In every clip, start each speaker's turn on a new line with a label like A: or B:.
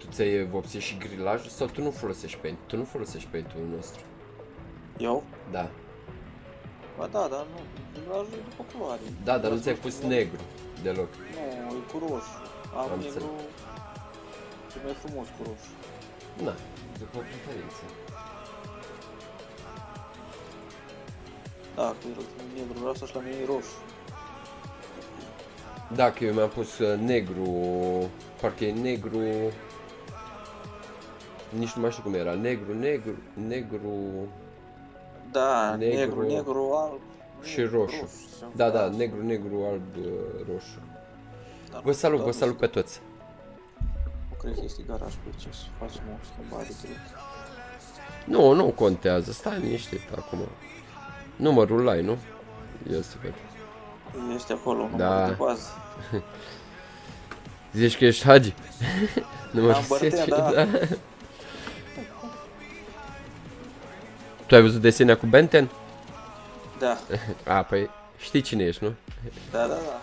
A: tu ți-ai vopsit și grilaj sau tu nu folosești paint? Tu nu folosești paint-ul nostru.
B: Eu?
A: Da.
B: Ba da, dar nu, grilajul e după culoare.
A: Da, dar nu ți-ai pus negru deloc.
B: Nu, e cu roșu. Am,
A: Am
B: negru,
A: înțeles.
B: e mai frumos cu roșu.
A: Da, după preferință.
B: Da, cu negru, vreau să-și la mine e roșu.
A: Da, că eu mi-am pus uh, negru, parcă e negru, nici nu mai știu cum era, negru, negru, negru
B: Da,
A: Negru.
B: negru, negru, alb.
A: și
B: negru,
A: roșu.
B: sau-
A: Da, da, negru, negru, alb, uh, roșu.
B: Dar
A: Vă
B: nu-
A: salut,
B: dar
A: vă
B: nu
A: salut pe
B: știu,
A: toți.
B: Nu cred că este garaj pe ce să facem o schimbare, cred.
A: Nu, nu contează, stai liniștit acum. Numărul ai, nu? Ia să văd.
B: Este acolo, numărul
A: Da.
B: de bază.
A: Zici că ești Hagi? Numărul
B: Am bărtea,
A: 10,
B: da.
A: Tu ai văzut desenea cu Benten?
B: Da,
A: A, păi știi cine ești, nu?
B: da, da, da.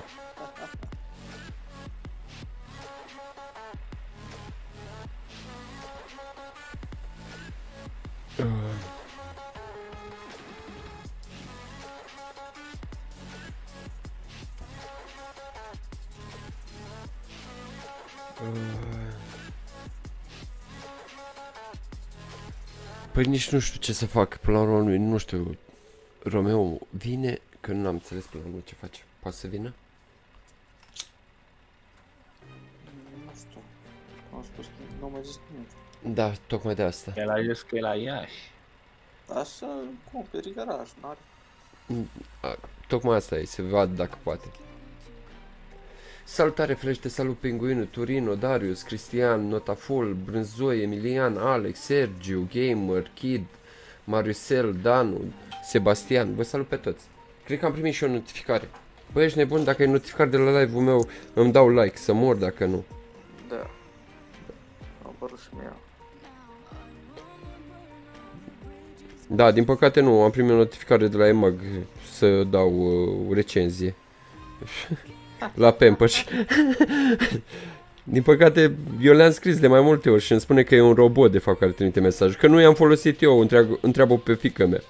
A: Păi nici nu știu ce să fac până la urmă, nu- nu știu. Romeo vine, că nu am înțeles până la urmă ce face. Poate să vină?
B: Nu știu. Am spus, nu mai zis nimic.
A: Da, tocmai de asta.
C: El a zis că e la Iași.
B: Așa, cumperi garaj, n-are.
A: Tocmai asta e, să vadă dacă poate. Salutare Flash, te salut Pinguinu, Turino, Darius, Cristian, Notaful, Brânzoi, Emilian, Alex, Sergiu, Gamer, Kid, Maricel, Danu, Sebastian, vă salut pe toți. Cred că am primit și o notificare. Băi, ești nebun, dacă ai notificare de la live-ul meu, îmi dau like, să mor dacă nu.
B: Da. Am apărut și mie.
A: Da, din păcate nu, am primit o notificare de la EMAG să dau uh, recenzie. la Pampers. din păcate, eu le-am scris de mai multe ori și îmi spune că e un robot de fapt care trimite mesaj. Că nu i-am folosit eu, întreabă, întreabă pe fică mea.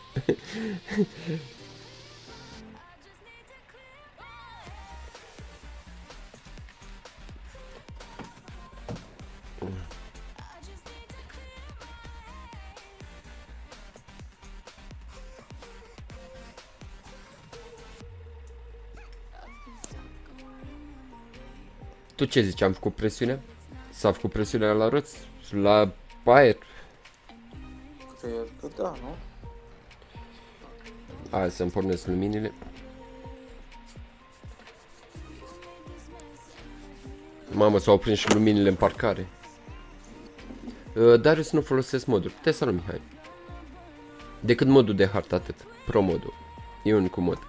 A: Tu ce zici, am făcut presiune? S-a făcut presiunea la roț? La aer?
B: Cred că da, nu?
A: Hai să-mi pornesc luminile. Mamă, s-au prins și luminile în parcare. Uh, Darius nu folosesc modul. Te salut, Mihai. Decât modul de hartă, atât. Pro modul. E unicul mod.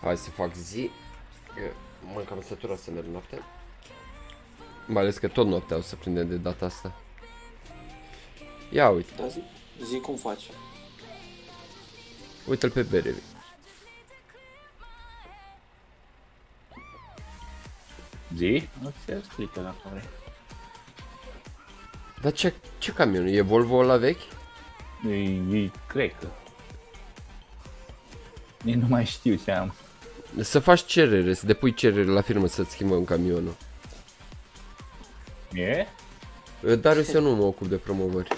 A: Hai să fac zi. Că mă cam sătura să merg noapte. Mai ales că tot noaptea o să prindem de data asta. Ia uite.
B: Da, zi, zi cum faci.
A: Uite-l pe berele.
C: Zi? Nu ți explică dacă vrei.
A: Dar ce, ce camion? E Volvo la vechi?
C: E, e, cred că. Nici nu mai știu ce am.
A: Să faci cerere, să depui cerere la firmă să-ți schimbăm camionul.
C: E?
A: Darius, eu nu mă ocup de promovări.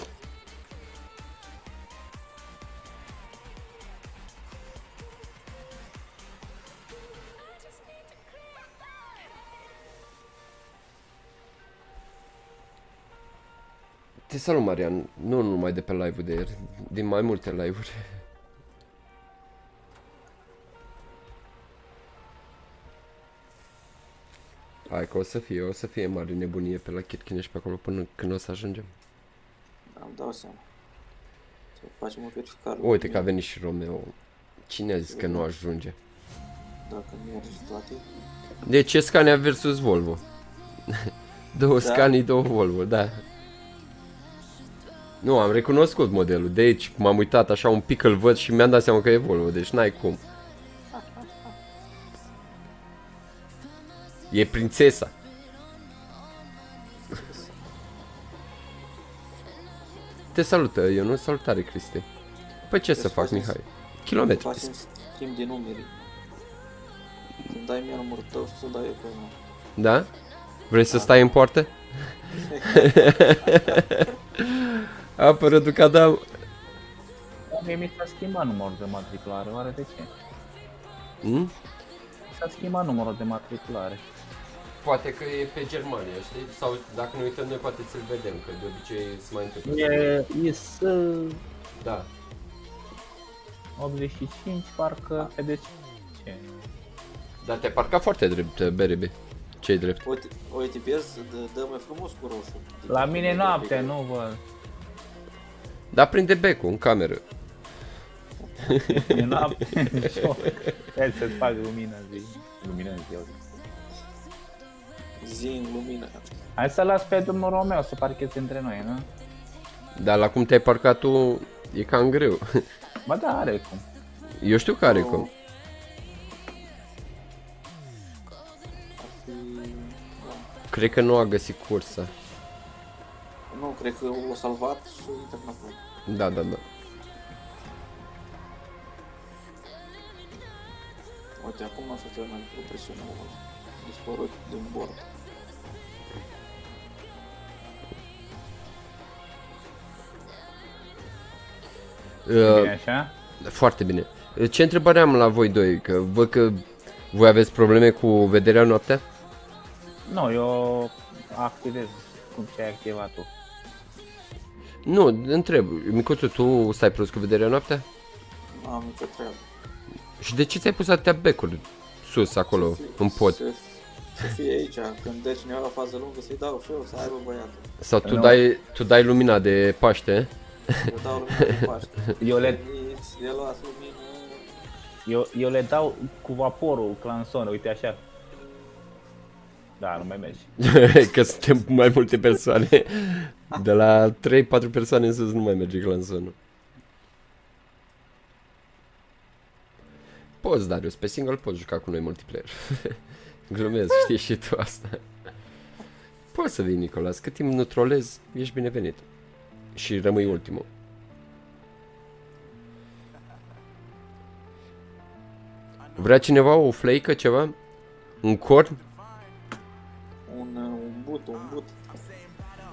A: Te salut, Marian. Nu numai de pe live-ul de ieri, din mai multe live-uri. Hai că o să fie, o să fie mare nebunie pe la Chirchineș pe acolo până când o să ajungem.
B: Am dau seama. Să facem o verificare.
A: Uite că a venit și Romeo. Cine a zis că nu ajunge?
B: Dacă mergi toate.
A: Deci e Scania versus Volvo. două
B: Da?
A: Scanii, două Volvo, da. Nu, am recunoscut modelul. Deci m-am uitat așa un pic, îl văd și mi-am dat seama că e Volvo, deci n-ai cum. E prințesa. Te salută, eu nu salutare, Cristi. Păi ce, ce
B: să
A: fac, Mihai? Kilometri.
B: Facem schimb din numeri. Când dai mie numărul tău, să dai eu pe
A: Da? Vrei da. să stai în poartă? Apără Ducadam.
C: Mie mi s-a schimbat numărul de matriculare, oare de ce?
A: Hmm?
C: S-a schimbat numărul de matriculare.
A: Poate că e pe Germania, știi? Sau dacă ne uităm noi poate ți-l vedem, că de obicei se mai întâmplă.
C: E IS
A: Da.
C: 85, parcă FDC. Ce?
A: Dar te-ai parcat foarte drept, BRB. ce drept?
B: Uite, uite, vezi, dă, dă mai frumos cu roșu.
C: La mine noapte, nu văd.
A: Da, prinde becul în cameră.
C: E noapte, joc. Hai să-ți fac lumina zi. Lumina zi, eu zic.
B: Zi în lumină.
C: Hai să las pe domnul Romeo să parcheze între noi, nu?
A: Dar la cum te-ai parcat tu, e cam greu.
C: Ba da, are cum.
A: Eu știu că are cum.
B: Ar fi... Da.
A: Cred că nu a găsit cursa.
B: Nu, cred că o salvat și intră înapoi.
A: Da, da, da.
B: Uite, acum așa trebuie mai o presiune. a Dispărut din bord.
C: Bine așa?
A: foarte bine. Uh, Ce întrebare am la voi doi? Că văd că voi aveți probleme cu vederea noaptea?
C: Nu, eu activez cum ce ai activat tu.
A: Nu, întreb. Micuțu, tu stai prost cu vederea noaptea?
B: Nu am nicio treabă.
A: Și de ce ți-ai pus atâtea becuri sus acolo,
B: Să fie-
A: în pod?
B: Să, să fie aici, când dă cineva la fază lungă, să-i dau și eu, să aibă băiatul.
A: Sau tu
C: Nu.
A: dai, tu dai lumina de Paște?
B: Eu dau lumina de Paște.
C: Eu le,
B: Veniți, de luați lumină.
C: eu, eu le dau cu vaporul clanson, uite așa. Da, nu mai mergi.
A: că suntem mai multe persoane. De la 3-4 persoane în sus nu mai merge clansonul. Poți, Darius, pe single poți juca cu noi multiplayer. Glumesc, știi și tu asta. Poți să vii, Nicolas, cât timp nu trolezi, ești binevenit. Și rămâi ultimul. Vrea cineva o fleică, ceva? Un corn?
B: Un, uh, un but, un but.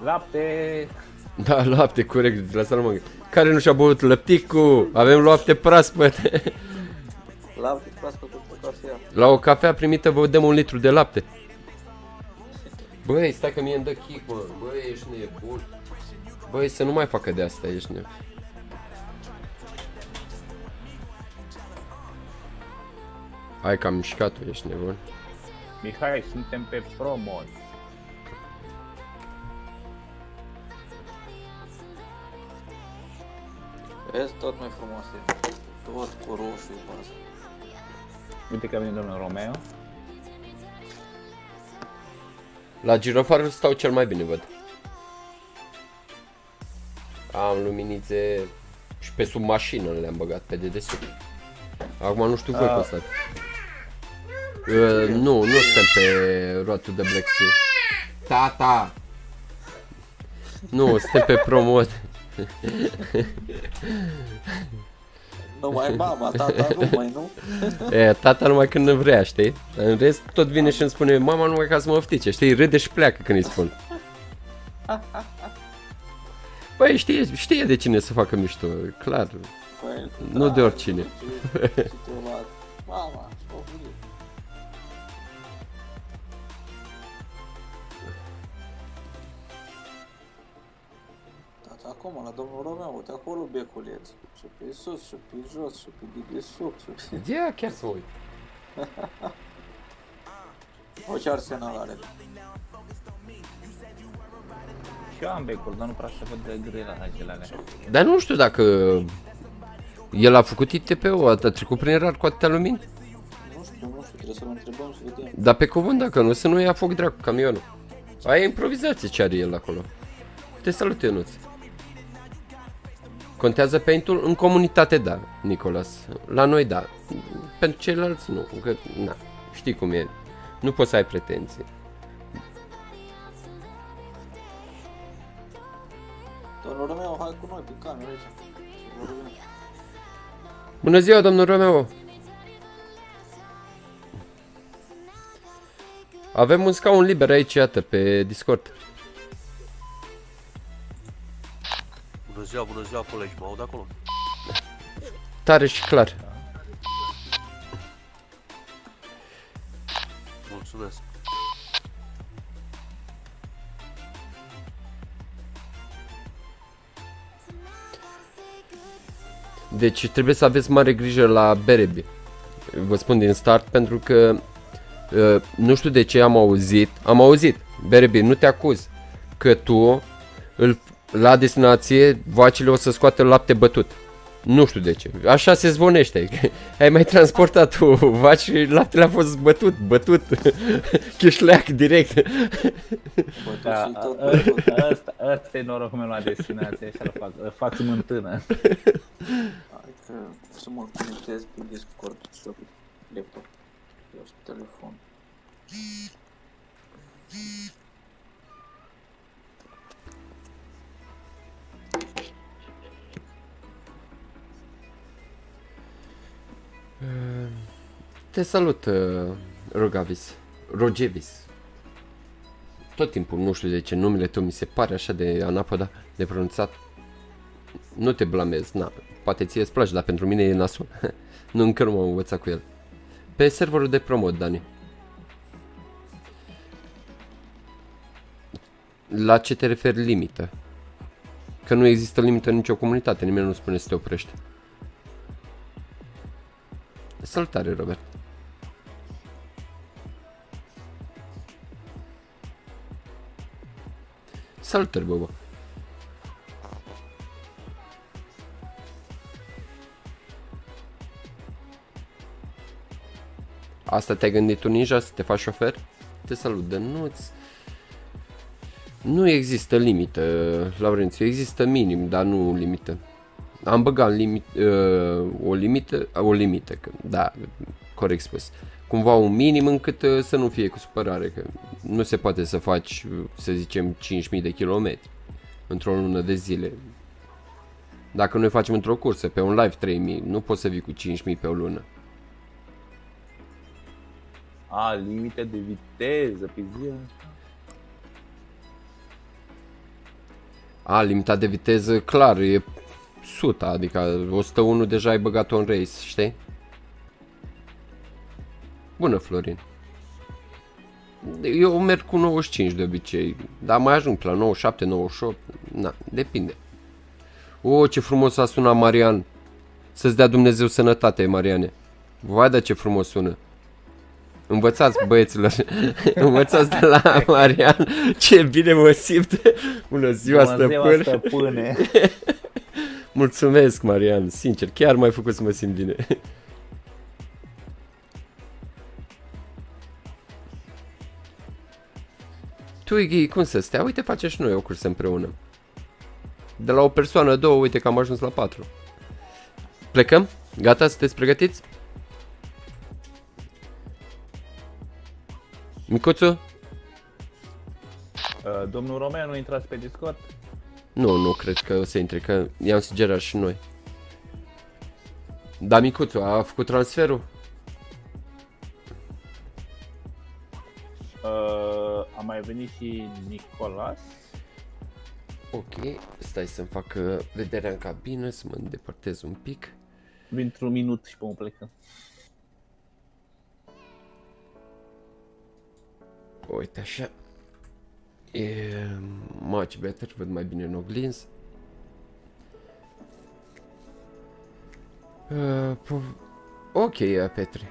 C: Lapte!
A: Da, lapte, corect, de la salamangă. Care nu și-a băut lăpticul? Avem lapte proaspăt.
B: Lapte proaspăt cu cafea.
A: La o cafea primită vă dăm un litru de lapte. Băi, stai că mie îmi dă kick, mă. Băi, ești nebun. Băi, să nu mai facă de asta, ești nebun. Hai că am mișcat ești nebun.
C: Mihai, suntem pe promos.
B: Vezi, tot mai frumos e. Tot cu roșu e baza.
C: Uite că vine domnul Romeo.
A: La girofar stau cel mai bine, văd. Am luminițe și pe sub mașină le-am băgat pe dedesubt. Acum nu știu voi
C: A.
A: cum stați. Uh, nu, nu suntem pe Road to the Black Sea. Tata! Nu, suntem pe promod.
B: Nu mai mama, tata nu mai, nu?
A: E, tata numai când nu vrea, știi? În rest, tot vine și îmi spune, mama numai ca să mă oftice, știi? Râde și pleacă când îi spun. Băi, știe, știe de cine să facă mișto, clar.
B: Păi,
A: Nu de oricine.
B: Ce, ce te-a luat? Mama, ce-a venit? Tata, acum, la domnul Romeo, uite acolo beculeț. Și pe sus, și pe jos, și pe dedesubt, și pe...
A: Ia, chiar să mă uit.
B: O, ce arsenal are.
C: Și eu am becuri, dar nu prea se văd de grilajele alea.
A: Dar nu știu dacă el a făcut ITP-ul, a trecut prin rar cu atâtea lumini.
B: Nu știu, nu știu, trebuie să-l întrebăm să vedem.
A: Dar pe cuvânt, dacă nu, să nu ia foc dracu camionul. Aia e improvizație ce are el acolo. Te salut, Ionuț. Contează paintul în comunitate, da, Nicolas. La noi, da. Pentru ceilalți, nu. Că, na, știi cum e. Nu poți să ai pretenții.
B: Domnul Romeo, hai cu noi pe cameră aici. Vă rugăm.
A: Bună ziua, domnul Romeo! Avem un scaun liber aici, iată, pe Discord.
D: Bună ziua, bună ziua, colegi, mă aud acolo?
A: Tare și clar. Deci trebuie să aveți mare grijă la Berebi. Vă spun din start pentru că uh, nu știu de ce am auzit, am auzit, Berebi, nu te acuz că tu îl, la destinație vacile o să scoată lapte bătut. Nu știu de ce. Așa se zvonește. Ai mai transportat tu vaci și laptele a fost bătut, bătut. Chișleac direct.
B: Bă, tu
C: Da,
B: și tot
C: ă-
B: bătut.
C: ăsta, ăsta e norocul meu la destinație, așa îl fac, îl fac smântână.
B: Hai că să mă conectez pe Discord și eu pe laptop. Eu și pe telefon.
A: Te salut, uh, Rogavis. Rogevis. Tot timpul, nu știu de ce, numele tău mi se pare așa de anapoda, de pronunțat. Nu te blamez, na, poate ție îți place, dar pentru mine e nasul. nu, încă nu m-am învățat cu el. Pe serverul de promot, Dani. La ce te referi limită? Că nu există limită în nicio comunitate, nimeni nu spune să te oprește. Salutare, Robert. Salutări, Bobo. Asta te-ai gândit tu, Ninja, să te faci șofer? Te salut, Dănuț. Nu există limită, Laurențiu. Există minim, dar nu limită. Am băgat limit, uh, o limită, o limită, că, da, corect spus. Cumva un minim încât uh, să nu fie cu supărare, că nu se poate să faci, uh, să zicem, 5.000 de kilometri într-o lună de zile. Dacă noi facem într-o cursă, pe un live 3.000, nu poți să vii cu 5.000 pe o lună.
C: A, limite de viteză pe zi.
A: A, limita de viteză, clar, e 100, adică 101 deja ai băgat-o în race, știi? Bună, Florin. Eu merg cu 95 de obicei, dar mai ajung pe la 97, 98, na, depinde. O, ce frumos a sunat Marian. Să-ți dea Dumnezeu sănătate, Mariane. Vai, da ce frumos sună. Învățați, băieților, învățați de la Marian ce bine mă simt. Bună ziua,
C: Bună ziua,
A: stăpân.
C: stăpâne.
A: Mulțumesc, Marian, sincer, chiar m-ai făcut să mă simt bine. Tu, Iggy, cum să stea? Uite, facem și noi o cursă împreună. De la o persoană, două, uite că am ajuns la patru. Plecăm? Gata? Sunteți pregătiți? Micuțu?
C: Uh, Domnul Romeo, nu intrați pe Discord?
A: Nu, nu cred că o să intre, că i-am sugerat și noi. Da, Micuțu, a făcut transferul?
C: Uh, a mai venit și Nicolas.
A: Ok, stai să-mi fac uh, vederea în cabină, să mă îndepărtez un pic.
C: Într-un minut și pe un plecăm.
A: Uite așa. E much better, văd mai bine în oglinzi. Uh, po- ok, uh, Petri.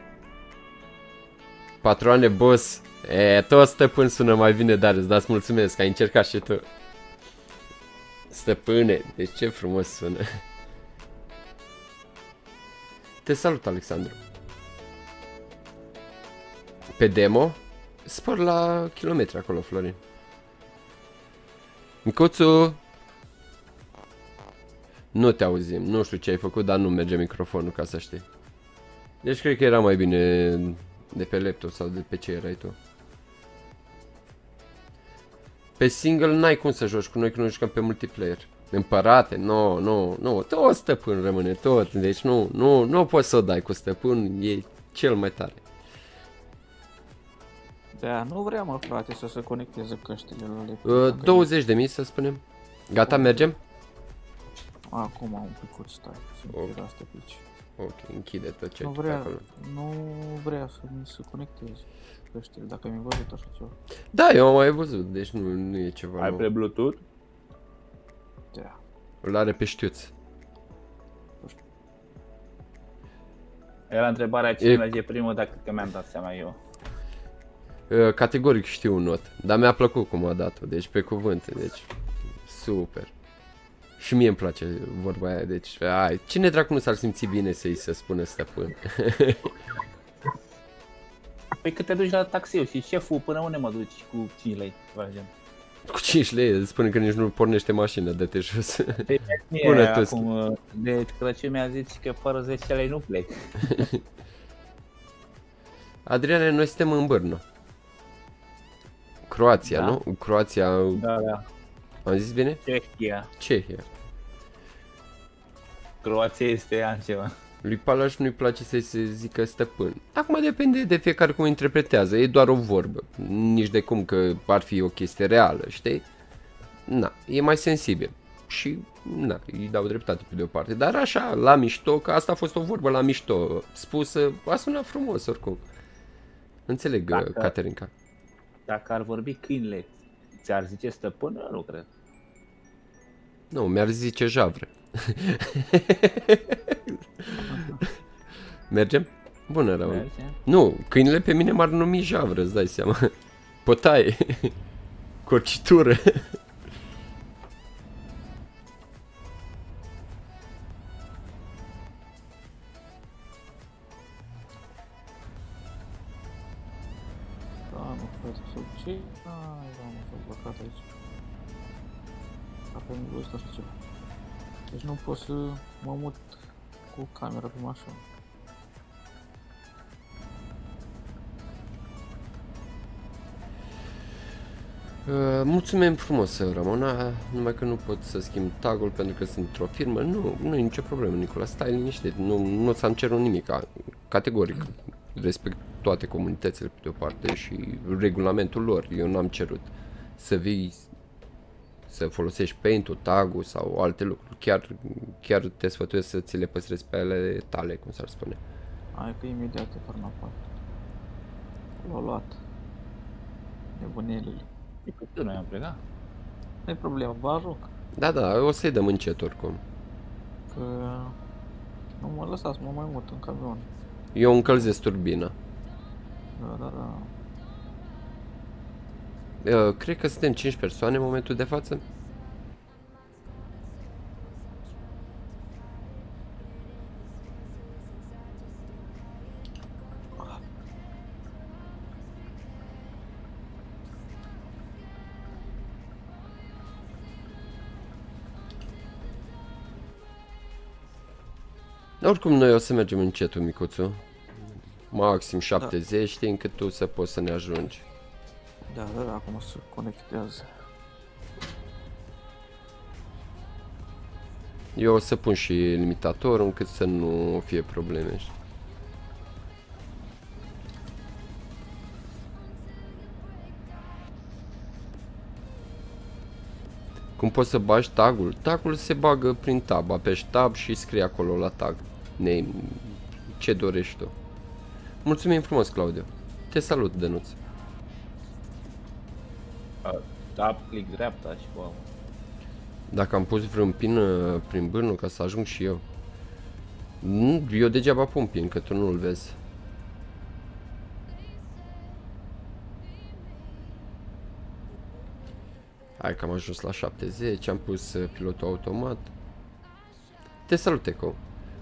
A: Patroane boss. E, tot stăpân sună mai bine, dar îți dați mulțumesc, ai încercat și tu. Stăpâne, deci ce frumos sună. Te salut, Alexandru. Pe demo? Spor la kilometri acolo, Florin. Micuțu! Nu te auzim, nu știu ce ai făcut, dar nu merge microfonul, ca să știi. Deci cred că era mai bine de pe laptop sau de pe ce erai tu. Pe single n-ai cum să joci cu noi, că noi jucăm pe multiplayer. Împărate? Nu, nu, nu, tot stăpân rămâne, tot. Deci nu, nu, nu poți să o dai cu stăpân, e cel mai tare.
B: Da, nu vrea mă frate să se conecteze căștile la
A: Uh, 20 de mii să spunem. Gata, mergem?
B: Acum un picuț stai, să
A: Ok.
B: okay. asta pici.
A: Ok, închide tot ce
B: Nu
A: ai pe
B: vrea,
A: acolo.
B: nu vrea să mi se conecteze căștile, dacă mi-ai văzut așa ceva.
A: Da, eu am mai văzut, deci nu, nu e ceva
C: Ai
A: nou.
C: pe Bluetooth?
B: Da.
A: Îl are pe știuț.
C: Era întrebarea cine
A: E-
C: merge primul, dacă că mi-am dat seama eu.
A: Uh, Categoric știu un not, dar mi-a plăcut cum a dat-o, deci pe cuvânt, deci super. Și mie îmi place vorba aia, deci, ai, cine dracu nu s-ar simți bine să-i se spună stăpân?
C: Păi că te duci la taxiu și șeful până unde mă duci cu 5 lei, ceva de genul.
A: Cu 5 lei, îți spune că nici nu pornește mașina, dă-te jos.
C: Păi,
A: Bună,
C: mie,
A: Tuscu.
C: acum, de Crăciun mi-a zis că fără 10 lei nu plec.
A: Adriane, noi suntem în Bârnă. Croația,
C: Da.
A: nu? Croația,
C: Da, da.
A: am zis bine?
C: Cehia.
A: Cehia.
C: Croația este altceva.
A: Lui Palaș nu-i place să-i se zică stăpân. Acum depinde de fiecare cum interpretează, e doar o vorbă. Nici de cum că ar fi o chestie reală, știi? Na, e mai sensibil. Și, na, îi dau dreptate pe de o parte. Dar așa, la mișto, că asta a fost o vorbă la mișto, spusă, a sunat frumos oricum. Înțeleg,
C: Dacă-
A: Dacă... Caterinca.
C: Dacă ar vorbi câinele, ți-ar zice stăpână? Nu cred.
A: Nu, mi-ar zice javre. Mergem? Bună, rău.
C: Merge?
A: Nu, câinele pe mine m-ar numi javră, îți dai seama. Pătaie. Cocitură.
B: Dacă mi-ai văzut așa ceva. Deci nu pot să mă mut cu camera pe mașină.
A: Uh, mulțumim frumos, Ramona, numai că nu pot să schimb tagul pentru că sunt într-o firmă. Nu, nu e nicio problemă, Nicola, stai liniștit. Nu, nu ți-am cerut nimic, ca- categoric. Respect toate comunitățile pe de o parte și regulamentul lor. Eu n-am cerut să vii să folosești paint-ul, tag-ul sau alte lucruri. Chiar, chiar te sfătuiesc să ți le păstrezi pe ale tale, cum s-ar spune.
B: Hai că imediat te torna afară. L-au luat. Nebunelele.
C: E că tu noi am plecat.
B: Nu-i problemă, vă ajung.
A: Da, da, o să-i dăm încet oricum.
B: Că nu mă lăsați, mă mai mult în camion.
A: Eu încălzesc turbina.
B: Da, da, da.
A: Uh, cred că suntem 5 persoane în momentul de față. Oricum noi o să mergem încetul, micuțu. Maxim 70, știi încât tu să poți să ne ajungi.
B: Da, da, da, acum se conectează.
A: Eu o să pun și limitatorul încât să nu fie probleme. știi? Cum poți să bagi tagul? Tagul se bagă prin tab, apeși tab și scrie acolo la tag. Name, ce dorești tu. Mulțumim frumos, Claudiu. Te salut, Dănuț.
C: Da, click dreapta și wow.
A: Dacă am pus vreun pin uh, prin bârnul ca să ajung și eu. Nu, eu degeaba pun pin, că tu nu-l vezi. Hai că am ajuns la 70, am pus uh, pilotul automat. Te salut, Eco.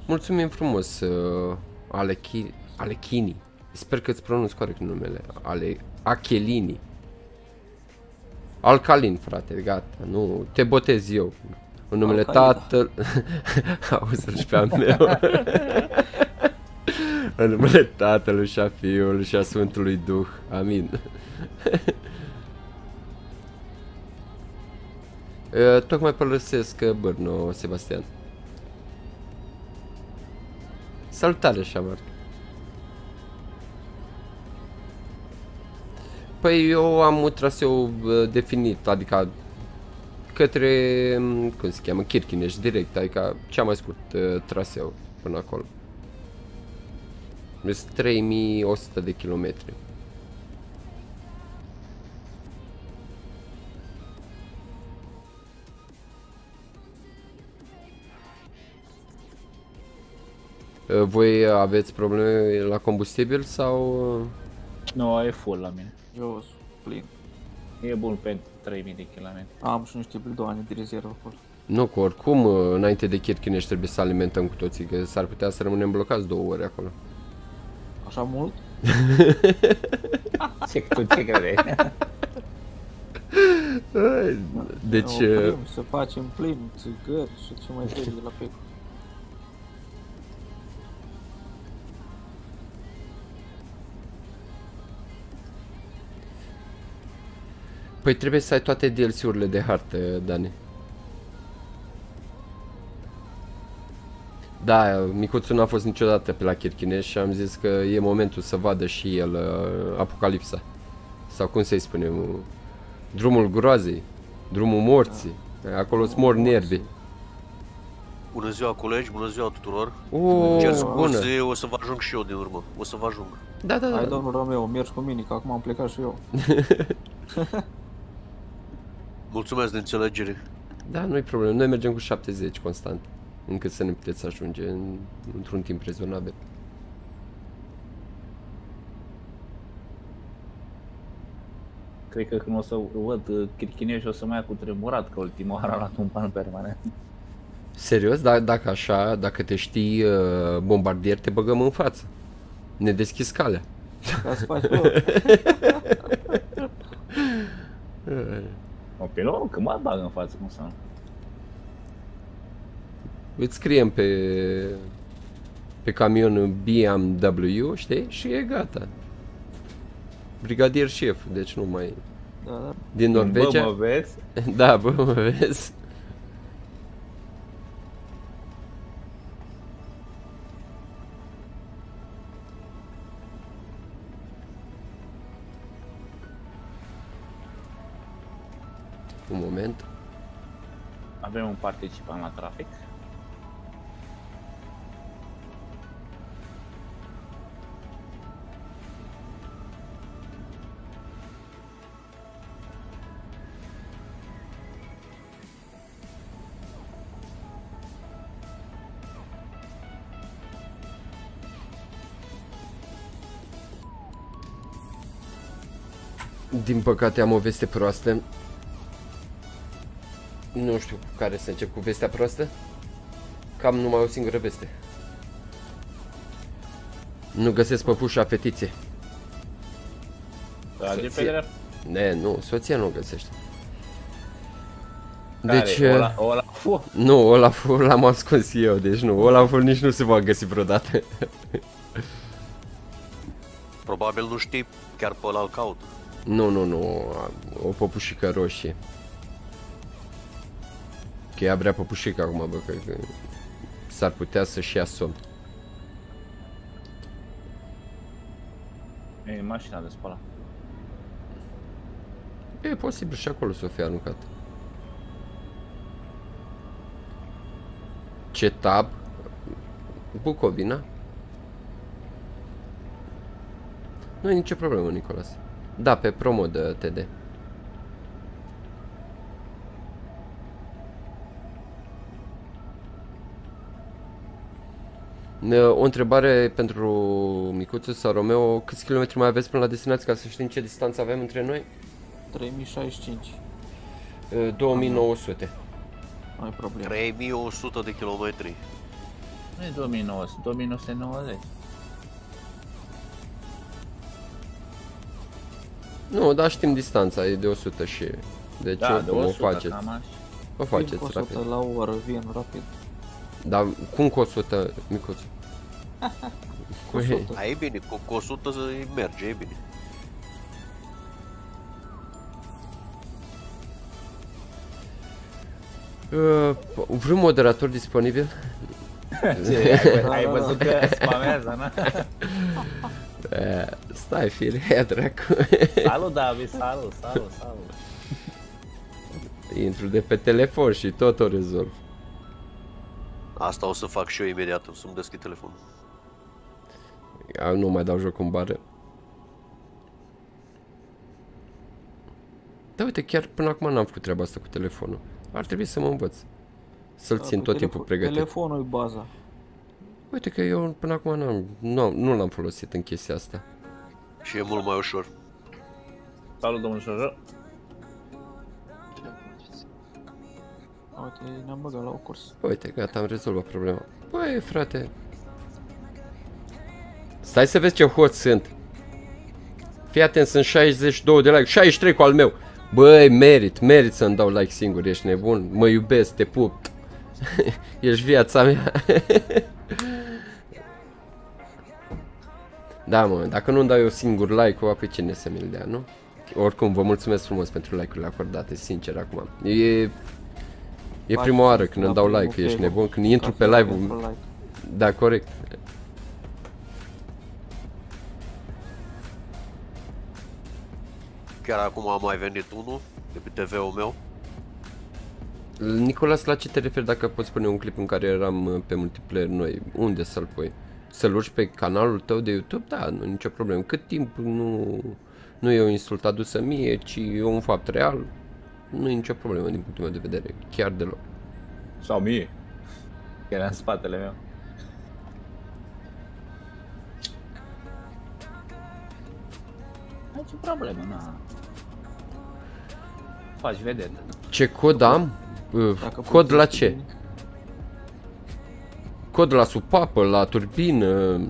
A: Mulțumim frumos, uh, Alechi, Alechini. Sper că îți pronunț corect numele. Ale, Achelini. Alcalin, frate, gata, nu, te botez eu. În numele
B: Alcalina.
A: tatăl... Auzi-l și pe al meu. în numele tatălui și a fiului și a Sfântului Duh. Uh, tocmai părăsesc uh, Brno, Sebastian. Salutare, Șamar. Păi eu am un traseu uh, definit, adică către, um, cum se cheamă, Kirchineș, direct, adică cea mai scurt uh, traseu până acolo. Sunt 3100 de kilometri. Uh, Voi aveți probleme la combustibil sau... uh,
C: Nu, e full la mine.
B: Eu sunt plin.
C: E bun pentru 3000 de km.
B: Am și niște bidoane de rezervă acolo.
A: Nu, că oricum uh, înainte de Kirchineș trebuie să alimentăm cu toții, că s-ar putea să rămânem blocați două ore acolo.
B: Așa mult?
C: Ce, tu ce credeai?
A: Deci,
B: Ne
A: uh,
B: oprim, să facem plin, țigări și ce mai trebuie de la pe.
A: Păi trebuie să ai toate DLC-urile de hartă, Dani. Da, micuțul n-a fost niciodată pe la Kirchineș și am zis că e momentul să vadă și el uh, Apocalipsa. Sau cum să-i spunem, uh, drumul groazei, drumul morții. Acolo îți mor nervii.
D: Bună ziua, colegi, bună ziua tuturor.
A: O,
D: Cer
A: bună.
D: scuze, o să vă ajung și eu din urmă. O să vă ajung.
A: Da, da,
B: Hai,
A: da.
B: domnul Romeo, mergi cu mine, că acum am plecat și eu.
D: Mulțumesc de înțelegere.
A: Da, nu-i problemă. Noi mergem cu 70 constant. Încât să ne puteți ajunge în, într-un timp rezonabil.
C: Cred că când o să văd uh, Kirchineș o să mai ia cu tremurat, că ultima oară a luat un ban permanent.
A: Serios? Da, dacă așa, dacă te știi uh, bombardier, te băgăm în față. Ne deschizi calea.
B: Ca să faci tu.
C: O, pe nu, că mă bag în față, cum să nu.
A: Îți scriem pe pe camionul BMW, știi? Și e gata. Brigadier șef, deci nu mai...
B: Da, da.
A: Din
C: Bă,
A: Norvegia?
C: mă vezi?
A: Da, bă, mă vezi? Un moment.
C: Avem un participant la trafic.
A: Din păcate am o veste proastă. Nu știu cu care să încep cu vestea proastă. Cam numai o singură veste. Nu găsesc păpușa fetițe.
C: Trage pe
A: Soție.
C: dreapta.
A: Ne, nu, soția nu o găsește.
C: Care?
A: Deci,
C: Ola, Olaful?
A: nu, Olaful l-am ascuns eu, deci nu, Olaful nici nu se va găsi vreodată.
D: Probabil nu știi, chiar pe ăla îl caut.
A: nu, nu, nu, o păpușică roșie. Că ea vrea păpușică acum, bă, că, că s-ar putea să-și ia somn.
C: E mașina de spălat.
A: E posibil și acolo să o fie aruncat. Ce tab? Bucovina? Nu e nicio problemă, Nicolas. Da, pe promo de TD. O întrebare pentru Micuțu sau Romeo, câți kilometri mai aveți până la destinație ca să știm ce distanță avem între noi?
B: 3065.
A: Uh, 2900.
B: Nu ai problemă.
D: 3100 de kilometri.
C: Nu e 2900, 2990.
A: Nu, dar știm distanța, e de 100 și... Deci
C: Da, de
A: oricum
C: 100,
A: o faceți.
C: cam așa.
A: O
B: Vin
A: faceți
B: cu 100
A: rapid.
B: la o oră, vin rapid.
A: Dar cum cu 100, micuț?
B: Cu
A: Păi,
B: 100.
D: A, e bine, cu, cu 100 să- merge, e bine.
A: Uh, vreun moderator disponibil?
C: Ce,
B: Da,
C: ai
B: da,
C: văzut că spamează, na?
A: Uh, stai, fire, dracu.
C: Salut, David, salut, salut, salut.
A: Intru de pe telefon și tot o rezolv.
D: Asta o să fac și eu imediat, o să-mi deschid telefonul.
A: Eu nu mai dau joc în bară. Da, uite, chiar până acum n-am făcut treaba asta cu telefonul. Ar trebui să mă învăț. Să-l
B: Da,
A: țin
B: cu
A: tot
B: telefo-
A: timpul pregătit.
B: Telefonul e baza.
A: Uite că eu până acum n-am, nu, nu l-am folosit în chestia asta.
D: Și e mult mai ușor.
C: Salut, domnul Șojo.
B: Uite, ne-am băgat la o curs.
A: Uite, gata, am rezolvat problema. Băi, frate. Stai să vezi ce hot sunt. Fii atent, sunt 62 de like, 63 cu al meu. Băi, merit, merit să-mi dau like singur, ești nebun. Mă iubesc, te pup. ești viața mea. da, mă, dacă nu-mi dau eu singur like-ul, pe cine să mi-l dea, nu? Oricum, vă mulțumesc frumos pentru like-urile acordate, sincer, acum. E, e
B: Faci
A: prima oară când
B: la
A: îmi dau
B: primul
A: like, ești
B: Facebook.
A: nebun, când intru
B: Ca
A: pe
B: să
A: live-ul,
B: pentru like.
A: da, corect.
D: Chiar acum a mai venit unul de pe TV-ul meu.
A: Nicolas, la ce te referi dacă poți spune un clip în care eram uh, pe multiplayer noi? Unde să-l pui? Să-l urci pe canalul tău de YouTube? Da, nu nicio problemă. Cât timp nu, nu e o insult adusă mie, ci e un fapt real, nu e nicio problemă din punctul meu de vedere. Chiar deloc.
C: Sau mie. Era în spatele meu. Nici problemă, na. Faci vedetă.
A: Ce cod am? Uh,
B: Dacă
A: Cod la
B: folosești
A: ce?
B: bine.
A: Cod la supapă, la turbină,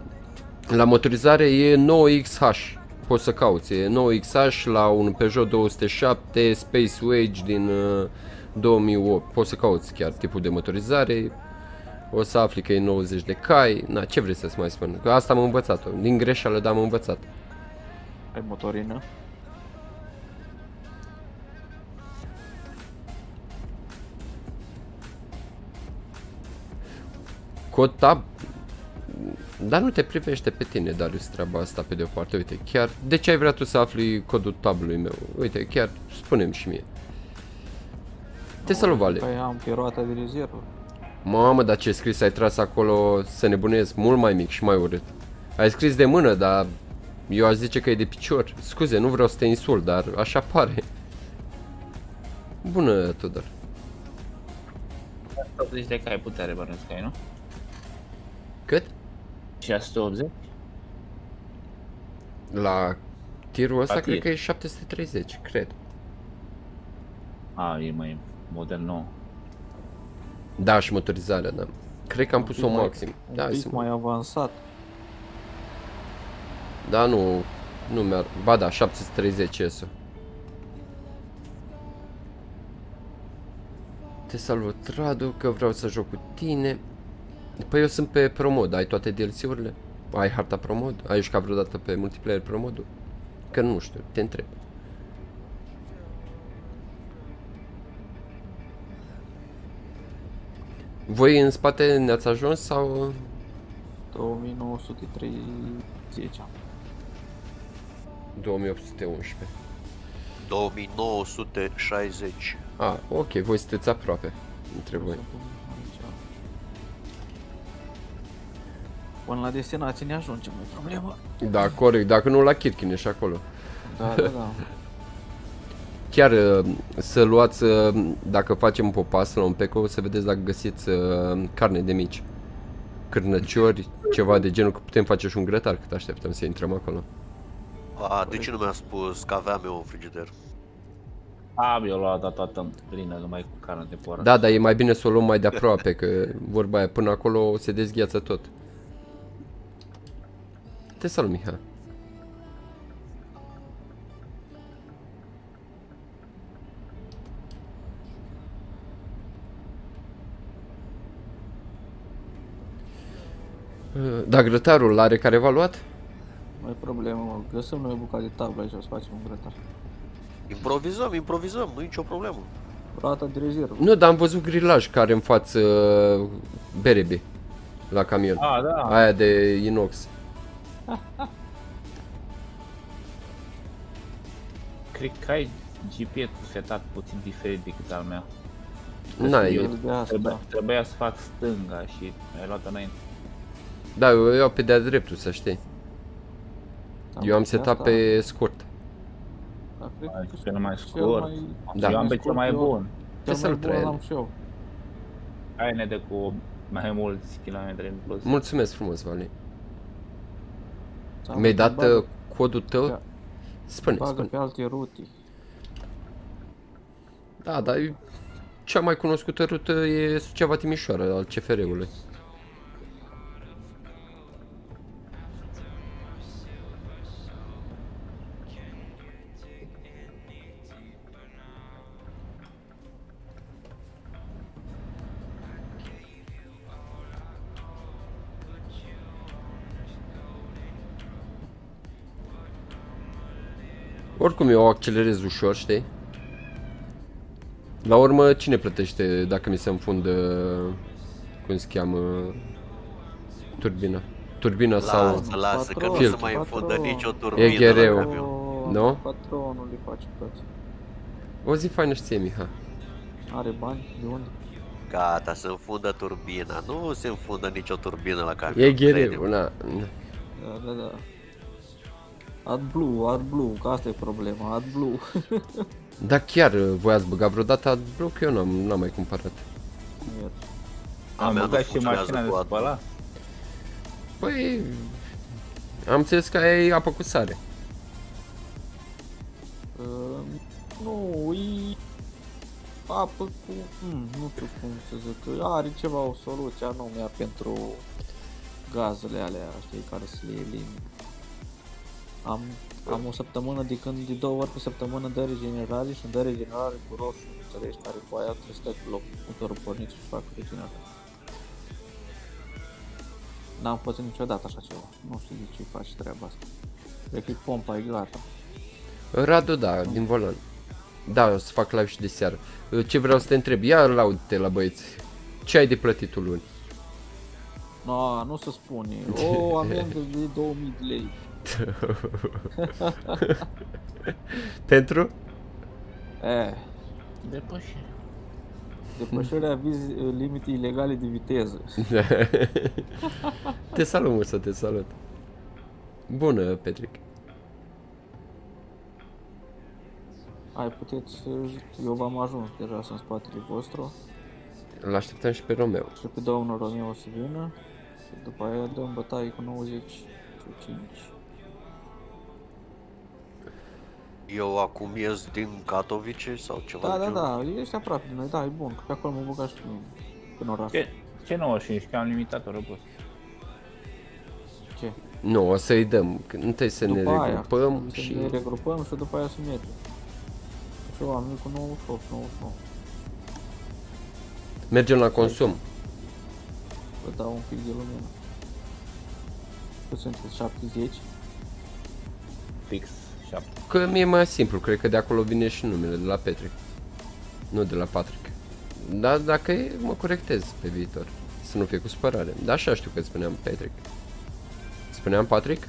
A: la motorizare e 9XH. Poți să cauți, e 9XH la un Peugeot 207 Space Wage din uh, 2008. Poți să cauți chiar tipul de motorizare. O să afli că e 90 de cai. Na, ce vrei să-ți mai spun? Că asta am învățat-o. Din greșeală, dar am învățat.
B: Ai motorină?
A: Cod tab dar nu te privește pe tine, Darius, treaba asta pe de o parte. Uite, chiar, de ce ai vrea tu să afli codul tabului meu? Uite, chiar, spune-mi și mie. Te salut, Vale.
B: Păi am pe roata de rezervă.
A: Mamă, dar ce scris ai tras acolo să nebunezi mult mai mic și mai urât. Ai scris de mână, dar eu aș zice că e de picior. Scuze, nu vreau să te insult, dar așa pare. Bună, Tudor.
C: 180 de cai putere bănuiesc că ai, nu?
A: Cât?
C: Și 180?
A: La tirul ăsta
C: La
A: cred
C: tir.
A: că e 730, cred.
C: A, e mai model nou.
A: Da, și motorizarea, da. Cred că am pus-o
B: pic mai-
A: maxim. Da,
B: Un
A: hai
B: pic
A: să
B: mai avansat.
A: Da, nu, nu mi-ar... Ba da, 730 ESO. Te salut, Radu, că vreau să joc cu tine. Păi eu sunt pe Promod, ai toate DLC-urile? Ai harta Promod? Ai jucat vreodată pe multiplayer Promodul? Că nu știu, te întreb. Voi în spate ne-ați ajuns sau...
B: 2930 am.
A: 2811?
D: 2960.
A: Ah, ok, voi sunteți aproape între voi.
B: Până la destinație ne ajungem, nu problemă.
A: Da, corect, dacă nu la Kirkin și acolo.
B: Da, da, da.
A: Chiar uh, să luați, uh, dacă facem popas la un peco, să vedeți dacă găsiți uh, carne de mici. Cârnăciori, ceva de genul, că putem face și un grătar cât așteptăm să intrăm acolo.
D: A, de ce nu mi-a spus că aveam eu un frigider?
C: Am eu luat toată plină numai cu carne de porc.
A: Da, dar e mai bine să o luăm mai de aproape, că vorba aia, până acolo se dezgheață tot. Te salut, Miha. Uh, Da, grătarul are careva luat?
B: Nu e problemă, mă. Găsim noi o bucată de tablă aici, o să facem un grătar.
D: Improvizăm, improvizăm, nu e nicio problemă.
B: Rata de rezervă.
A: Nu, dar am văzut grilaj care în față uh, Berebe la camion.
C: Ah, da.
A: Aia de inox.
C: Cred că ai GPS-ul setat puțin diferit decât al meu.
A: Na,
C: eu-
A: eu,
B: de asta.
C: Trebuia, trebuia să fac stânga și ai luat înainte.
A: da, eu iau pe de-a dreptul, să știi.
B: Da,
A: Eu am
B: de
A: setat
B: asta-
A: pe scurt.
B: da, cred
C: Ai
B: că
C: cel mai
B: cel
C: scurt.
B: mai-
A: Da.
C: Eu am pe cel mai
B: scurt, eu-
C: bun.
B: Cel
A: Te
B: mai
A: salut,
B: bun
A: Ryan.
B: am și eu.
C: Ai ne de cu mai mulți kilometri în plus.
A: Mulțumesc frumos, Vali.
B: Ți-am
A: Mi-ai dat
B: bagă-
A: uh, codul tău?
B: Da.
A: Spune,
B: Bagă
A: spune.
B: pe alte rute.
A: Da, dar e- cea mai cunoscută rută e Suceava Timișoara al CFR-ului. Oricum eu accelerez ușor, știi? La urmă, cine plătește dacă mi se înfundă, cum se cheamă, turbina? Turbina sau...
D: Lasă, lasă, că nu
B: Patron,
D: se mai înfundă
B: patron.
D: nicio turbină
A: E ghereu.
D: la camion.
A: Nu?
B: Patronul îi face plăți.
A: O zi faină și ție, Miha.
B: Are bani? De unde?
D: Gata, se înfundă turbina. Nu se înfundă nicio turbină la camion.
A: E ghereu,
D: crede-mă.
A: na.
B: Da, da, da. AdBlue, AdBlue, că asta e problema, AdBlue.
A: Da, chiar uh, voiați băga vreodată AdBlue, că eu n-am, n-am mai cumpărat.
D: A
C: Am
D: mea nu
C: băgat și
D: funcționează
C: mașina de
D: cu AdBlue.
C: spălat.
A: Păi... Am înțeles că ai apă cu sare.
B: Uh, nu, e apă cu, hmm, nu știu cum să zic, are ceva o soluție anume pentru gazele alea, știi, care să le elimine. Am, am o săptămână de când de două ori pe săptămână dă regenerare și îmi dă regenerare cu roșu, înțelegi, care cu aia trebuie să stai pe loc, motorul pornit și fac regenerare. N-am făcut niciodată așa ceva, nu știu de ce faci treaba asta. Cred că e pompa, e gata.
A: Radu, da, din volan. Da, o să fac live și de seară. Uh, Ce vreau să te întreb, ia laud-te la băieți. Ce ai de plătit tu luni?
B: No, nu se spune. O amendă de 2000 de lei.
A: Pentru?
B: E,
C: Depășire.
B: depășirea viz- limitei ilegale de viteză.
A: te salut, Musa, te salut. Bună, Petric.
B: Hai, puteți, eu v-am ajuns deja sunt în spatele vostru
A: Îl așteptăm și pe Romeo.
B: și pe domnul Romeo o să vină și după aia dăm bătaie cu 90
D: Eu acum ies din Katowice sau ceva
B: Da,
D: de
B: da,
D: genul?
B: da, ești aproape de noi, da, e bun, că pe acolo mă băga și pe mine, în oraș.
C: Ce, ce 95? Că am limitator răbos.
B: Ce?
A: Nu, o să-i dăm. că Întâi să ne
B: După aia,
A: regrupăm
B: să
A: și...
B: ne regrupăm și după aia să mergem. Și eu am eu cu 98, 99.
A: Mergem la consum.
B: Vă dau un pic de lumină. Cât sunteți? 70?
C: Fix 7.
A: Că mi-e mai simplu, cred că de acolo vine și numele, de la Petric. Nu de la Patrick. Dar dacă e, mă corectez pe viitor. Să nu fie cu spărare. Dar așa știu că spuneam Patrick. Spuneam Patrick?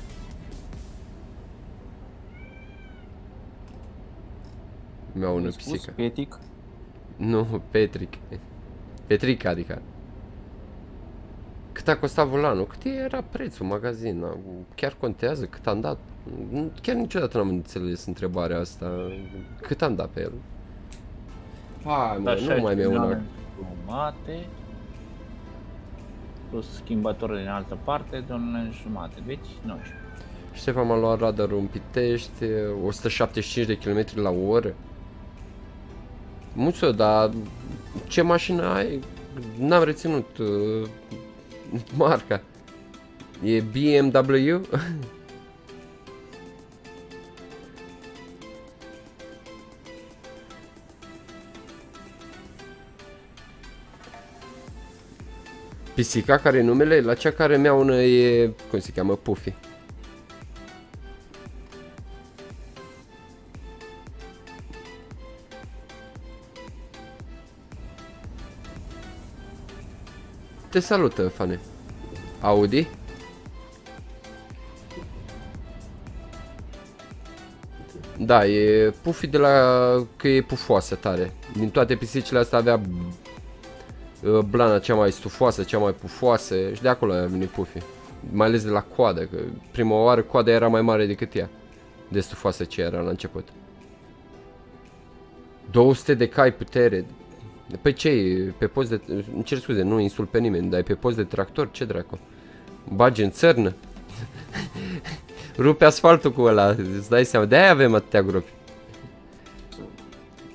A: Mi-au una
B: Mi-ai spus
A: pisică.
B: Petic?
A: Nu, Petric. Petric, adică. Cât a costat volanul? Cât era prețul în magazin? Chiar contează cât am dat? Chiar niciodată n-am înțeles întrebarea asta. Cât am dat pe el? Hai, mă, nu mai mi-e una.
C: jumate plus schimbătorul din altă de de un lei jumate, deci 19.
A: Ștefan m-a luat radarul în Pitești, 175 de km la oră. Muțo, dar ce mașină ai? N-am reținut uh, marca. E BMW? Pisica care e numele? La cea care mi-a una e, cum se cheamă, Puffy. Te salută, Fane. Audi? Da, e pufi de la că e pufoasă tare. Din toate pisicile astea avea uh, blana cea mai stufoasă, cea mai pufoasă și de acolo a venit pufi. Mai ales de la coadă, că prima oară coada era mai mare decât ea. De stufoasă ce era la început. 200 de cai putere. Pe ce e? Pe post de... Îmi cer scuze, nu insult pe nimeni, dar e pe post de tractor? Ce dracu? Bagi în țărnă? Rupe asfaltul cu ăla, îți dai seama. De-aia avem atâtea gropi.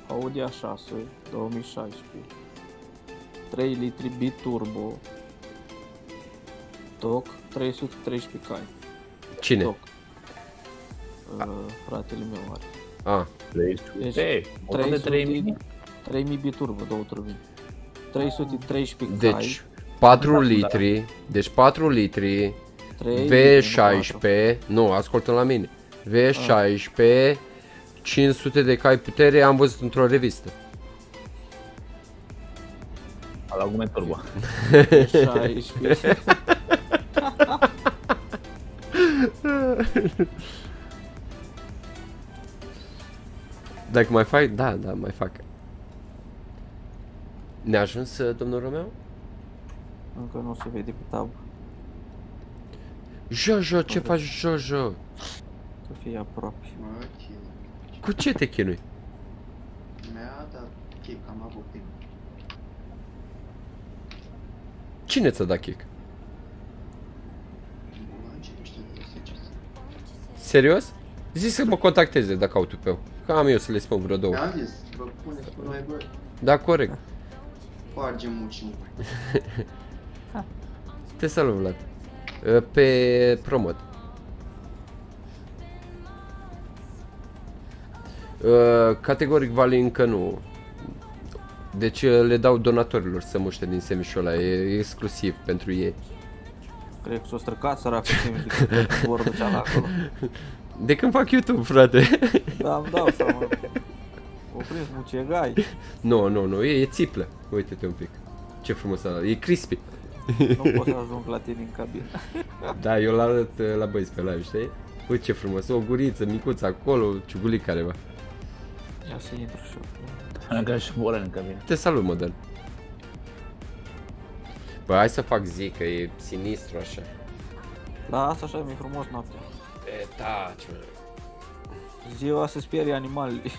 B: Audi A6 2016 3 litri biturbo Toc 313 cai
A: Cine?
B: Toc uh, Fratele meu are
A: A,
C: 300. Ei, 100 de 3000.
B: 3000 biturbo, două turbini 313 cai
A: deci 4 litri, deci 4 litri,
B: 3 litri, nu patru.
A: V16, nu, ascultă la mine. V16, 500 de cai putere, am văzut într-o revistă.
C: La gume turbo.
B: 16
A: Dacă mai fac, da, da, mai fac. Ne-a ajuns, uh, domnul Romeo?
B: Încă nu se vede pe tab
A: Jojo, ce faci, Jojo?
B: Să fie aproape
E: Mă, ce...
A: Cu ce te chinui?
E: Mi-a dat kick, am avut timp.
A: Cine ți-a dat kick?
E: Bă, ce nu știu de ce.
A: Serios? Zi să mă contacteze dacă au tupeu. Că am eu să le spun vreo două.
E: Mi-am zis, vă puneți pe noi, bă,
A: Da, corect.
E: Spargem mucii.
A: Te salut, Vlad. Uh, Pe promot. Uh, Categoric Valley încă nu. Deci uh, le dau donatorilor să muște din semișul ăla, e exclusiv pentru ei.
B: Cred că s-o străcat săracul Simiș de când vorbă cea la acolo
A: De când fac YouTube, frate?
B: Da, îmi dau seama O prins mucegai
A: Nu, nu, nu, e, e țiplă. Uite-te un pic. Ce frumos ăla, e crispy.
B: Nu pot să ajung la tine în cabină
A: Da, eu l-arăt uh, la băieți pe live, știi? Uite ce frumos, o guriță micuță acolo, ciugulic careva.
B: Ia să intru și eu
C: Ca și Boran în cabină.
A: Te salut, model. Bă, hai să fac zi, că e sinistru așa.
B: Da, asta așa e mai frumos noaptea
A: E, da, ce
B: Ziua să sperie animalele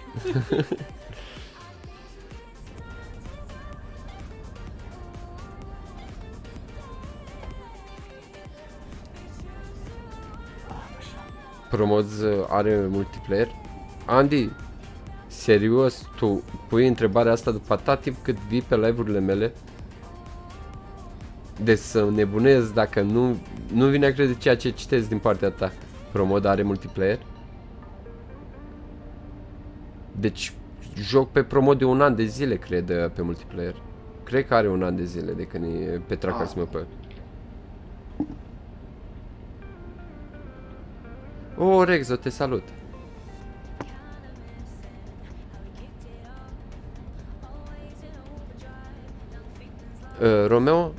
A: Promoz uh, are multiplayer. Andy, serios, tu pui întrebarea asta după atât timp cât vii pe live-urile mele? Deci să nebunez dacă nu, nu vine a crede ceea ce citesc din partea ta. Promod are multiplayer? Deci joc pe promod de un an de zile, cred, uh, pe multiplayer. Cred că are un an de zile de când e pe trackers
E: Ah.
A: meu pe... O, Rexo, te salut! Uh, Romeo,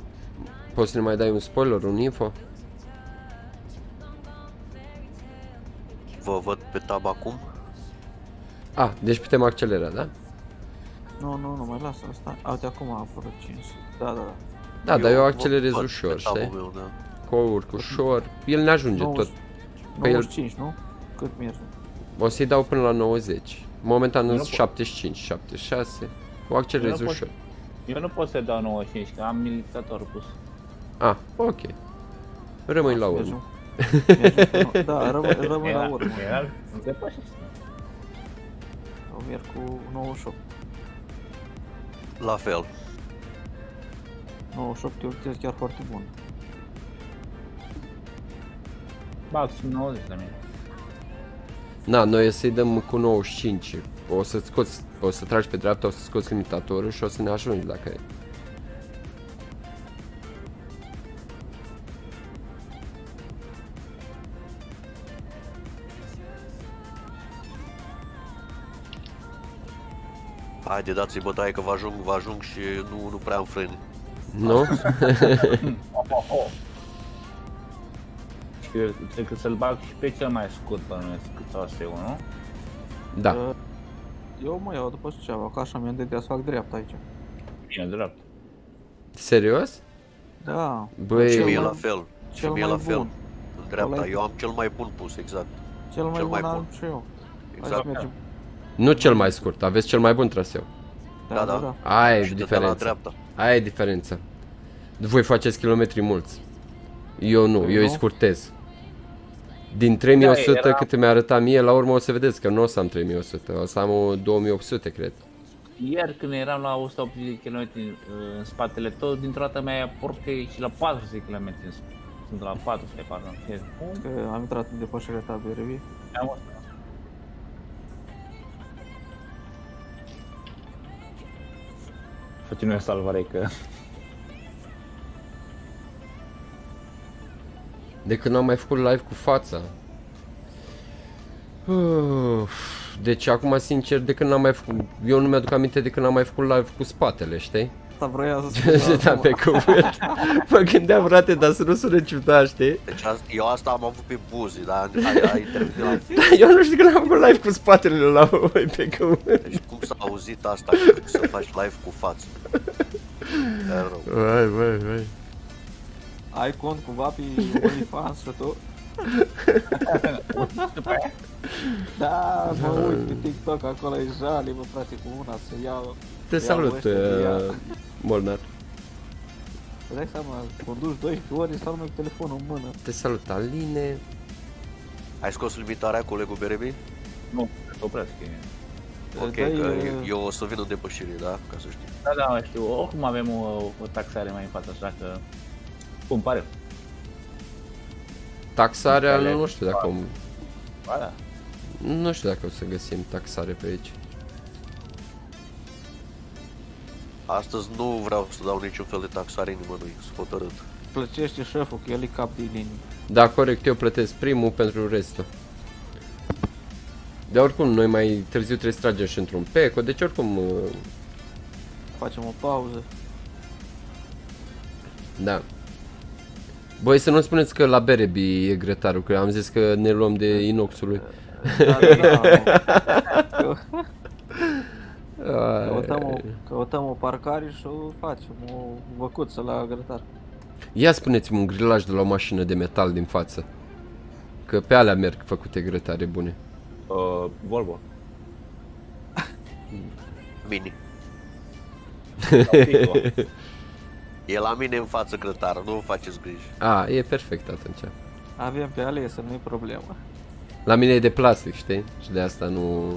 A: poți să ne mai dai un spoiler, un info?
D: Vă văd pe tab acum?
A: Ah, deci putem accelera, da?
B: Nu, nu, nu, mai lasă asta A, Uite, acum a apărut 500 Da, da, da
A: Da, dar eu
D: vă
A: accelerez
D: văd
A: ușor,
D: pe tabul
A: știi?
D: Meu, da.
A: Că urc ușor, el ne ajunge
B: 90
A: tot. Păi el-
B: 95, nu? Cât merge?
A: O să-i dau până la 90. Momentan
C: Eu
A: sunt
C: nu pot.
A: 75, 76. O accelerez
C: Eu nu pot.
A: ușor.
C: Eu nu pot să dau 95, că am militator pus.
A: Ah, ok. Rămâi la urmă.
B: Mergem. Mergem pe nou- Da, rămân, rămân la
C: Era-
B: urmă
C: Era, nu se pășește.
B: Eu merg cu 98
D: La fel.
B: 98 e o viteză chiar foarte bună
C: Bag sub 90 la mine.
A: Na, noi o să-i dăm cu 95. O să scoți, o să tragi pe dreapta, o să scoți limitatorul și o să ne ajungi dacă e.
D: Haide, dați-i bătaie că vă ajung, vă ajung și nu, nu prea am frâne.
A: Nu?
C: Și trebuie să-l bag și pe cel mai scurt bănuiesc traseu, nu?
A: Da.
B: Uh, Eu mă iau după ceva, că așa mi-am de să fac dreapta aici.
C: Bine, drept.
A: Serios?
B: Da,
D: Și
A: Băi,
D: mie
B: mai-
D: la fel. Și
B: cel
D: mie
B: mai
D: la fel.
B: bun.
D: În dreapta.
B: Ăla e-
D: Eu am cel mai bun pus, exact.
B: Cel mai
D: Cel
B: bun
D: mai
B: am
D: bun.
B: și eu. Hai să
D: Exact.
B: mergem.
A: Nu cel mai scurt, aveți cel mai bun traseu.
D: Da, da.
A: Aia e
D: Și de la
A: diferența.
D: dreapta.
A: Aia e diferența. Voi faceți kilometri mulți. Eu nu,
B: Păi
A: eu îi
B: nu.
A: scurtez. Din 3100
C: Da, era-
A: cât mi-a arătat mie, la urmă o să vedeți că nu o să am 3100, o să am o 2800, cred.
C: Ieri când eram la 180 de km în spatele tău, dintr-o dată mi-a porte și la 400 km în sp- sunt la 400, pardon. Ce? Cum?
B: Că am intrat în depășirea ta, BRB.
C: Am Facem o salvare că
A: De când am mai făcut live cu fața. Uf, Deci acum, sincer, de când n-am mai făcut... Eu nu mi-aduc aminte de când am mai făcut live cu spatele, știi?
B: Asta vroia să
A: Ce
B: spun
A: da pe cuvânt. mă gândeam, frate, dar să nu sună ciudat, știi?
D: Deci asta- eu asta am avut pe buzi, dar ai, ai terminat.
A: Eu nu știu când am făcut live cu spatele la voi pe cuvânt.
D: Deci cum s-a auzit asta că să faci live cu față? E rău.
A: Vai, vai, vai.
B: Ai cont cumva pe OnlyFans și tu? Da, mă uit pe TikTok, acolo e jali, mă frate, cu una să iau.
A: Te
B: Ia
A: salut,
B: ăștia de ea.
A: uh, Molnar.
B: Îți dai seama, conduci 12 ore, stau numai cu telefonul în mână.
A: Te salut, Aline.
D: Ai scos limitarea colegul Berebi?
C: nu, te opresc. e-
D: Ok,
B: Dai,
D: că
B: uh,
D: eu o să vin în depășire, da? Ca să știi.
C: Da, da, mai știu, oricum avem o, o taxare mai în față, așa că... Cum pare?
A: Taxarea,
C: Înțeleg.
A: nu știu dacă... o-
C: Ba da.
A: Nu știu dacă o să găsim taxare pe aici.
D: Astăzi nu vreau să dau niciun fel de taxare nimănui, sunt hotărât.
B: Plăcește șeful, că el e cap de linie.
A: Da, corect, eu plătesc primul pentru restul. De oricum, noi mai târziu trebuie să tragem și într-un peco, deci oricum, uh,
B: Facem o pauză.
A: da. Băi, să nu spuneți că la Berebi e grătarul, că am zis că ne luăm de inoxul lui.
B: Da, da, da.
A: Ai.
B: Căutăm o, căutăm o parcare și o facem, o văcuță la grătar.
A: Ia spuneți-mi un grilaj de la o mașină de metal din față. Că pe alea merg făcute grătare bune.
C: Uh, Volvo.
D: Mini.
C: Sau Pico.
D: E la mine în față grătară, nu vă faceți griji.
A: A, e perfect atunci.
B: Avem pe alesă, nu-i problemă.
A: La mine e de plastic, știi? Și de asta nu...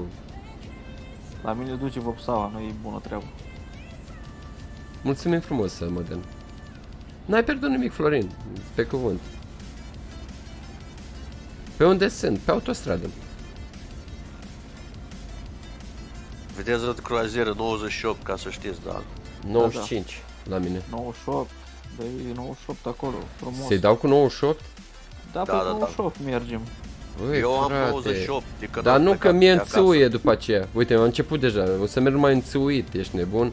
B: La mine duce vopsaua, nu e bună treabă.
A: Mulțumim frumos, Modern. N-ai pierdut nimic, Florin, pe cuvânt. Pe unde sunt? Pe autostradă.
D: Vedeți răd croazieră 98, ca să știți, da.
A: 95 la mine.
B: 98, de 98 acolo, frumos.
A: Să-i dau cu 98?
B: Da,
D: Da,
B: pe
D: da, da.
B: 98 mergem.
A: Băi,
D: eu am
A: frate.
D: 98, de când
A: Dar
D: am
A: nu că
D: plecat
A: mie
D: de acasă.
A: înțuie după aceea. Uite, am început deja. O să merg mai înțuit, ești nebun?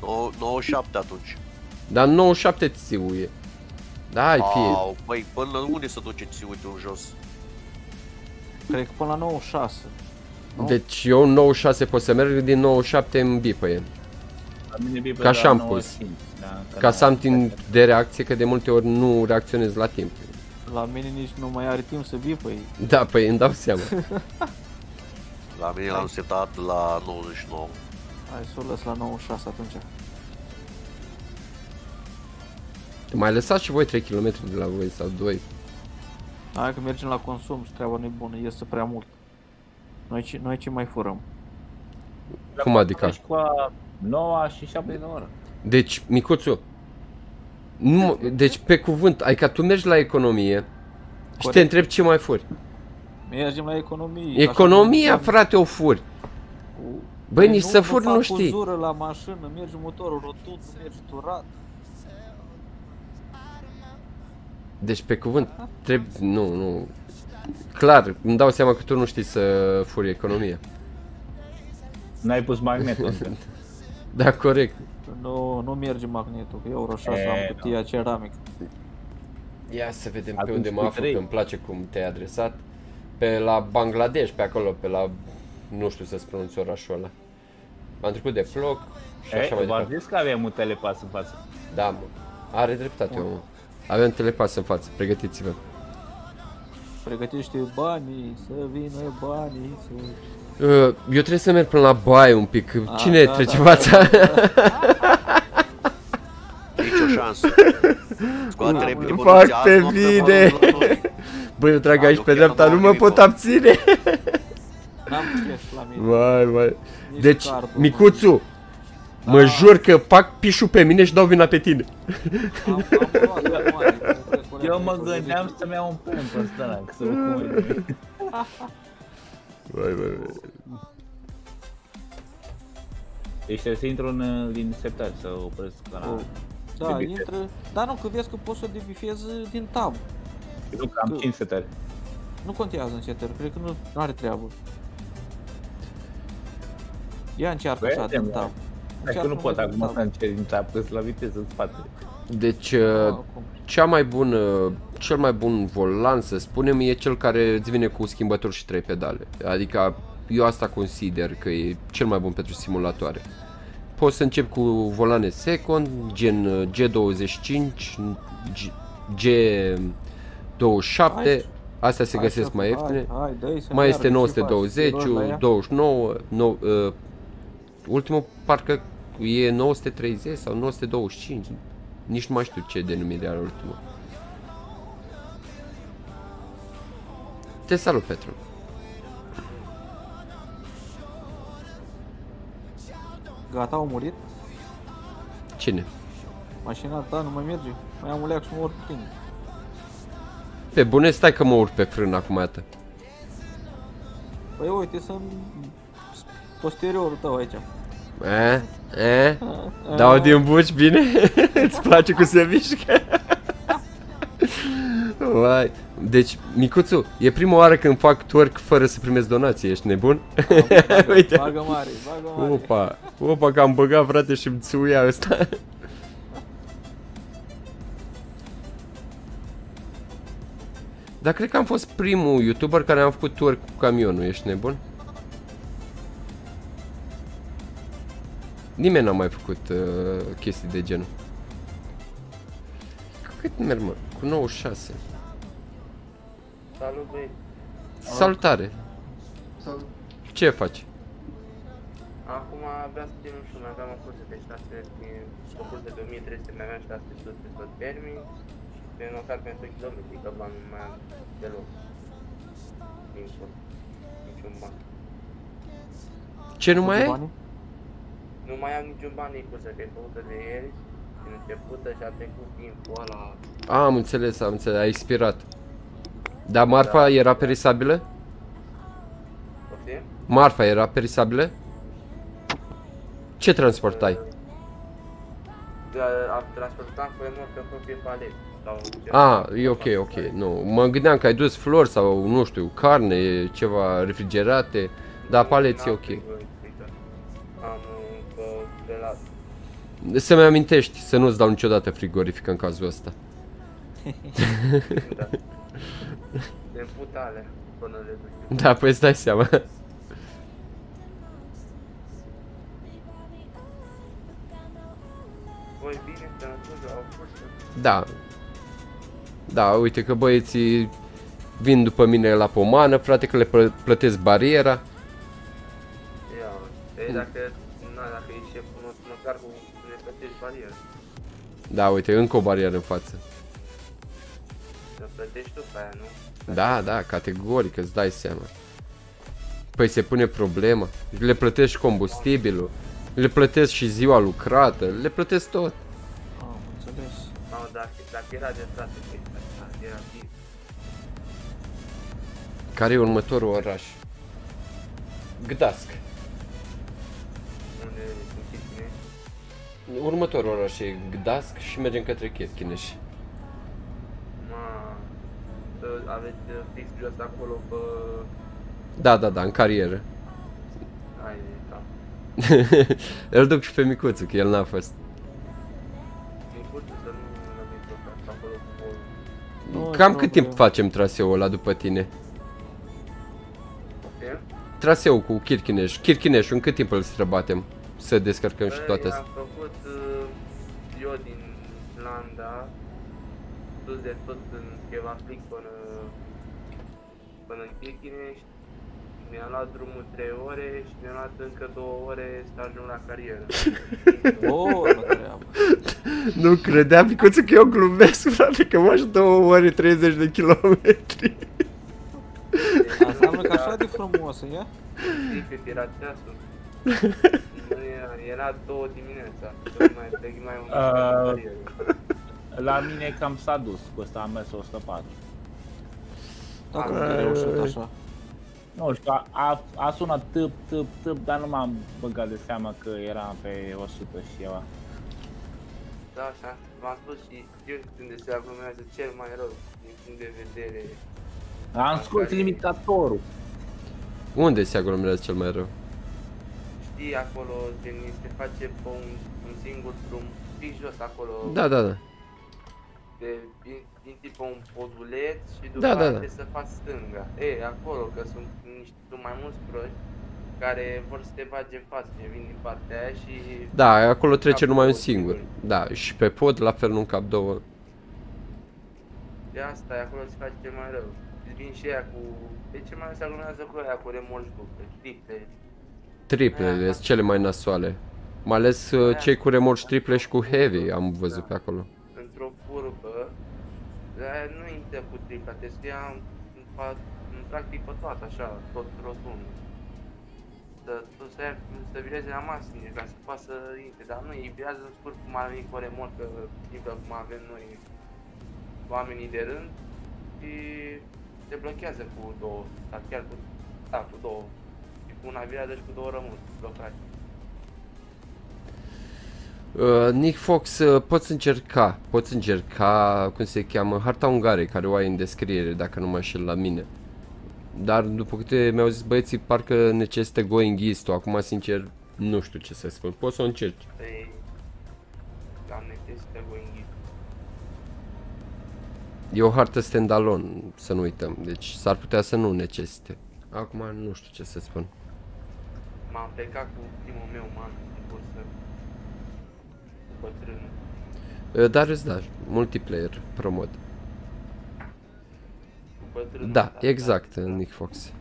D: Nou- 97 atunci.
A: Dar 97 țiuie. Da, ai fie.
D: Au, băi, până la unde să duceți, uite, în jos?
B: Cred că până la 96. nu?
A: Deci eu în 96 pot să merg, din 97 în bipăie.
C: La mine bipă
A: Ca
C: de la
A: și am
C: 95, Da, că
A: Ca
C: nu-
A: să am timp de reacție, că de multe ori nu reacționez la timp.
B: La mine nici nu mai are timp să bipăi.
A: Da, păi îmi dau seama.
D: La mine l-am setat la 99.
B: Hai să o lăs la 96 atunci.
A: Mai lăsați și voi 3 km de la voi sau 2.
B: Hai că mergem la consum și treaba nu bună, iese prea mult. Noi ce, noi ce mai furăm?
A: Cum adică?
C: Deci cu a 9 și 7 de oră.
A: Deci, micuțu, nu, deci pe cuvânt, ai ca tu mergi la economie și te
B: Corect.
A: întreb ce mai furi.
B: Mergem la economie.
A: Economia,
B: Așa cum-
A: frate, o furi.
B: cu-
A: Băi,
B: Păi
A: nici să furi
B: fac
A: nu știi.
B: uzură la mașină, merge motorul rotund, nu merge turat.
A: Deci pe cuvânt, trebuie, nu, nu. Clar, îmi dau seama că tu nu știi să furi economia.
C: N-ai pus magnetul încă.
A: Da, corect.
B: Nu, nu merge magnetul, că eu roșaș
C: E,
B: am
C: da.
B: cutia ceramic.
A: Ia să vedem pe
C: Atunci
A: unde mă
C: cu
A: aflu,
C: trei.
A: că îmi place cum te-ai adresat. Pe la Bangladesh, pe acolo, pe la... Nu știu să-ți pronunț orașul ăla. Am trecut de floc și așa mai
C: E, v-am
A: departe.
C: zis că avem un telepas în față.
A: Da, mă. Are dreptate, omul. Avem telepas în față, pregătiți-vă.
B: Pregătește banii, să vină banii, să...
A: Uh, Eu trebuie să merg până la baie un pic. Cine
B: da,
A: trece
B: da,
A: fața?
D: Nici o șansă. Scoate repede
A: Fac
D: muniția,
A: pe
D: azi noapte
A: bine.
D: mă duc la noi.
A: Băi, eu trag
D: Da,
A: aici
D: eu
A: pe
D: chiar
A: dreapta,
D: nu
A: nu
D: am
A: mă
D: nimic,
A: pot
D: bă.
A: abține.
B: N-am cash la mine.
A: Vai, vai.
B: nici
A: Deci,
B: cardul,
A: micuțu, mă
B: Da.
A: jur că fac pișul pe mine și dau vina pe tine.
B: Am, am luat acum, adică, cred că
C: Eu
B: le-am
C: mă
B: făcut
C: gândeam
B: de-
C: să-mi iau un pump ăsta, ăla,
A: Vai, vai, vai.
C: Deci trebuie să intru în uh, din septari să opresc canalul.
B: Oh. Da,
C: Debifez.
B: intră, dar nu, că vezi că poți să o debifezi din tab.
C: Nu, că am
B: că-
C: 5 setări.
B: Nu contează în setări, cred că nu nu are treabă. Ia încearcă așa
C: Vedem,
B: din
C: da.
B: tab.
C: Dacă nu
B: Încearcă
C: pot
B: mai
C: acum
B: din
C: să
B: tab.
C: încerc din trap, că sunt la viteză în spate.
A: Deci,
B: Ah,
A: uh,
B: acum.
A: Cea mai bună, cel mai bun volan, să spunem, e cel care îți vine cu schimbători și trei pedale. Adică eu asta consider că e cel mai bun pentru simulatoare. Poți să încep cu volane second, gen uh, G25, G- G27,
B: Hai,
A: astea se
B: Hai
A: găsesc
B: să-
A: mai
B: hai,
A: ieftine.
B: Hai, dă-i să
A: Mai
B: meargă,
A: este
B: ce
A: 920,
B: faci? Rogi la ea?
A: 29, nou, uh, ultimul parcă e 930 sau 925. Nici nu mai știu ce denumire are ultimul. Te salut, Petru.
B: Gata, au murit.
A: Cine?
B: Mașina ta nu mai merge. Mai am un leac și mă urc cu tine.
A: Pe bune, stai că mă urc pe frână acum, iată.
B: Păi uite, sunt posteriorul tău aici.
A: E? E? Dau din buci bine? Îți place cum se mișcă? Vai. Deci, Micuțu, e prima oară când fac twerk fără să primesc donații, ești nebun? Uite.
B: Bagă mare, bagă mare.
A: Opa, opa că am băgat frate și îmi țuia ăsta Dar cred că am fost primul youtuber care am făcut tour cu camionul, ești nebun? Nimeni n-a mai făcut uh, chestii de genul Cu Cât merg mă? Cu 96
F: Salut, băi.
A: Salutare!
E: Sau
A: Ce faci?
F: Acum vreau să țin un șum, aveam o cursă de 6 din o cursă de 1300, mai aveam 600 tot termin și pe nocat pentru kilometri, că bani nu mai am deloc. Niciun, niciun ban.
A: Ce nu mai ai?
B: Banii?
F: Nu mai am niciun ban din cursă, că e făcută de ieri, din începută și a trecut timpul ăla.
A: A, am înțeles, am înțeles, ai expirat Dar marfa
F: Da.
A: era perisabilă?
F: Poftim?
A: Marfa era perisabilă? Ce transportai?
F: Da, am transportat cu emot pe proprie palet. Sau
A: A, e ok, ok, nu. Mă gândeam că ai dus flori sau, nu știu, carne, ceva refrigerate, dar paleți e ok.
F: Am
A: Să-mi amintești să nu-ți dau niciodată frigorific în cazul ăsta.
F: Da. De putale până le duc.
A: Da, păi îți dai seama.
F: Voi bine, sănătos, la o cursă.
A: Da. Da, uite că băieții vin după mine la pomană, frate, că le plă- plătesc bariera.
F: Ia, e dacă, na, dacă
A: Da, uite, încă o barieră în față.
F: Să plătești tu pe aia, nu?
A: Da, da, categoric, îți dai seama. Păi se pune problema. Le plătești combustibilul, le plătesc și ziua lucrată, le plătesc tot.
B: Am înțeles.
F: Mamă, dacă, dacă era de frate, păi, dacă era bine.
A: Care e următorul oraș? Gdask. Următorul oraș e Gdask și mergem către Chetchineș.
F: Ma, să aveți uh, fix jos acolo pe...
A: Da, da, da, în carieră.
F: Hai, da.
A: Îl duc și pe micuțul, că el n-a fost.
F: Micuțul să nu rămâi blocat acolo cu bolul.
B: Nu,
A: Cam
B: nu,
A: cât timp
B: nu.
A: facem traseul ăla după tine?
F: Ce?
A: Traseul cu Kirchineș. Kirchineș, în cât timp îl străbatem? Să descărcăm și toate
F: Băi,
A: astea.
F: Am făcut uh, eu din Islanda, dus de tot în Cheva Flick până, până în Kirchinești. Mi-a luat drumul 3 ore și mi-a luat încă 2 ore să ajung la carieră.
B: Bună treabă.
A: Nu credeam, micuțul, că eu glumesc, frate, că faci 2 ore 30 de kilometri.
B: Înseamnă că așa de frumos e?
F: Cât era ceasul. Nu era, era două dimineața. Eu mai plec mai un
C: Uh.
F: la carieră.
C: La mine cam s-a dus, cu ăsta am mers 104.
B: Dacă nu te reușit așa.
C: Nu știu, a, a, a sunat tâp, tâp, tâp, dar nu m-am băgat de seama că era pe 100 și ceva.
F: Da, așa, v-am spus și eu unde se aglomerează cel mai rău din punct de vedere.
C: Am scos limitatorul.
A: Unde se aglomerează cel mai rău?
F: Știi acolo, gen, se face pe un, un singur drum, fix jos acolo,
A: Da, da, da.
F: de, din, din tipă un poduleț și după
A: Da,
F: da,
A: da,
F: da,
A: da.
F: trebuie să faci stânga. E, acolo, că sunt niște sunt mai mulți proști care vor să te bage în față, ce vin din partea aia și...
A: Da, acolo trece
F: Cap
A: numai un
F: două
A: singur.
F: singuri.
A: Da, și pe pod la fel nu cap două.
F: De asta e acolo se face cel mai rău. Vin și aia cu... De ce mai se aglomerează cu aia cu remorci duble, triple,
A: Triplele sunt cele mai nasoale. Mai ales uh, cei cu remorci triple și cu heavy am văzut pe acolo.
F: într-o curbă, dar nu intră cu tripla, te ia în, în, fa- în practic pe toată, așa, tot rotund. Să, să, să, ia, să vireze la maxim, ca să poată să intre, dar nu, îi virează în scurt cum ar veni cu o remorcă simplă, cum avem noi oamenii de rând și se blochează cu două, dar chiar cu, da, cu două. Și cu una virează și cu două rămân blocate.
A: Uh, Nick Fox, uh, poți încerca, poți încerca, cum se cheamă, harta Ungarei, care o ai în descriere, dacă nu mă înșel la mine. Dar după câte mi-au zis băieții, parcă necesită going east acum sincer nu știu ce să spun, poți să o încerci.
F: Păi, am necesită Wingit.
A: E o hartă standalone, să nu uităm, deci s-ar putea să nu necesite. Acum nu știu ce să spun.
F: M-am plecat cu primul meu man în cursă. Bătrân.
A: Uh, Dar îți da, multiplayer, promod.
F: Bătrân.
A: Da, exact, uh, Nick Fox.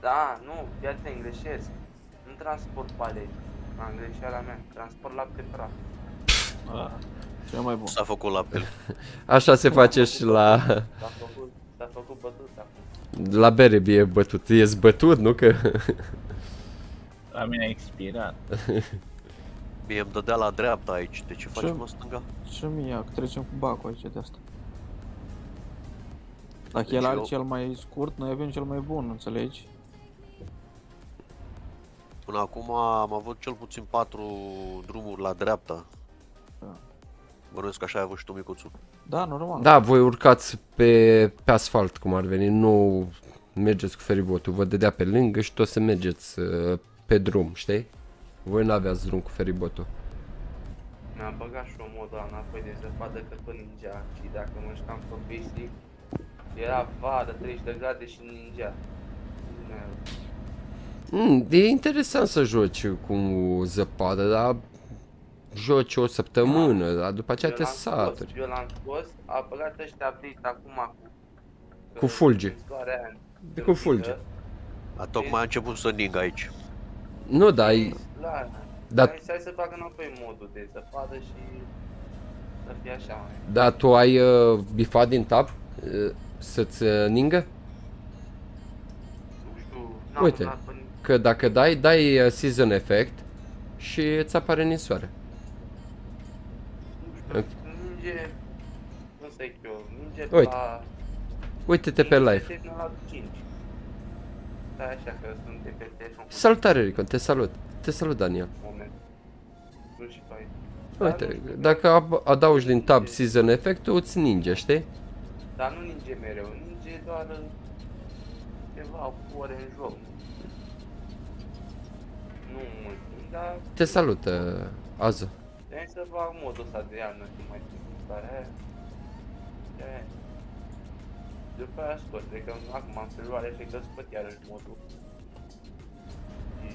F: Da, nu, fii atent, greșesc. Nu transport palete. Am greșeala mea. Transport lapte praf.
B: Ah, cel mai bun.
D: S-a făcut la pel.
A: Așa se face și la,
F: bătut acum.
A: la bere e bătut. E bătut, nu că...
C: La mine a expirat.
D: Mie îmi dădea la dreapta aici, de ce facem
B: Ce?
D: în stânga?
B: Ce mie, că trecem cu bacul aici de asta. Dacă
D: Deci
B: el are
D: eu-
B: cel mai scurt, noi avem cel mai bun, înțelegi?
D: Până acum am avut cel puțin patru drumuri la dreapta.
B: Da.
D: Bănuiesc că așa ai avut și tu, micuțu.
B: Da, normal.
A: Da, voi urcați pe, pe asfalt, cum ar veni, nu mergeți cu feribotul, vă dădea pe lângă și tot să mergeți uh, pe drum, știi? Voi nu aveați drum cu feribotul.
F: Mi-am băgat și o modă înapoi de zăpadă că tot ningea. Și dacă mă jucam pe basic, era vară, 30 de grade și ningea.
A: Mm, e interesant să joci cu zăpadă, dar joci o săptămână, dar după aceea
F: Eu
A: te
F: l-am scos,
A: saturi.
F: Eu l-am scos, a băgat ăștia update acum cu...
A: Cu fulgi.
F: cu soarea aia
A: De cu fulgi.
F: tâmpită.
D: A tocmai a început să ningă aici.
A: Nu, dar ai-
F: Da,
A: Da.
F: Hai, hai să facă înapoi modul de zăpadă și să fie așa mai.
A: dar tu ai uh, bifat din tab uh, să-ți uh, ningă?
F: Nu știu, n-am
A: Uite.
F: dat până...
A: Că dacă dai, dai uh, season effect și îți apare ninsoare.
F: Nu știu, ninge... Nu să zic eu, ninge
A: Uite,
F: la...
A: Uite-te pe
F: ninge
A: live.
F: până la 5. Stai așa că sunt de pe telefon.
A: Salutare, Ricon, te salut. Te salut, Daniel.
F: Moment. Nu și tu ai.
A: Uite,
F: Dar nu știu,
A: dacă ab- adaugi din tab season effect îți ninge, știi?
F: Dar nu ninge mereu, ninge merge doar uh, ceva ore în joc. Nu mult, timp, dar
A: Te salută, Azo.
F: Trebuie să fac modul ăsta de iarnă și mai tare aia. De aia. După aia scot, cred că acum în februarie cred că scot iarăși modul. Și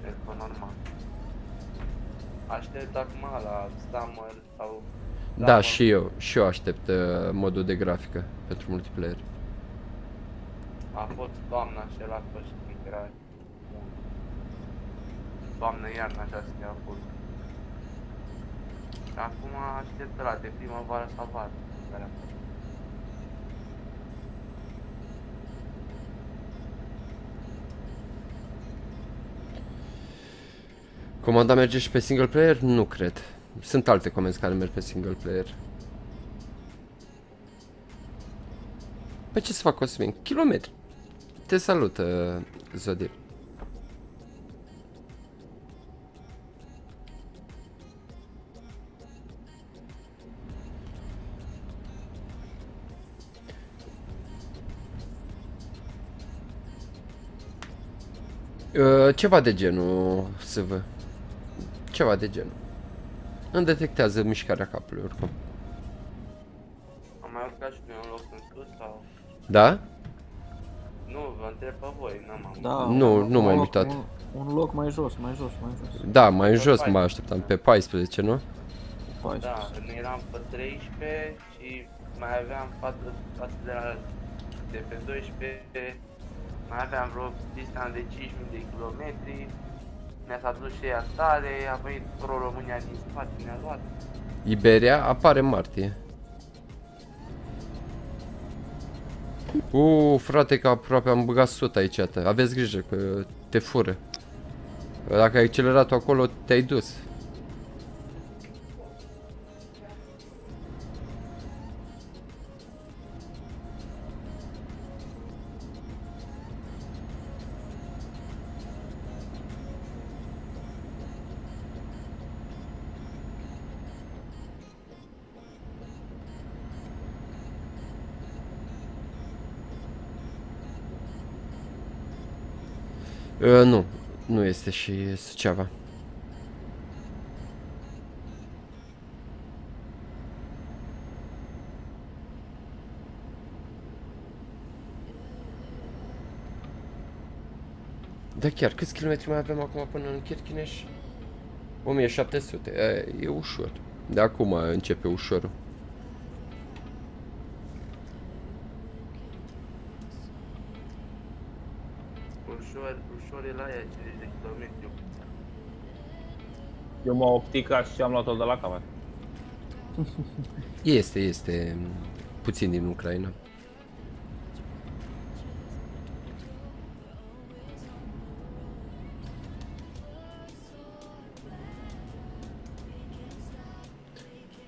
F: cred că normal. Aștept acum la Summer sau...
A: Da,
F: Summer.
A: și eu, și eu aștept uh, modul de grafică pentru multiplayer.
F: A fost toamna și la sfârșit când era bun. Toamnă, iarnă, așa se a fost. Și acum aștept la de primăvară sau vară. care a fost.
A: Comanda merge și pe single player? Nu cred. Sunt alte comenzi care merg pe single player. Pe ce să fac Cosmin? Kilometri. Te salut, uh, Zodir. Ceva de genul, SV. Ceva de genul. Îmi detectează mișcarea capului oricum.
F: Am mai urcat și noi un loc în sus sau...
A: Da?
F: Nu, vă întreb pe voi, n-am am.
B: Da,
A: Nu,
B: un-
A: nu
B: un
A: m-am
B: loc-
A: uitat.
B: Un, un loc mai jos, mai jos, mai jos.
A: Da, mai în
F: Pe
A: jos
F: 14.
A: mă așteptam, pe 14, nu?
B: 14.
F: Da, noi eram pe 13 și mai aveam 4, 4 de la de pe 12, mai aveam vreo distanță de 5.000 de kilometri. Ne-a adus și ea tare, a venit Pro România din spate, ne-a luat.
A: Iberia apare în martie. Uuu, frate, că aproape am băgat sut aici, tă. aveți grijă că te fură. Dacă ai accelerat acolo, te-ai dus. Uh, nu, nu este și Suceava. Da chiar, câți kilometri mai avem acum până în Kirchineș? 1700, e, e ușor. De acum începe ușorul.
F: Ușor,
C: Eu m-am optica și am luat-o de la capăt.
A: Este, este puțin din Ucraina.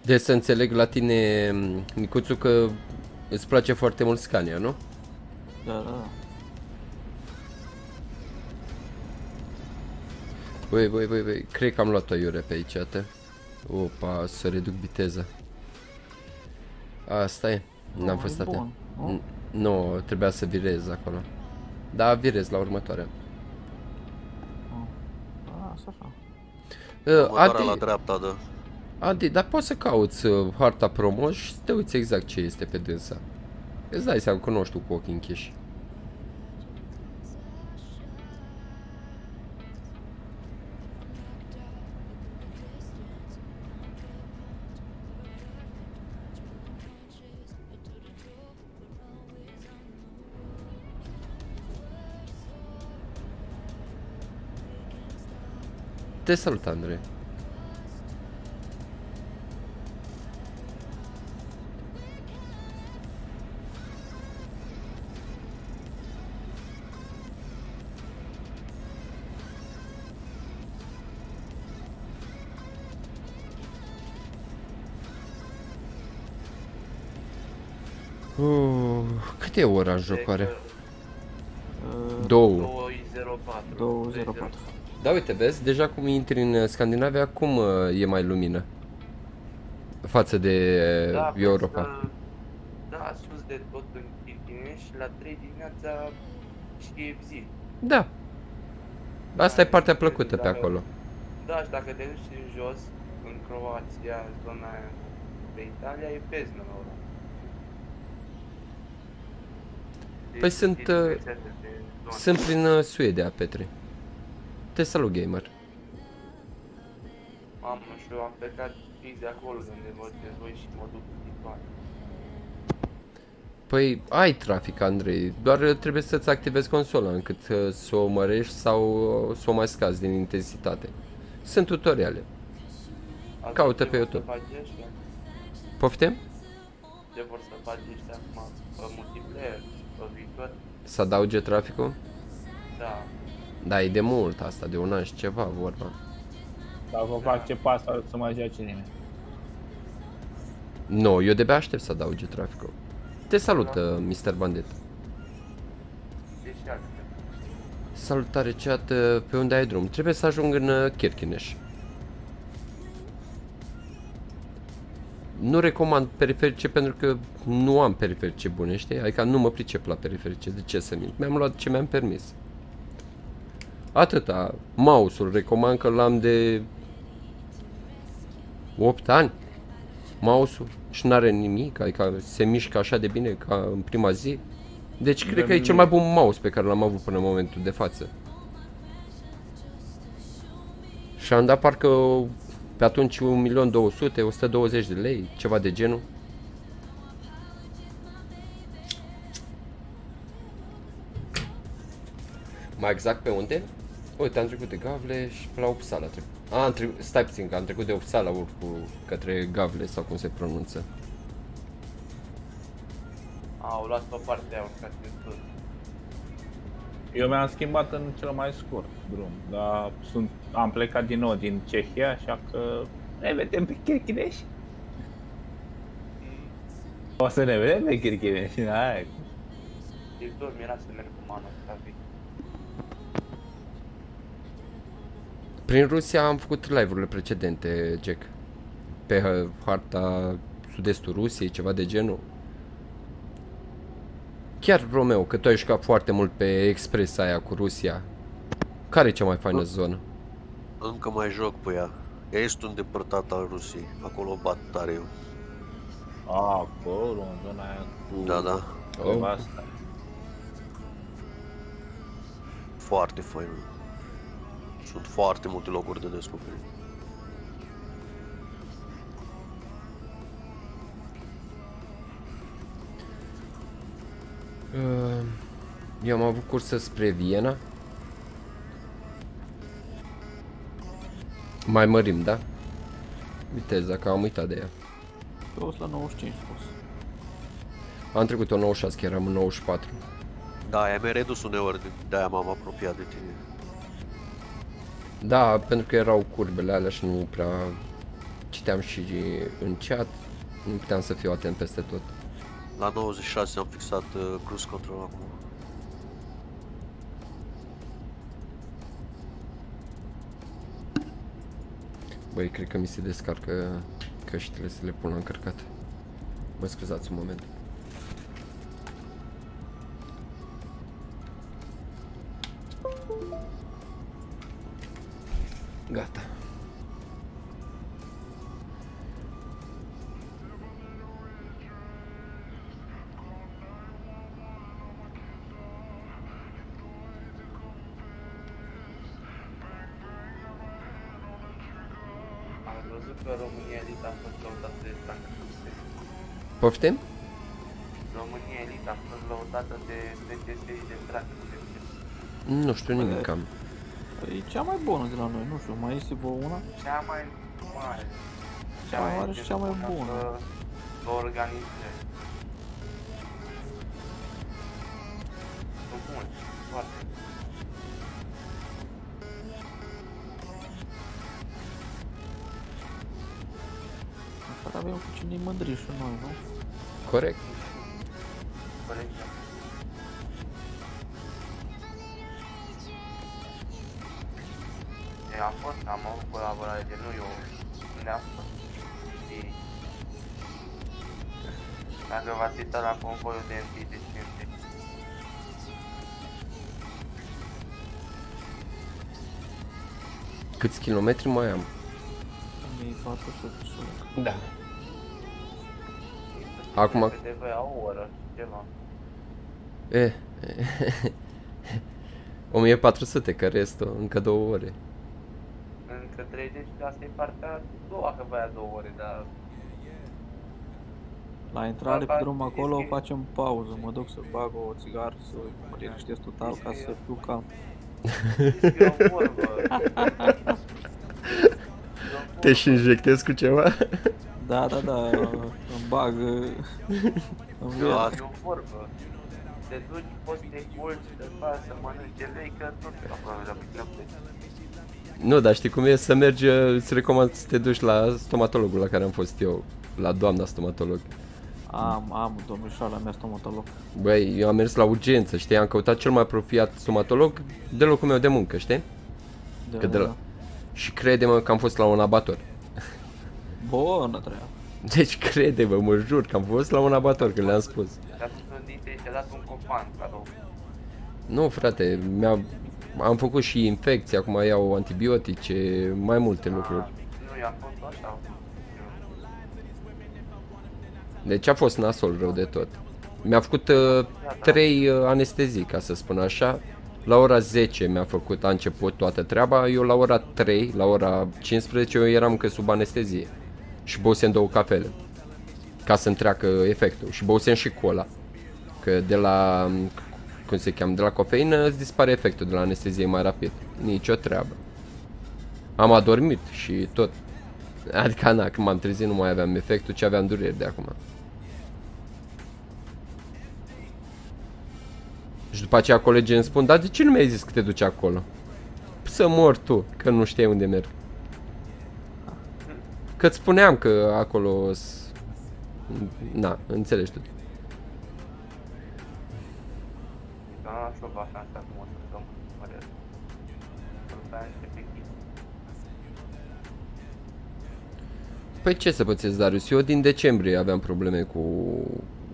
A: De să înțeleg la tine, Nicuțu, că îți place foarte mult Scania, nu?
B: Da, da, da.
A: Băi, băi, băi, băi, cred că am luat o iure pe aici, te. Opa, să reduc viteza. Asta e, n-am
B: Oh,
A: fost
B: e
A: atent.
B: bun, nu?
A: N- Nu, trebuia să virez acolo. Da, virez la următoarea.
B: Da, asta așa.
A: Uh,
D: Următoarea la
A: Adi,
D: dreapta, da.
A: Adi, dar poți să cauți uh, harta promo și să te uiți exact ce este pe dânsa. Îți dai seama că nu știu cu ochii închiși. Te salut, Andrei. Uh, cât e ora în joc oare?
B: Uh,
A: Două.
F: 204.
B: 204.
A: Da, uite, vezi, deja cum intri în uh, Scandinavia, acum uh, e mai lumină. Față de uh,
F: Da,
A: Europa.
F: Să, da, sus de tot în Chirchinești și la 3 dimineața și e zi.
A: Da. Asta e partea plăcută pe acolo.
F: Da, și dacă te duci în jos, în Croația, zona aia pe Italia, e beznă la ora.
A: Păi sunt, uh, Sunt prin uh, Suedia, Petre. Te salut, gamer.
F: Mamă, și eu am plecat fix de acolo de unde vă de voi și mă duc în Lituania.
A: Păi ai trafic, Andrei, doar uh, trebuie să-ți activezi consola încât uh, să o mărești sau uh, să o mai scazi din intensitate. Sunt tutoriale.
F: Azi
A: Caută
F: ce
A: pe
F: vor să
A: YouTube.
F: faci ăștia?
A: Poftim?
F: Ce vor să faci ăștia acum? Pe multiplayer? Pe viitor?
A: Să adauge traficul?
F: Da.
A: Da, e de mult asta, de un an și ceva vorba.
C: Dacă o fac ce pasă, să mai joace nimeni.
A: Nu, eu de-abia aștept să adauge traficul. Te salut, uh, Mr. Bandit.
F: Deci altfel.
A: Salutare, chat, uh, pe unde ai drum? Trebuie să ajung în uh, Kirchineș. Nu recomand periferice pentru că nu am periferice bune, știi? Adică nu mă pricep la periferice, de ce să mint? Mi-am luat ce mi-am permis. Atâta. Mouse-ul recomand că l-am de 8 ani. Mouse-ul și n-are nimic, adică se mișcă așa de bine ca în prima zi. Deci cred că e cel mai bun mouse pe care l-am avut până în momentul de față. Și am dat parcă pe atunci 1.200.000, 120 de lei, ceva de genul. Mai exact pe unde? Uite, am trecut de Gavle și pe la Uppsala. Trec. A, am trecut, stai puțin, că am trecut de Uppsala urc cu, către Gavle sau cum se pronunță.
F: Au luat pe partea aia, urcat în sus.
C: Eu mi-am schimbat în cel mai scurt drum, dar sunt, am plecat din nou din Cehia, așa că ne vedem pe Kirchineș. O să ne vedem pe Kirchineș, hai.
F: Deci doar mi-era să merg cu mano în trafic.
A: Prin Rusia am făcut live-urile precedente, Jack. Pe uh, harta sud-estul Rusiei, ceva de genul. Chiar Romeo, că tu ai jucat foarte mult pe expresa aia cu Rusia. Care e cea mai faină zonă?
D: Încă mai joc pe ea. Estul îndepărtat al Rusiei. Acolo bat tare eu.
C: A, acolo, în zona aia cu...
D: Da, da.
A: Oh.
C: cu asta.
D: Foarte fain. Sunt foarte multe locuri de descoperit.
A: Uh, Eu am avut cursă spre Viena. Mai mărim, da? Viteza, că am uitat de ea.
B: Eu sunt la 95 spus.
A: Am trecut o 96, chiar eram în 94.
D: Da, ai mai redus uneori, de- de-aia m-am apropiat de tine.
A: Da, pentru că erau curbele alea și nu prea citeam și în chat. Nu puteam să fiu atent peste tot.
D: La 96 am fixat uh, cruise control acum.
A: Băi, cred că mi se descarcă căștile să le pun la încărcat. Mă scuzați un moment. Gata.
F: Am văzut că România Elite a fost lăudată de tankuse.
A: Poftim?
F: România Elite a fost lăudată de TTS și de trafic.
A: Nu știu nimic cam.
B: Cea mai bună de la noi, nu știu, mai este vă una?
F: Cea mai mare.
B: Cea mai mare și cea mai bună.
F: Să organizezi. Sunt mulți, foarte.
B: Măcar avem cu cine mândri și noi, nu?
A: Corect.
F: Corect.
A: Câți kilometri mai am?
B: 1400 și ceva.
A: Da. Acum-
F: De voi o oră și ceva.
A: E, 1400, că restul încă două ore.
F: Încă 30 și asta e partea a doua, că voia două ore, dar
B: La intrare pe
F: Ba,
B: drum
F: ba,
B: acolo
F: este-
B: facem pauză, mă duc să bag o țigară, să mă liniștesc total ca să fiu calm.
F: E o vorbă.
A: Te și injectezi cu ceva?
B: Da, da, da, îmi bag în
D: Eu
B: viață.
D: aș-
F: E o vorbă. Te duci, poți să te culci, să faci, să mănânci lei, că tot aproape la picăpte.
A: Nu, dar știi cum e să mergi, îți recomand să te duci la stomatologul la care am fost eu, la doamna stomatolog.
B: Am, am domnișoara mea stomatolog.
A: Băi, eu am mers la urgență, știi, am căutat cel mai apropiat stomatolog de locul meu de muncă, știi?
B: De
A: Că de la... Și crede-mă că am fost la un abator.
B: Bună treabă.
A: Deci crede-mă, mă jur că am fost la un abator, că le-am spus.
F: Dar tu sunt dinte și a dat un copan cadou.
A: Nu, frate, mi-a... am făcut și infecții, acum iau antibiotice, mai multe lucruri.
F: Nu, i-a fost așa.
A: Deci a fost nasol rău de tot. Mi-a făcut uh, trei uh, anestezii, ca să spun așa. La ora 10 mi-a făcut, a început toată treaba, eu la ora 3, la ora 15, eu eram încă sub anestezie. Și băusem două cafele, ca să-mi treacă efectul. Și băusem și cola, că de la, cum se cheamă, de la cofeină îți dispare efectul de la anestezie mai rapid. Nici o treabă. Am adormit și tot. Adică, na, când m-am trezit nu mai aveam efectul, ci aveam dureri de acum. Și după aceea colegii îmi spun, dar de ce nu mi-ai zis că te duci acolo? Să mor tu, că nu știai unde merg. Că-ți spuneam că acolo... s- Na, înțelegi tu.
F: Da, și o vacanță acum o săptămână, mă rog. După aia începe chestia.
A: Păi ce să pățesc, Darius? Eu din decembrie aveam probleme cu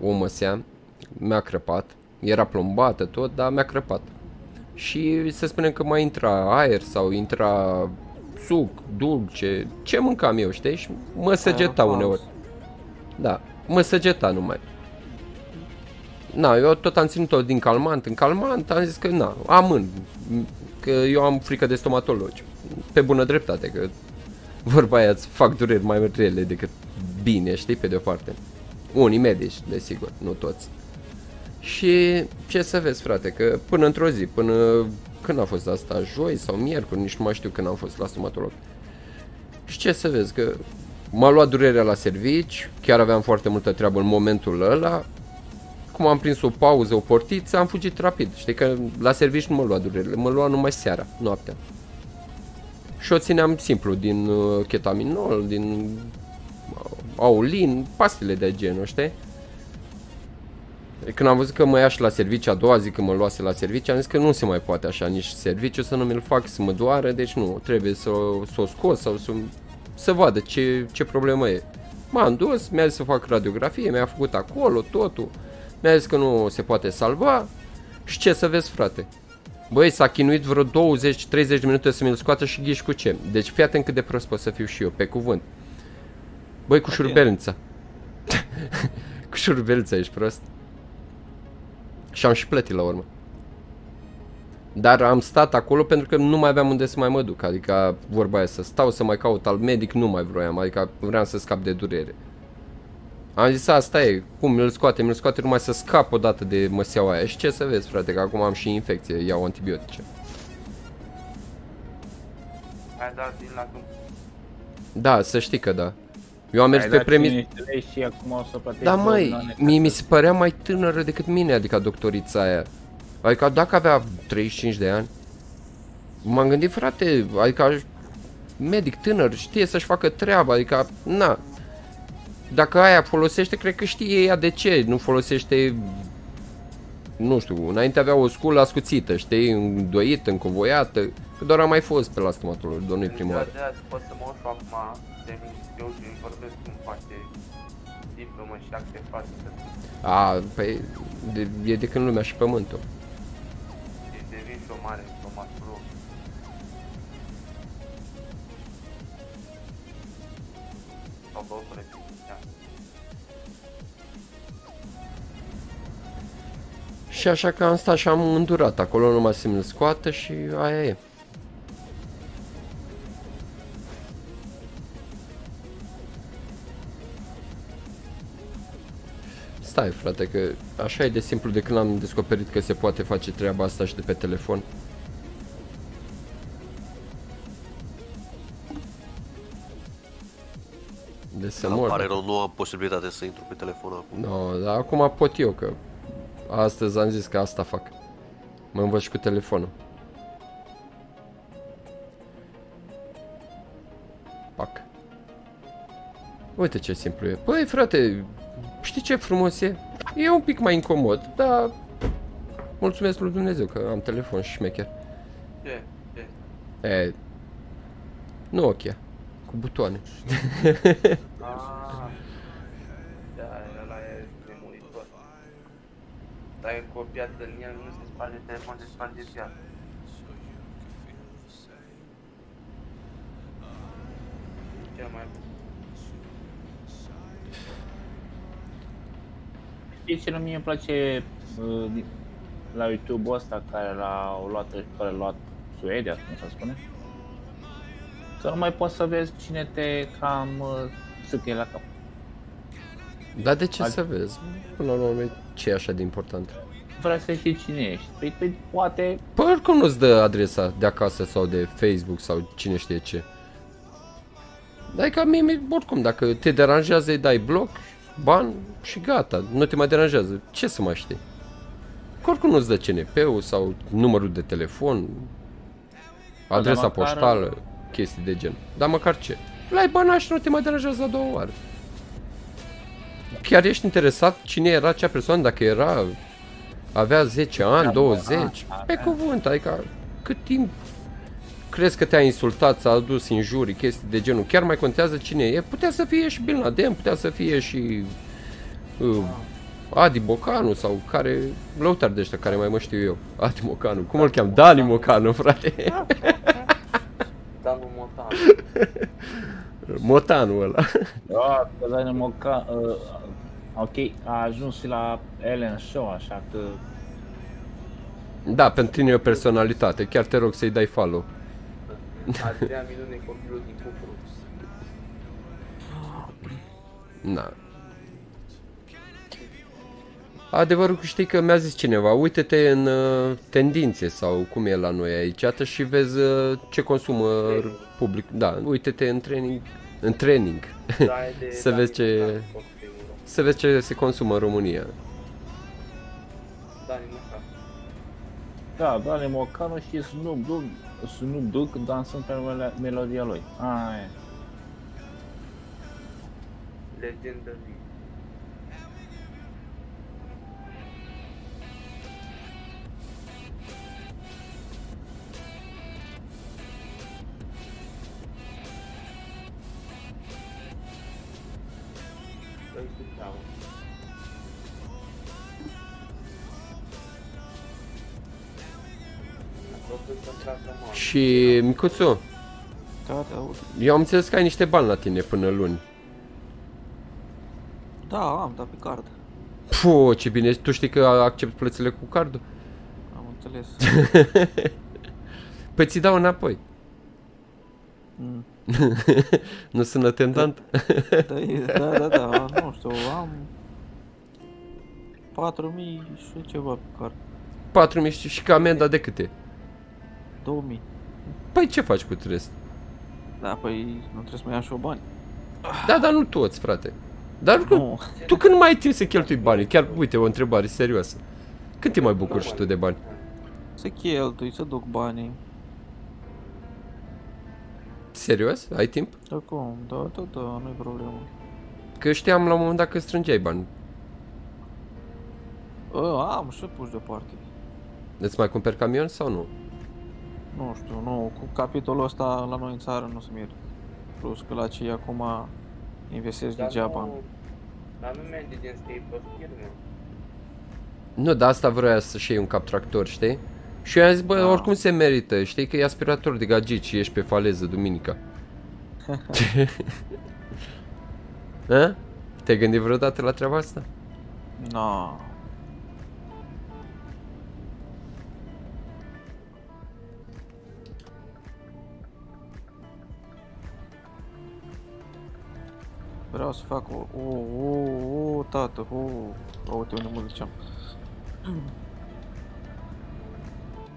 A: o măsea. Mi-a crăpat. Era plombată tot, dar mi-a crăpat. Și să spunem că mai intra aer sau intra suc, dulce, ce mâncam eu, știi? Și mă săgeta
B: Aeropaus.
A: uneori. Da, mă săgeta numai. Na, eu tot am ținut-o din calmant în calmant, am zis că na, amân, că eu am frică de stomatologi. Pe bună dreptate, că vorba aia îți fac dureri mai rele decât bine, știi, pe de-o parte. Unii medici, desigur, nu toți. Și ce să vezi, frate, că până într-o zi, până când a fost asta, joi sau miercuri, nici nu mai știu când am fost la stomatolog. Și ce să vezi, că m-a luat durerea la servici, chiar aveam foarte multă treabă în momentul ăla, cum am prins o pauză, o portiță, am fugit rapid. Știi că la servici nu mă lua durerile, mă lua numai seara, noaptea. Și o țineam simplu, din uh, ketaminol, din uh, aulin, pastile de genul, știi? Când am văzut că mă ia și la serviciu a doua zi când mă luase la serviciu, am zis că nu se mai poate așa, nici serviciu să nu mi-l fac să mă doară, deci nu, trebuie să, să o scot sau să, să vadă ce, ce problemă e. M-am dus, mi-a zis să fac radiografie, mi-a făcut acolo totul, mi-a zis că nu se poate salva și ce să vezi frate. Băi, s-a chinuit vreo 20-30 de minute să mi-l scoată și ghiși cu ce. Deci fii atent cât de prost pot să fiu și eu, pe cuvânt. Băi, cu șurubelnița. cu șurubelnița ești prost. Și am și plătit la urmă. Dar am stat acolo pentru că nu mai aveam unde să mai mă duc. Adică vorba aia să stau să mai caut alt medic, nu mai vroiam. Adică vreau să scap de durere. Am zis asta e, cum mi-l scoate, mi-l scoate numai să scap odată de măseaua aia. Și ce să vezi frate, că acum am și infecție, iau antibiotice.
F: Ai dat din la câmp.
A: Da, să știi că da. Eu am mers
C: Ai
A: pe
C: dat
A: premis...
C: 500 lei și acum o să plătești
A: Da,
C: două
A: măi,
C: milioane ca
A: mie mi
C: să-
A: se părea mai tânără decât mine, adică doctorița aia. Adică dacă avea 35 de ani, m-am gândit, frate, adică aș- medic tânăr, știe să-și facă treaba, adică, na. Dacă aia folosește, cred că știe ea de ce, nu folosește, nu știu, înainte avea o sculă ascuțită, știi, îndoită, încovoiată, că doar am mai fost pe la stomatolog, domnul deci, primar.
F: Da, da, pot să mă oșu acum, de eu și vorbesc cum face diplomă și acte false.
A: A, păi, de, e de când lumea și pământul.
F: Deci devin și o mare stomatolog. Sau bă,
A: Și așa că am stat și am îndurat acolo, numai să mi-l scoată și aia e. Stai frate că așa e de simplu de când am descoperit că se poate face treaba asta și de pe telefon. De să
D: Îmi
A: mor.
D: pare rău, nu am posibilitate să intru pe telefon acum.
A: No, dar acum pot eu că astăzi am zis că asta fac. Mă învăț și cu telefonul. Pac. Uite ce simplu e. Păi frate, știi ce frumos e? E un pic mai incomod, dar mulțumesc lui Dumnezeu că am telefon și șmecher.
F: Ce? Ce?
A: E, nu ok, cu butoane.
F: Ah. Da, ăla e de muritor. Dar e copiat în el, nu se sparge telefon, se sparge piața. Cel mai bun.
C: Știi ce mie îmi place uh, din- la YouTube-ul ăsta care l-a luat, care l-a luat Suedia, cum să spune? Că nu mai poți să vezi cine te cam uh, sâcăie la cap.
A: Dar de ce
C: Al-
A: să vezi? Până la urmă, ce e așa de important?
C: Vrea să știi cine ești. Păi, păi poate
A: Păi oricum nu-ți dă adresa de acasă sau de Facebook sau cine știe ce. Dar e ca mie, mie, oricum, dacă te deranjează, îi dai bloc, ban și gata. Nu te mai deranjează. Ce să mai știi? Că oricum nu-ți dă CNP-ul sau numărul de telefon, adresa
C: măcar-
A: poștală, chestii de gen. Dar măcar ce? L-ai banat și nu te mai deranjează a doua oară. Chiar ești interesat cine era acea persoană, dacă era avea 10 ani, 20, pe cuvânt, adică cât timp crezi că te-a insultat, ți-a adus injurii, chestii de genul, chiar mai contează cine e? Putea să fie și Bin Laden, putea să fie și uh, Adi Bocanu sau care, lăutar de ăștia care mai mă știu eu, Adi Mocanu, cum îl cheam? Dani Mocanu, frate,
F: Danu Motan.
A: Motanu ăla.
C: Da, că Dani Moca, uh, ok, a ajuns și la Ellen Show, așa că
A: Da, pentru tine e o personalitate, chiar te rog să-i dai follow.
F: Adrian Minune, copilul din cupru.
A: Na. Adevărul că știi că mi-a zis cineva, uite-te în uh, tendințe sau cum e la noi aici, iată și vezi uh, ce consumă public. Da, uite-te în training, în training,
F: Da, e de
A: Să
F: Dani
A: vezi ce-
F: Mocan, copilul.
A: să vezi ce se consumă în România.
F: Dani Mocan.
C: da, Dani Mocanu și Snoop Dogg, Snoop Dogg dansând pe mele- melodia lui. Aia.
F: Legendă vie. Păi cu treabă. Aproape să trată mare.
A: Și, Micuțu,
B: Da, te aud.
A: eu am înțeles că ai niște bani la tine până luni.
B: Da, am, dar pe card.
A: Puh, ce bine, tu știi că accept plățile cu cardul?
B: Am înțeles.
A: Păi ți dau înapoi.
B: Mm.
A: nu sunt atentant?
B: Da, e- da, da, da, nu știu, am 4000 și ceva pe card.
A: 4000 și și că amenda de câte?
B: 2000.
A: Păi ce faci cu rest?
B: Da, păi nu trebuie să mai iau și eu bani.
A: Da, dar nu toți, frate. Dar nu.
B: Nu,
A: tu când mai ai timp să cheltui banii? Chiar, uite, o întrebare serioasă. Când te mai bucuri și tu de bani?
B: să cheltui, să duc banii.
A: Serios? Ai timp?
B: Da, cum? Da, da, da, nu-i problemă.
A: Că știam la un moment dat că strângeai bani.
B: A, am și puși deoparte.
A: Îți mai cumperi camion sau nu?
B: Nu știu, nu, cu capitolul ăsta la noi în țară nu se merge. Plus că la cei acum investesc
F: Dar
B: degeaba.
F: nu, dar nu merge din să iei pe firmă.
A: Nu, dar asta vroia să-și iei un cap tractor, știi? Și eu am zis, bă,
B: Da.
A: oricum se merită, știi că e aspirator de gagici și ești pe faleză duminica. A? Te-ai gândit vreodată la treaba asta?
B: No. Vreau să fac o, o, o, o, tată, o, o, uite unde mă duceam.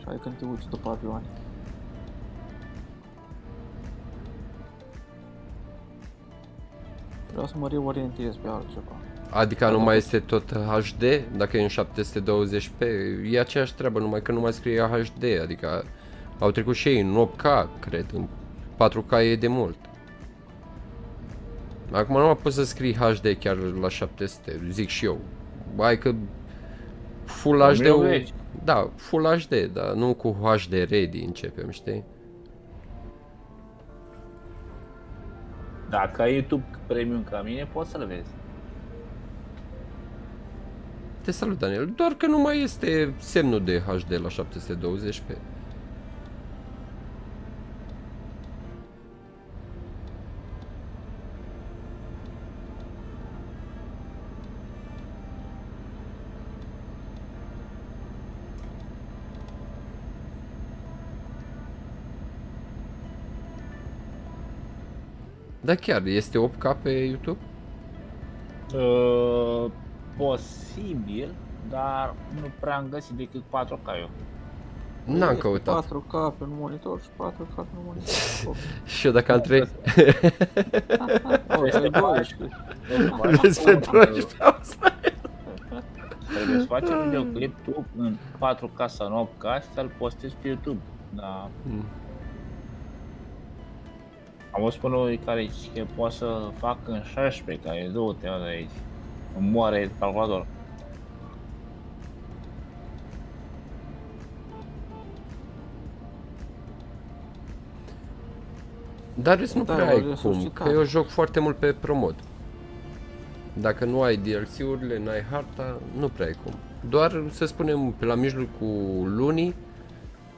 B: Și hai când te uiți după avioane. Vreau să mă reorientez pe altceva.
A: Adică nu mai este tot HD, dacă e în 720p, e aceeași treabă, numai că nu mai scrie HD, adică au trecut și ei în 8K, cred, în 4K e de mult. Acum nu mai poți să scrii HD chiar la 700, zic și eu. Hai că Full HD,
C: 1080.
A: Da, Full HD, dar nu cu HD ready începem, știi?
C: Dacă ai YouTube Premium ca mine, poți să-l vezi.
A: Te salut, Daniel. Doar că nu mai este semnul de HD la 720p. Da chiar, este 8K pe YouTube?
C: Uh, posibil, dar nu prea am găsit decât 4K eu.
A: N-am căutat.
B: 4K pe un monitor și 4K pe un monitor.
A: Și eu dacă am 3...
B: Oh, ai 12.
A: Vezi pe 12
C: Trebuie să faci un videoclip tu în 4K sau în 8K și să-l postezi pe YouTube. Da.
A: Mm.
C: Am văzut pe unul care zice că poate să fac în 16, care e două te de aici. Îmi moare calculator.
A: Dar îți nu
B: Da,
A: prea
B: o
A: ai cum,
B: resuscitat.
A: că eu joc foarte mult pe promod. Dacă nu ai DLC-urile, n-ai harta, nu prea ai cum. Doar, să spunem, pe la mijlocul lunii,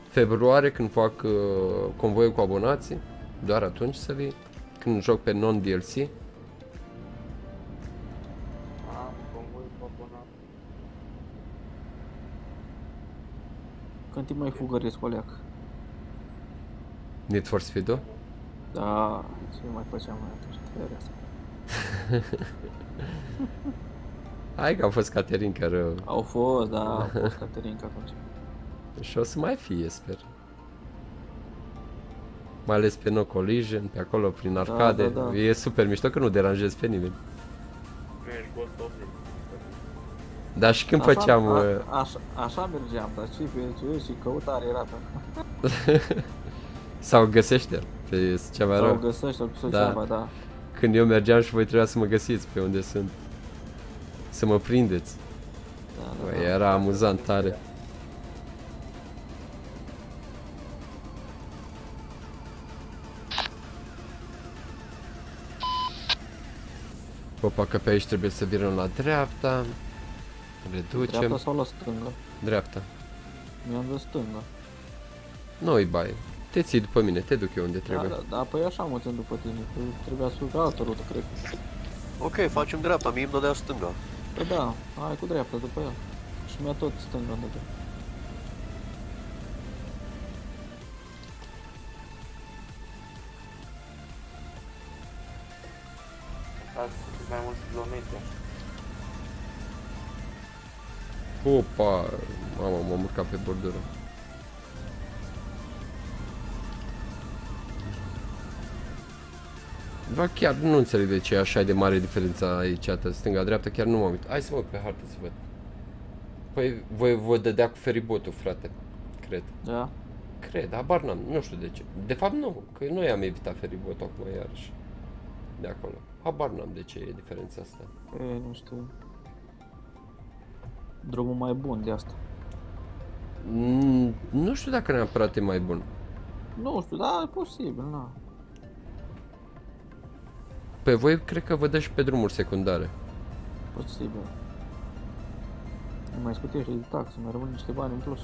A: februarie, când fac uh, convoiul cu abonații, doar atunci să vii, când joc pe non-DLC.
F: A, convoi cu abonat.
B: Când te mai fugăresc, oleac?
A: Need for Speed-ul.
B: Da, ce mai făceam mai atunci? Tăierea asta.
A: Hai că a fost Caterin care...
B: Au fost, da, au fost Caterinca atunci.
A: Și o să mai fie, sper. Mai ales pe No Collision, pe acolo, prin arcade.
B: da, da.
A: E super mișto că nu deranjezi pe nimeni.
F: Mergi cu 180.
A: Dar și când
B: Așa-
A: făceam...
B: a-
A: uh,
B: Așa, așa mergeam, dar ce pe ce și căutare era ta.
A: Sau găsește pe ceva
B: Sau
A: rău.
B: găsești sau
A: Da.
B: Suceava, da.
A: Când eu mergeam și voi trebuia să mă găsiți pe unde sunt. Să mă prindeți.
B: da, da,
A: Bă,
B: da.
A: era amuzant tare. Opa, că pe aici trebuie să virăm la dreapta. Reducem.
B: Dreapta sau la stânga?
A: Dreapta.
B: Mi-am dat stânga.
A: Nu-i bai. Te ții după mine, te duc eu unde
B: Da,
A: trebuie.
B: da, da, păi așa mă țin după tine, că trebuia să fiu pe altă rută, cred.
D: Ok, facem dreapta, mie îmi dădea stânga.
B: Păi da, hai cu dreapta după el. Și mi-a tot stânga de
F: Ați mai mulți kilometri.
A: Opa, mamă, m-am urcat pe bordură. Ba chiar nu înțeleg de ce e așa de mare diferența aici, atât stânga-dreapta, chiar nu mă uit. Hai să mă uit pe hartă să văd. Păi voi vă dădea cu feribotul, frate. Cred.
B: Da?
A: Cred, habar n-am, nu știu de ce. De fapt nu, că noi am evitat feribotul acum iarăși. De acolo. Habar n-am de ce e diferența asta.
B: E, nu știu. Drumul mai bun de asta.
A: Mm, nu știu dacă neapărat e mai bun.
B: Nu știu, da, e posibil, na.
A: Pe voi cred că vă dă și pe drumuri secundare.
B: Posibil. Nu mai scutește de taxe, mai rămân niște bani în plus.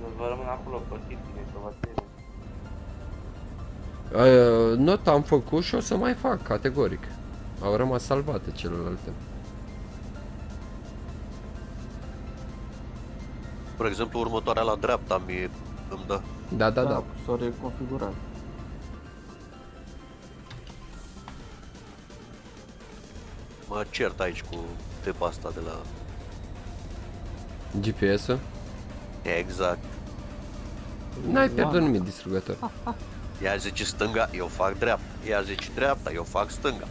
F: Nu vă rămân acolo pe tine să vă ține.
A: Uh, not am făcut și o să mai fac, categoric. Au rămas salvate celelalte.
D: Spre exemplu, următoarea la dreapta mi îmi dă.
A: Da, da, da.
B: cu soare configurat.
D: Mă cert aici cu tipa asta de la...
A: GPS-ul.
D: Exact.
A: N-ai pierdut nimic distrugător.
D: Ea zice stânga, eu fac dreapta. Ea zice dreapta, eu fac stânga.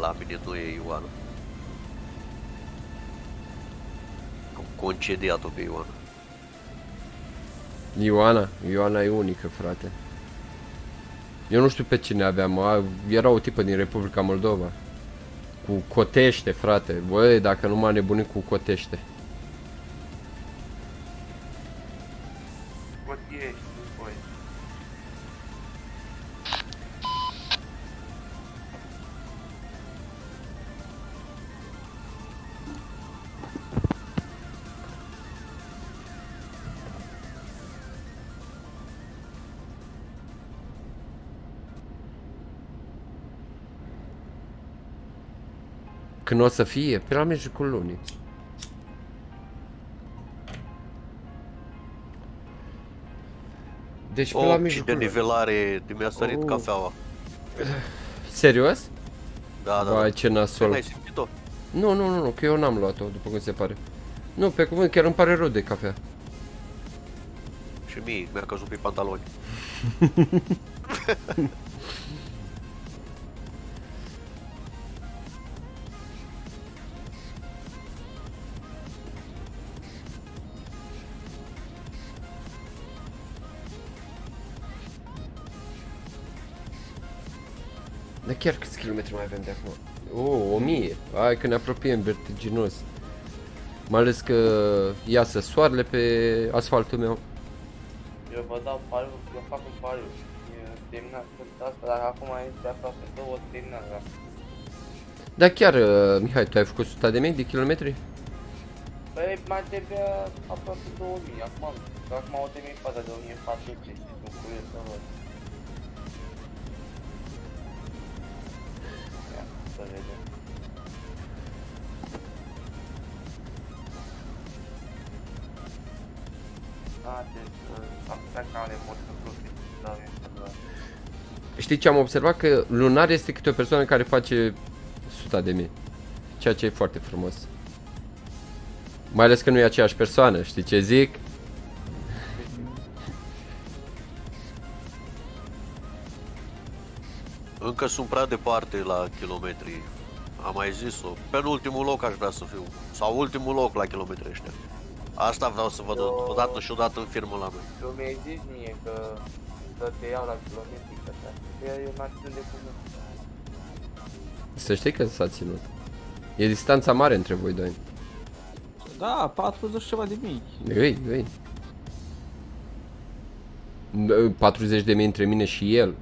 D: La mine nu e Ioana. Am concediat-o pe Ioana.
A: Ioana, Ioana e unică, frate. Eu nu știu pe cine aveam, a, era o tipă din Republica Moldova. Cu cotește, frate. Băi, dacă nu m-a nebunit cu cotește. Când o să fie? Pe la mijlocul lunii. Deci pe la
D: Oh, și de
A: mijlocul lunii.
D: nivelare, de mi-a sărit
A: Oh.
D: cafeaua.
A: Serios?
D: Da, da,
A: Vai,
D: da.
A: ce nasol.
D: N-ai simțit-o?
A: Nu, nu, nu, nu, că eu n-am luat-o, după cum se pare. Nu, pe cuvânt, chiar îmi pare rău de cafea.
D: Și mie, mi-a căzut pe pantaloni.
A: Dar chiar câți kilometri mai avem de acum? Oh, 1000. Hai că ne apropiem vertiginos. Mai ales că iasă soarele pe asfaltul meu.
F: Eu vă dau pariu, eu fac un pariu. E terminat cursa asta, dar acum este aproape două terminat. Da.
A: Dar chiar, uh, Mihai, tu ai făcut 100 de mii de kilometri?
F: Păi mai trebuia aproape 2000, acum am. Că acum au terminat faza de 1400 și sunt curios să văd. Să vedem. Da, deci, uh, am putea ca ale mult să profit, dar eu să văd.
A: Știi ce am observat? Că lunar este câte o persoană care face 100 de mii. Ceea ce e foarte frumos. Mai ales că nu e aceeași persoană, știi ce zic?
D: Încă sunt prea departe la kilometri. Am mai zis-o. Penultimul loc aș vrea să fiu. Sau ultimul loc la kilometri ăștia. Asta vreau să văd
F: Eu-
D: odată și odată în firmă la noi.
F: Tu mi-ai zis mie că să te iau la kilometri, că așa. Eu n-aș țin de cuvânt.
A: Să știi că s-a ținut. E distanța mare între voi doi.
B: Da, 40 și ceva de mii.
A: Îi, îi. 40 de mii între mine și el.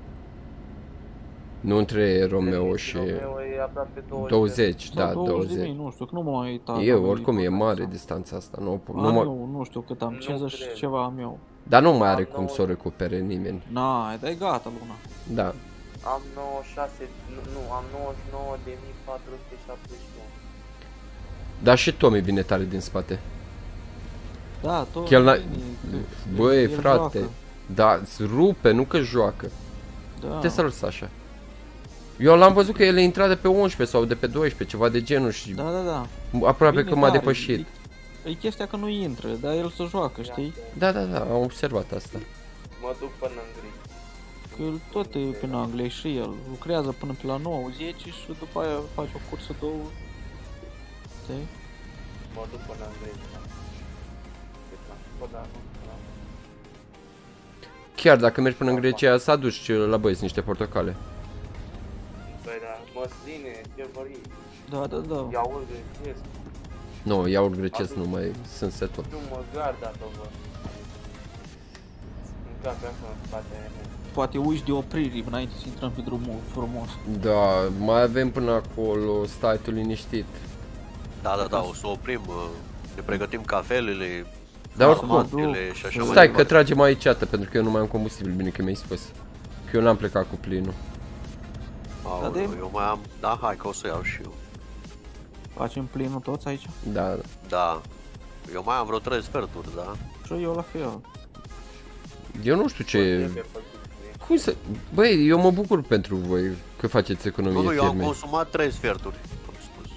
A: Nu între Romeo și...
F: Romeo e aproape 20.
A: 20, da,
B: Sau 20 de mii,
A: 20.
B: nu știu, că nu mă mai uitat.
A: Eu,
B: la
A: oricum, e
B: lui,
A: mare
B: sau-
A: distanța asta. Nu,
B: Am
A: nu mă...
B: eu, nu știu cât am,
F: Nu
B: 50 și
F: cred.
B: ceva am eu.
A: Dar nu mai are
F: Am
A: cum să o
F: 90.
A: recupere nimeni.
B: Na, dar e gata luna.
A: Da.
F: Am 96, nu, nu am 99.471.
A: Dar și Tommy vine tare din spate.
B: Da, tot.
A: Că el n-a-
B: bine, că-
A: Băi,
B: el
A: frate.
B: joacă.
A: Da, îți rupe, nu că joacă.
B: Da.
A: Te să lăsa așa. Eu l-am văzut că el e intrat de pe 11 sau de pe 12, ceva de genul și
B: Da, da, da.
A: aproape
B: Vine
A: că m-a
B: tare,
A: depășit.
B: E, e chestia că nu intră, dar el să joacă, știi?
A: Da, da, da, am observat asta.
F: Mă duc până în gri.
B: Că el tot e pe Anglia și el lucrează până pe la 9, 10 și după aia face o cursă două. Știi?
F: Mă duc până în gri. da. Deci, da, bă, da, nu, da.
A: Chiar dacă mergi până în Grecia, să aduci la băieți niște portocale.
F: Păi da, măsline, cevării,
B: Da, da, da.
F: iaurt grecesc,
A: Nu, iaurt grecesc nu mai sunt setul.
F: nu mă garda, bă. Încă pe acolo în spate.
B: Poate uiți de opriri înainte să intrăm pe drumul frumos.
A: Da, mai avem până acolo, stai tu liniștit.
D: Da, da, da, o să oprim. uh, Ne pregătim cafelele,
A: Dar
B: Să
A: oricum,
B: mă duc,
D: ele și așa
B: să-
D: mai
A: Stai că
D: departe.
A: tragem aici, iată, pentru că eu nu mai am combustibil, bine că mi-ai spus. Că eu n-am plecat cu plinul.
D: Aoleu,
B: de-
D: eu mai am... Da, hai că o să iau și eu.
B: Facem plinul toți aici?
A: Da, da.
D: Da. Eu mai am vreo 3 sferturi, da?
B: Și eu la fel.
A: Eu nu știu ce...
F: Trebuie făcut.
A: Cum să... Băi, eu mă bucur pentru voi că faceți
D: Nu,
A: economie
D: nu, eu am
A: firmei.
D: consumat 3 sferturi. Am spus.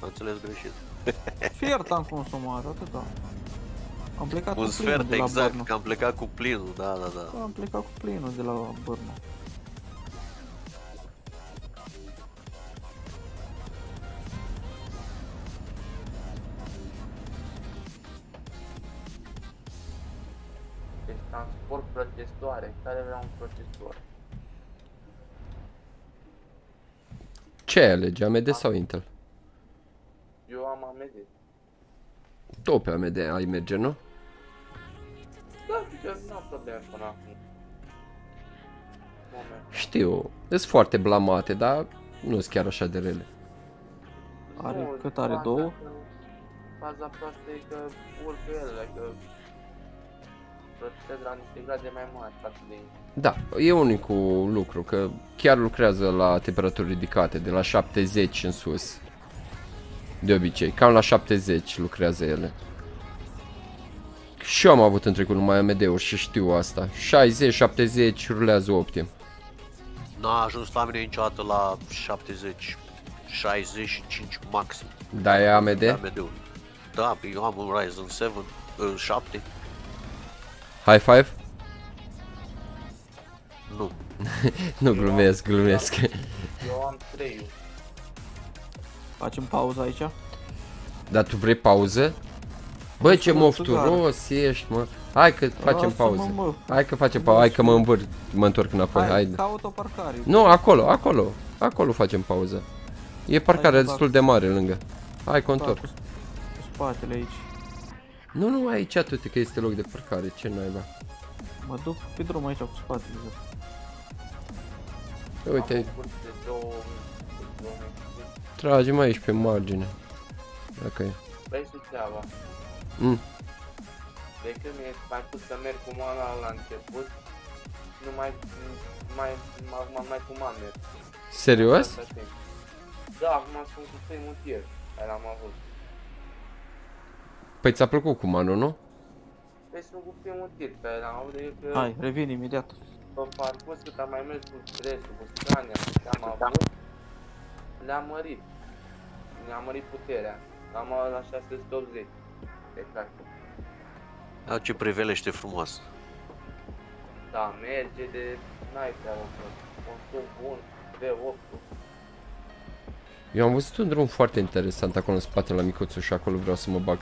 D: S-a înțeles greșit.
B: Fiert am consumat, atât da. Am plecat
D: Un
B: cu
D: sfert
B: plinul de la
D: exact,
B: Bărna.
D: că am plecat cu plinul, da, da, da.
B: Am plecat cu plinul de la Bărna.
F: Transport procesoare. Care vrea un procesor?
A: Ce ai alege, AMD sau Intel?
F: Eu am AMD.
A: Tot pe AMD ai merge, nu?
F: Da, eu nu am probleme până acum. Moment.
A: Știu, sunt foarte blamate, dar nu sunt chiar așa de rele.
B: Are,
F: Nu,
B: cât are,
F: faza
B: două?
F: că- Faza proastă e că urcă ele, că procesez la niște grade mai mari față de ei.
A: Da, e unicul lucru, că chiar lucrează la temperaturi ridicate, de la 70 în sus. De obicei, cam la 70 lucrează ele. Și eu am avut în trecut numai AMD-uri și știu asta. 60-70 rulează optim.
D: N-a ajuns la mine niciodată la 70, 65 maxim.
A: Da, e AMD?
D: de AMD-uri. Da, eu am un Ryzen 7, uh, 7,
A: High five?
D: nu.
A: Nu glumesc, glumesc.
F: Eu am 3
B: Facem pauză aici?
A: Dar tu vrei pauză? Bă, ce
B: Lasă-mă
A: mofturos ești, mă. Hai că facem
B: Lasă-mă,
A: pauză.
B: mă.
A: Hai că facem pauză. Hai că mă învârt, mă întorc înapoi.
B: Hai,
A: Haide.
B: caut o parcare.
A: Nu, acolo, acolo. Acolo facem pauză. E parcarea
B: Hai,
A: destul de mare lângă. Hai că
B: Da,
A: întorc.
B: cu, cu spatele aici.
A: Nu, nu, aici atât că este loc de parcare. Ce naiba?
B: Mă duc pe drum aici cu spatele. zic.
A: Uite,
F: Am un curs de 2000 km.
A: tragem aici pe margine. Dacă e.
F: Băi, și treaba.
A: Mm.
F: De când mi-e mai pus să merg cu manual la început, nu mai, mai, m-am m-am mai fumat merg.
A: Serios?
F: Asta timp. Da, acum sunt cu trei mutieri, care am avut.
A: Păi ți-a plăcut cu Manu, nu?
F: Deci sunt cu primul tir pe care l-am avut, de că
B: Hai, revin imediat.
F: pe parcurs cât am mai mers cu stresul, cu Scania, cu ce am avut, le-am mărit. Le-am mărit puterea. Am avut la 680 de carte.
D: Da, ce privelește frumos.
F: Da, merge de... N-ai treabă cu consum bun, V8.
A: Eu am văzut un drum foarte interesant acolo în spate la Micuțu și acolo vreau să mă bag.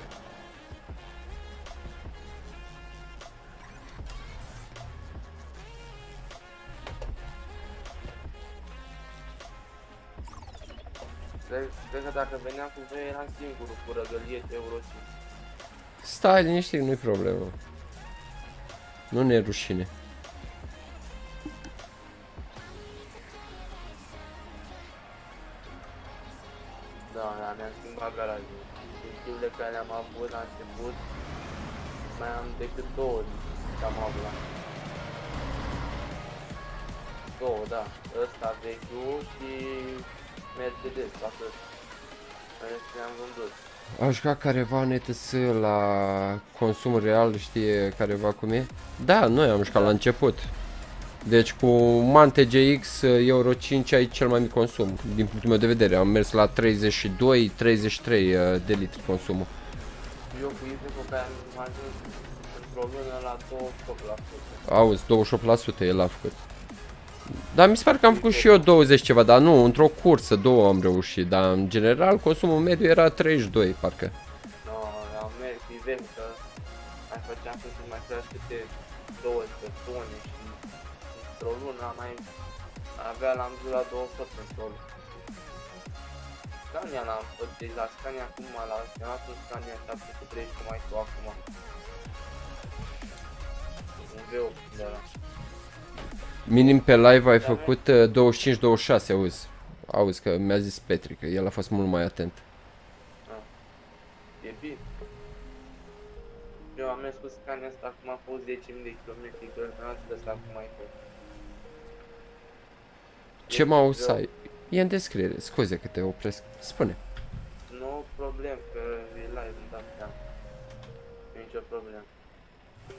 F: Cred, cred că dacă veneam cu voi eram singurul cu răgălie de Euro 5.
A: Stai liniștit, nu-i problemă. Nu ne e rușine.
F: Da, da, mi-am schimbat garajul. Chestiile care le-am avut la început, mai am decât două ce am avut la Două, da. Ăsta vechiul și Mercedes, atât. Restul le-am vândut.
A: Aș jucat careva NTS la consum real, știe careva cum e? Da, noi am jucat la început. Deci cu Man TGX Euro 5 ai cel mai mic consum, din punctul meu de vedere. Am mers la 32-33 de litri consumul.
F: Eu cu Ive cu care am ajuns într-o lună la 28%.
A: Auzi, 28% el a făcut. Dar mi se pare că am făcut și eu 20 ceva, dar nu, într-o cursă două am reușit, dar în general consumul mediu era 32 parcă.
F: No, am mers cu Ive că mai făceam să se mai crească câte două săptămâni și într-o lună am mai avea l-am dus la 200 într-o lună. Scania l-am făcut, deci la Scania acum, la Senatul Scania 730 cum ai tu acum. Un V8 de la.
A: Minim pe live ai făcut uh, 25-26, auzi. Auzi că mi-a zis Petri că el a fost mult mai atent.
F: E bine. Eu am mers cu Scania asta acum a fost 10.000 de kilometri, că mi-am atât ăsta acum mai tot.
A: Ce mouse ai? E în descriere, scuze că te opresc. Spune.
F: Nu problem, că e live, îmi dam seama. Nu e nicio problemă.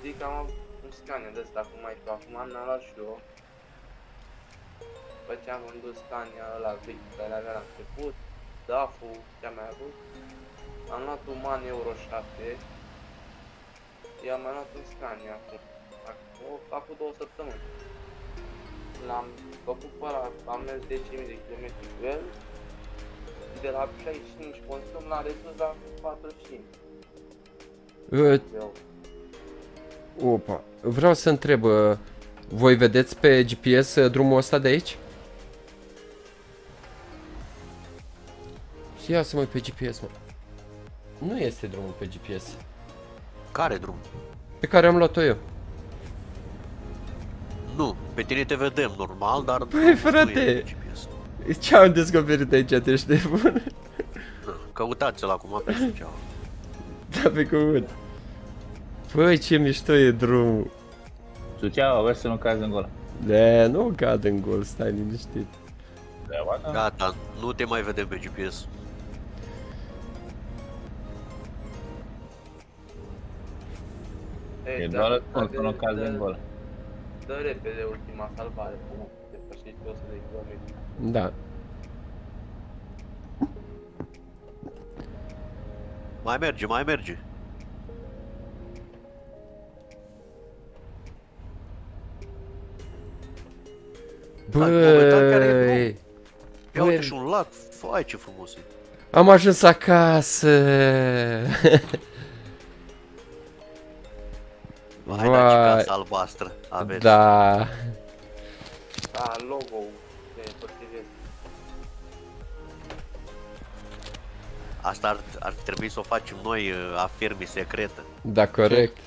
F: Zic că am avut un Scania de ăsta cu mai tot, acum am luat și eu. După ce am vândut Scania ăla vechi care avea la început, DAF-ul, ce am mai avut. Am luat un MAN Euro 7. I-am mai luat un Scania acum. Acum, acum două săptămâni. L-am făcut pe ăla, am mers 10.000 de km cu el. De la 65 consum l-am redus la 45.
A: Uh,
F: Eu.
A: opa, vreau să întreb, uh, voi vedeți pe GPS uh, drumul ăsta de aici? Ia să mă uit pe GPS, mă. Nu este drumul pe GPS.
D: Care drum?
A: Pe care am luat-o eu.
D: Nu, pe tine te vedem normal, dar
A: Păi,
D: nu e
A: frate!
D: pe GPS.
A: Ce am descoperit aici, te ești nebun?
D: Da, Căutați-l acum pe Suceava.
A: Da, pe cuvânt. Păi, ce mișto e drumul.
C: Suceava, vezi să nu cazi în gol.
A: De, nu cad în gol, stai liniștit.
C: Treaba ta.
D: Gata, nu te mai vedem pe GPS.
F: Ei,
C: E
F: da,
C: doar răspuns
F: dă-
C: că nu cazi
F: dă-
C: în gol.
F: Dă repede ultima salvare, cum depășești 100 de kilometri.
A: Da.
D: Mai merge, mai merge. momentan chiar e
A: Băi,
D: Ia uite
A: Băi.
D: și un lac, fai ce frumos e.
A: am ajuns acasă.
D: Vai, dar ce
A: Vai.
D: casă albastră aveți.
A: Da.
F: A, logo de potrivit.
D: Asta ar, ar trebui să o facem noi uh, a firmii secretă.
A: Da, corect.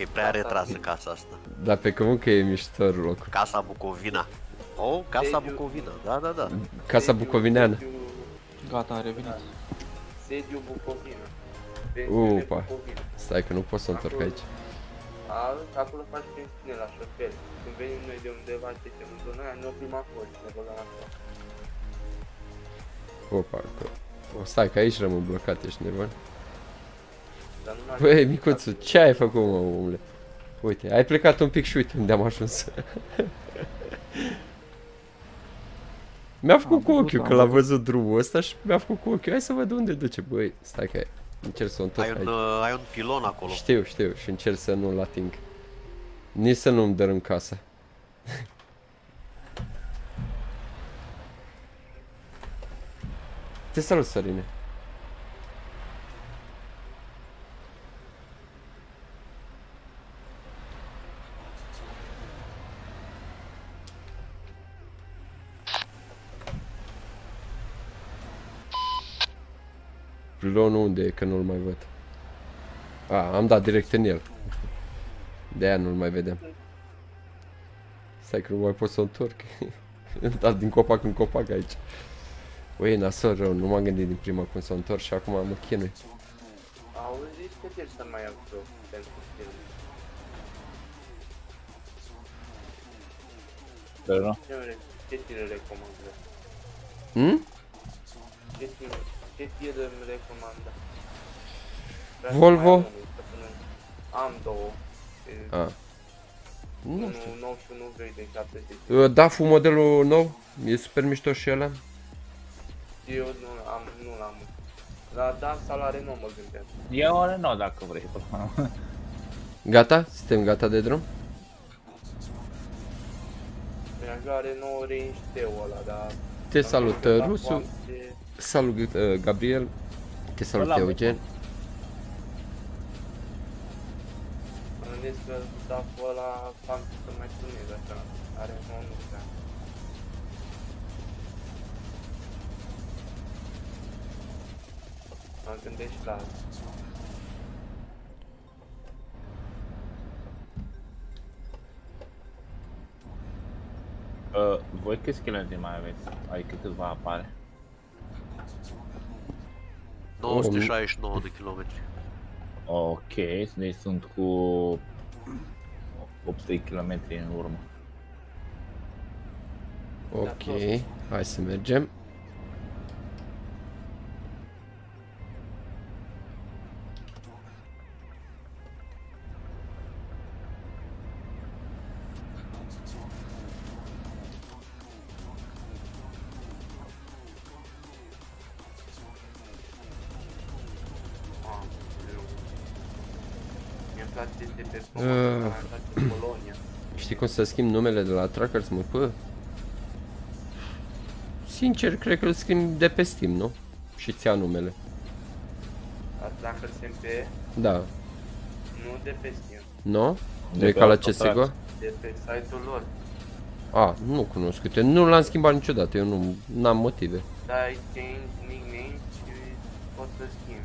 D: E prea retrasă casa asta.
A: Da, pe cuvânt că e mișto locul.
D: Casa Bucovina. Oh, casa
F: Sediu.
D: Bucovina, da, da, da.
A: Casa bucovineană.
F: Sediu-
B: Gata, am revenit.
F: Sediu Bucovina. Pensiune
A: Upa.
F: Bucovina.
A: Stai că nu pot să întorc aici.
F: A, acolo faci pensiune la șofer. Când venim noi de undeva, trecem în zona aia, ne oprim acolo și ne băgăm acolo.
A: Opa, că... O, stai că aici rămân blocat, ești nebun.
F: Dar nu
A: Băi, micuțu, ce ai făcut, mă, omule? Uite, ai plecat un pic și uite unde am ajuns. mi-a făcut
B: Am
A: cu
B: văzut,
A: ochiul
B: am
A: că l-a
B: văzut.
A: văzut drumul ăsta și mi-a făcut cu ochiul. Hai să văd unde duce, băi. Stai că încerc să o întorc
D: Ai un,
A: aici.
D: uh, ai un pilon acolo.
A: Știu, știu și încerc să nu-l ating. Nici să nu-mi dărâm casa. Te salut, Sărine. Pilonul unde e, că nu-l mai văd. A, am dat direct în el. De aia nu-l mai vedem. Stai că nu mai pot să o întorc. Am dat din copac în copac aici. Băi, e nasol rău, nu m-am gândit din prima cum să o întorc și acum mă chinui.
F: Auzi, ce tir să mai iau eu pentru film?
C: Dar nu.
F: Ce, îmi re- ce tir îmi recomandă?
A: Hm?
F: Ce tir, ce tir îmi recomandă? Vreau să
A: Volvo?
F: mai am unul, să pun- Am două. E,
A: A. Nu
F: Unul
A: știu.
F: nou și unul vechi de 70.
A: Uh, DAF-ul modelul nou, e super mișto și ăla.
F: Eu nu am, nu l-am. La Dan sau la Renault mă gândeam.
C: Ia o Renault dacă vrei.
A: Gata? Suntem gata de drum?
F: Mi-aș lua Renault Range Teo ăla, dar...
A: Te
F: am
A: salut,
F: văzut
A: uh,
F: la
A: Rusu.
F: Poamce,
A: Salut, uh, Gabriel. Te salut,
C: Ăla,
A: Eugen.
F: Mă gândesc că DAF-ul ăla am să mai tunez așa. Are Renault nu știu. Mă gândesc și la asta.
C: Uh, voi câți kilometri mai aveți? Adică cât va apare?
D: 969 de kilometri.
C: Ok, deci sunt cu 800 km în urmă.
A: Ok, hai să mergem. Cum să schimb numele de la Trackers, mă, pă? Sincer, cred că îl schimb de pe Steam, nu? Și ți-a numele.
F: La Tracker SMP,
A: Da.
F: nu de pe Steam,
A: Nu? Nu
C: De
A: e
C: pe
A: ca la
C: autostradă.
A: CSGO?
F: de pe site-ul lor.
A: A, nu cunosc. Uite, nu l-am schimbat niciodată, eu nu n-am motive.
F: Dai change nickname și poți să schimbi.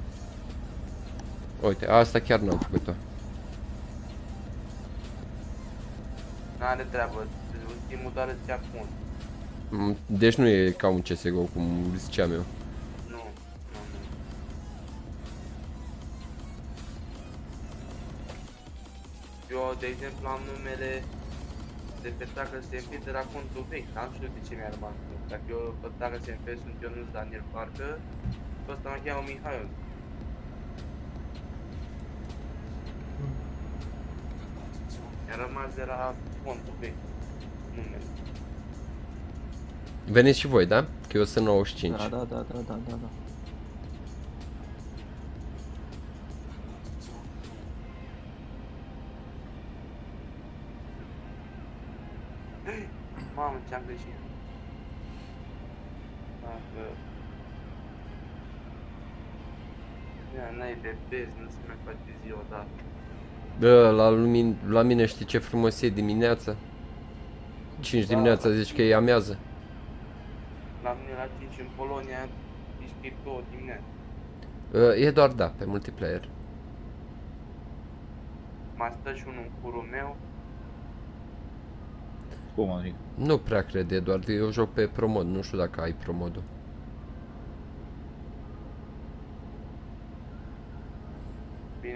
A: Uite, asta chiar n-am făcut-o.
F: N-are treabă, ultimul doar îți ia punct.
A: Mm, Deci nu e ca un CSGO, cum ziceam eu.
F: Nu, nu, nu. Eu, de exemplu, am numele de pe Tracker SMP de la contul vechi, n-am știut de ce mi-a rămas. Dacă eu pe Tracker SMP sunt Ionuț Daniel Parcă, pe ăsta mă cheamă Mihai. Mi-a rămas de la contul vechi, numele.
A: Veniți și voi, da? Că eu sunt 95.
B: Da, da, da, da, da, da, da.
F: Mamă, ce-am greșit. Dacă... Ia, n-ai de bez, nu se mai face ziua odată.
A: Bă, la, lumin, la mine știi ce frumos e dimineața? 5
F: Da.
A: dimineața zici că e amiază.
F: La mine la 5 în Polonia, ești 2 dimineața.
A: Bă, E doar da, pe multiplayer.
F: Mai stă și unul în curul meu,
C: Cum adică?
A: Nu prea cred, e doar eu joc pe promod, nu știu dacă ai promodul.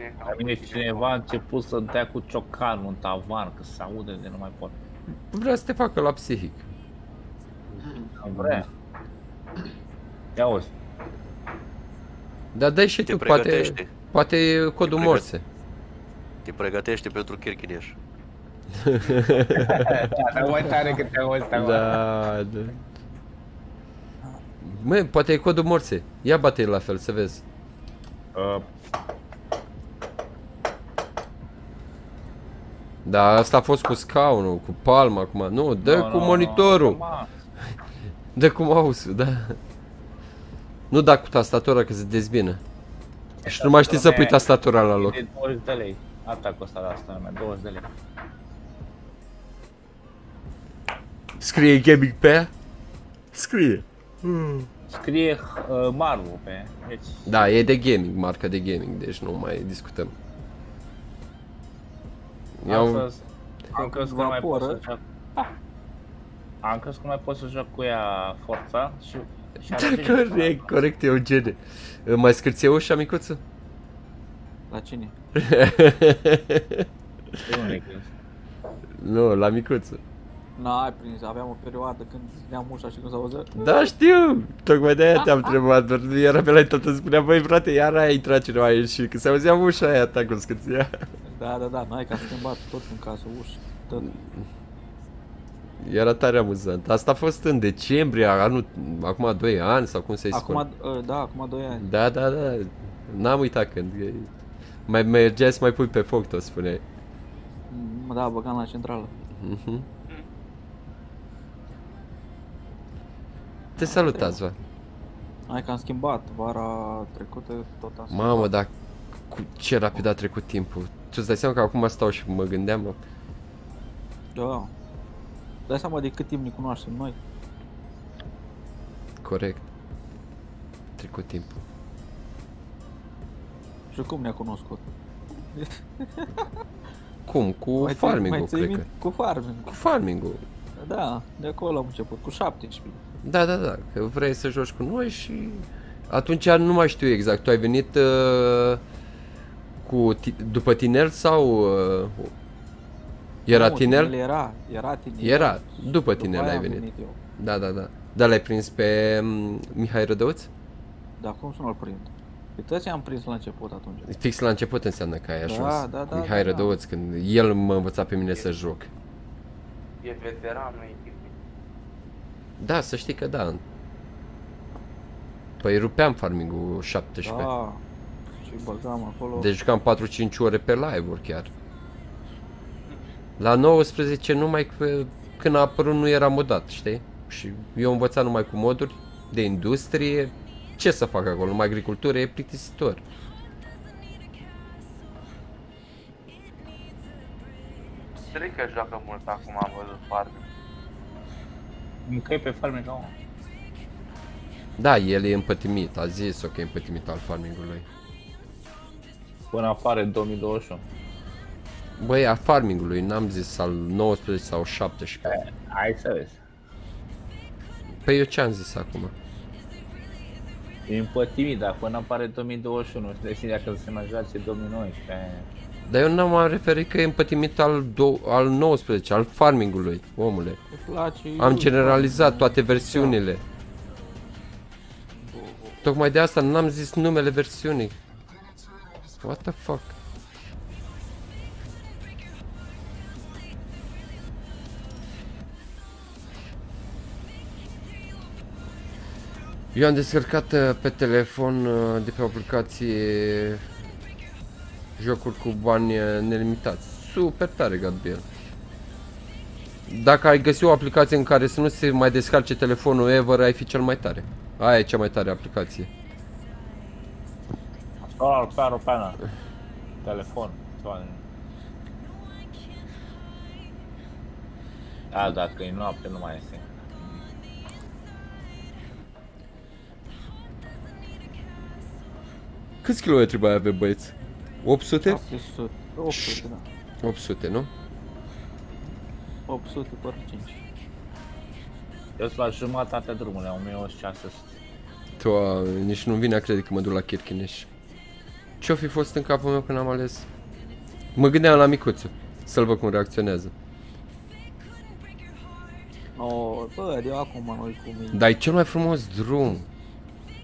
F: Bine că
C: La
F: am
C: mine
F: puțin
C: cineva a
F: acolo.
C: început să dea cu ciocanul în tavan, că se aude de nu mai pot.
A: Vrea să te facă la psihic.
C: Nu vrea. Ia uzi.
A: Dar dai și
D: Te
A: tu, poate,
D: pregătești.
A: poate e codul
D: pregătești.
A: morse.
D: Te pregătește pentru Kirchineș.
C: Da, mai tare că te auzi, te auzi.
A: Da, da. Mă, poate e codul morse. Ia bate la fel, să vezi.
C: Uh,
A: Da, asta a fost cu scaunul, cu palma acum. Nu, dă
C: nu,
A: cu
C: nu,
A: monitorul.
C: nu, mă.
A: Dă cu mouse-ul, da. Nu da cu tastatura că se dezbină. Și nu mai știi să pui tastatura la loc.
C: De 20 de lei. Atacul ăsta de asta, lumea, 20 de lei.
A: Scrie gaming pe ea? Scrie.
C: Scrie uh, Marvel pe deci
A: Da, e de gaming, marca de gaming, deci nu mai discutăm.
C: Am,
A: Iau...
C: să, am crezut că nu mai pot
B: vaporă.
C: să joc. Ah. Am crezut că nu mai pot să joc cu ea Forța și... și are
A: Da,
C: gene.
A: corect, corect, Eugene. Mai scârție ușa, micuță?
B: La cine?
C: De unde ai crezut?
A: nu, la micuță.
B: N-ai prins, aveam o perioadă când ziceam ușa și când s-auzea.
A: Da, știu! Tocmai de-aia te-am întrebat, doar era pe la tot îmi spunea, băi frate, iar a intrat cineva aici și când se auzea ușa aia ta cu scârția.
B: Da, da, da, n-ai ca să schimbat tot în casă, ușă, tot.
A: Era tare amuzant. Asta a fost în decembrie, anul, acum 2 ani sau cum să-i spun.
B: Acum, uh, da, acum 2 ani.
A: Da, da, da. N-am uitat când. e- Mai mergeați să mai pui pe foc, tot spuneai.
B: Mm, Da, băgam la centrală.
A: Mhm. Te salutați, va.
B: Hai că am schimbat, vara trecută tot am schimbat.
A: Mamă, dar cu ce rapid a trecut timpul. Tu îți dai seama că acum stau și mă gândeam, mă.
B: Da. Dai seama de cât timp ne cunoaștem noi.
A: Corect. Trecut timpul.
B: Și cum ne-a cunoscut?
A: Cum? Cu
B: Mai ții-
A: farming-ul,
B: mai ții
A: cred
B: minte?
A: că.
B: Cu farming.
A: Cu farming-ul.
B: Da, de acolo am început, cu 17.
A: Da, da, da, că vrei să joci cu noi și atunci nu mai știu exact, tu ai venit uh, cu ti- după tinel sau uh, era
B: Nu,
A: tinel?
B: Era, era tinel.
A: Era, după
B: După
A: tinel
B: aia
A: ai
B: am
A: venit.
B: eu.
A: Da, da, da. Dar l-ai prins pe mm, Mihai Rădăuț?
B: Dar cum să nu-l prind? Pe toți am prins la început atunci.
A: Fix la început înseamnă că ai
B: Da,
A: ajuns.
B: da, da,
A: Mihai
B: da, da.
A: Rădăuț, când el mă învăța pe mine să joc.
F: E veteranul echipei.
A: Da, să știi că da. Păi rupeam farming-ul 17.
B: Da. Și băgam acolo.
A: Deci jucam 4-5 ore pe live-uri chiar. La 19 numai că, când a apărut nu era modat, știi? Și eu am învățat numai cu moduri de industrie. Ce să fac acolo? Numai agricultură e plictisitor.
F: Cred că joacă mult acum, am văzut foarte.
C: Încă e pe farming acum.
A: Da, el e împătimit, a zis-o că e împătimit al farmingului.
C: Până apare 2021.
A: Băi, a farmingului, n-am zis al 19 sau 17.
C: Hai să vezi.
A: Păi eu ce am zis acum?
C: E împătimit, dar până apare 2021 și deci dacă se mai joace 2019.
A: Dar eu n-am referit că e împătimit al, do- al 19, al farmingului, omule.
B: Îți place
A: Am
B: Iul,
A: generalizat
B: da.
A: toate versiunile. Tocmai de asta n-am zis numele versiunii. What the fuck? Eu am descărcat uh, pe telefon uh, de pe o aplicație jocuri cu bani uh, nelimitați. Super tare, Gabriel. Dacă ai găsi o aplicație în care să nu se mai descarce telefonul ever, ai fi cel mai tare. Aia e cea mai tare aplicație.
C: Solar pe europeană. Telefon. sau- Da, dacă e noapte nu mai este.
A: Câți kilometri mai avem băieți? 800?
B: 700. 800, da.
A: 800, nu?
B: 800 fără 5.
C: Eu sunt la jumătatea drumului, la 1600.
A: Doamne, nici nu vine a crede că mă duc la Kirchineș. Ce-o fi fost în capul meu când am ales? Mă gândeam la micuțu, să-l văd cum reacționează.
B: Oh, bă, de acum noi cu mine.
A: Dar e cel mai frumos drum.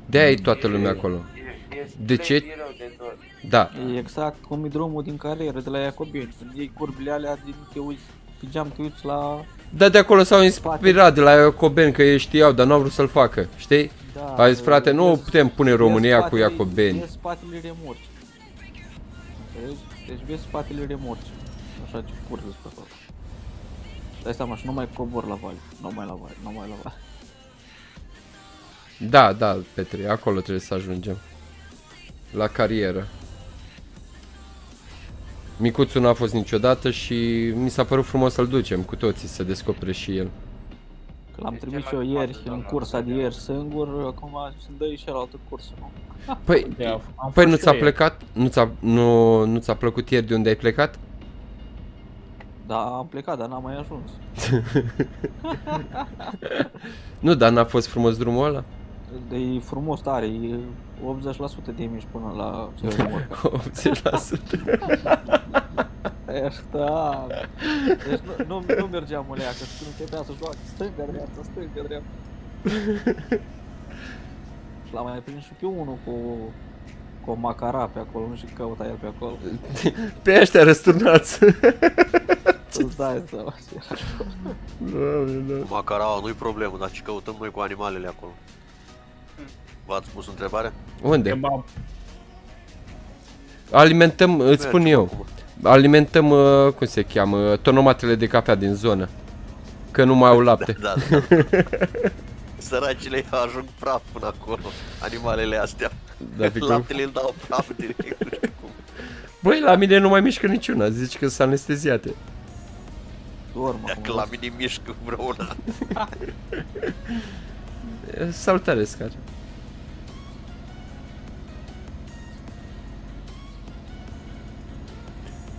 A: De-aia e toată lumea acolo.
F: E, e
A: De ce?
F: e rău de tot.
A: Da,
B: E exact cum e drumul din carieră de la Iacobini. Când iei curbile alea, din te uiți pe geam, te uiți la...
A: dar de acolo s-au inspirat de la Iacobeni că ei știau, dar n-au vrut să-l facă, știi?
B: Da,
A: A zis, frate, nu
B: vezi-
A: putem pune
B: vezi
A: România cu
B: spatele-
A: Iacobeni.
B: Vezi spatele remorci. Înțelegi? Deci vezi spatele remorci. Așa ce curge pe acolo. Dai seama și nu mai cobor la vale. Nu mai la vale, nu mai la vale.
A: Da, da, Petre, acolo trebuie să ajungem. La carieră. Micuțul n-a fost niciodată și mi s-a părut frumos să-l ducem cu toții să descopere și el.
B: Că L-am
F: E
B: trimis
F: cel
B: și eu
F: mai
B: ieri
F: frumos,
B: în
F: doamna,
B: cursa de
F: să
B: ieri singur, acum să-mi dă și la altă cursă, nu?
A: Păi,
C: De, am
A: păi
C: fost
A: nu
C: și
A: ți-a
C: eu
A: plecat? Nu ți-a, nu, nu ți-a plăcut ieri de unde ai plecat?
B: Da, am plecat, dar n-am mai ajuns.
A: Nu, dar n-a fost frumos drumul ăla?
B: E frumos tare, e 80% de mici până la Țărămorca.
A: 80%.
B: Așa, deci nu, nu, nu mergeam o leacă, și când trebuia să joacă stânga, dreapta, stânga, dreapta. și l-am mai prins și pe unul cu, cu o macara pe acolo, nu știu ce căuta el pe acolo.
A: Pe ăștia răsturnați.
B: Îți dai seama ce era.
D: Macaraua nu-i problemă, dar ce căutăm noi cu animalele acolo? V-ați pus întrebarea?
A: Unde?
C: Kebab.
A: Alimentăm, îți spun
D: Mergem
A: eu,
D: acum.
A: alimentăm, uh, cum se cheamă, tonomatele de cafea din zonă. Că nu mai au lapte.
D: Da, da. Săracile ajung praf până acolo, animalele astea.
A: Da, fi cum-
D: Laptele îl dau praf direct, nu știu cum.
A: Băi, la mine nu mai mișcă niciuna, zici că sunt anesteziate.
B: Dorm
D: Dacă
B: acum.
D: la mine mișcă vreuna.
A: E, Salutare, Scar.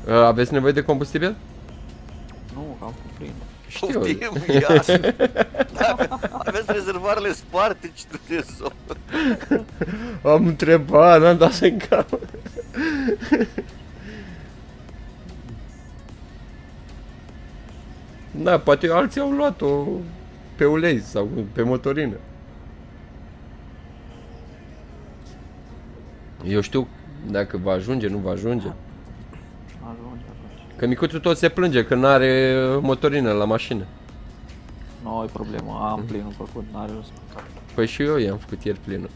A: Uh, aveți nevoie de combustibil?
B: Nu, am prim.
A: Știu.
D: Poftim, ia. Aveți rezervoarele sparte, ce de zon.
A: Am întrebat, n-am dat în cap. Da, poate alții au luat-o pe ulei sau pe motorină. Eu știu dacă va ajunge, nu va ajunge. Că micuțul tot se plânge că nu are motorină la mașină.
B: Nu ai problemă, am plinul făcut, n-are rost.
A: Păi și eu i-am făcut ieri plinul.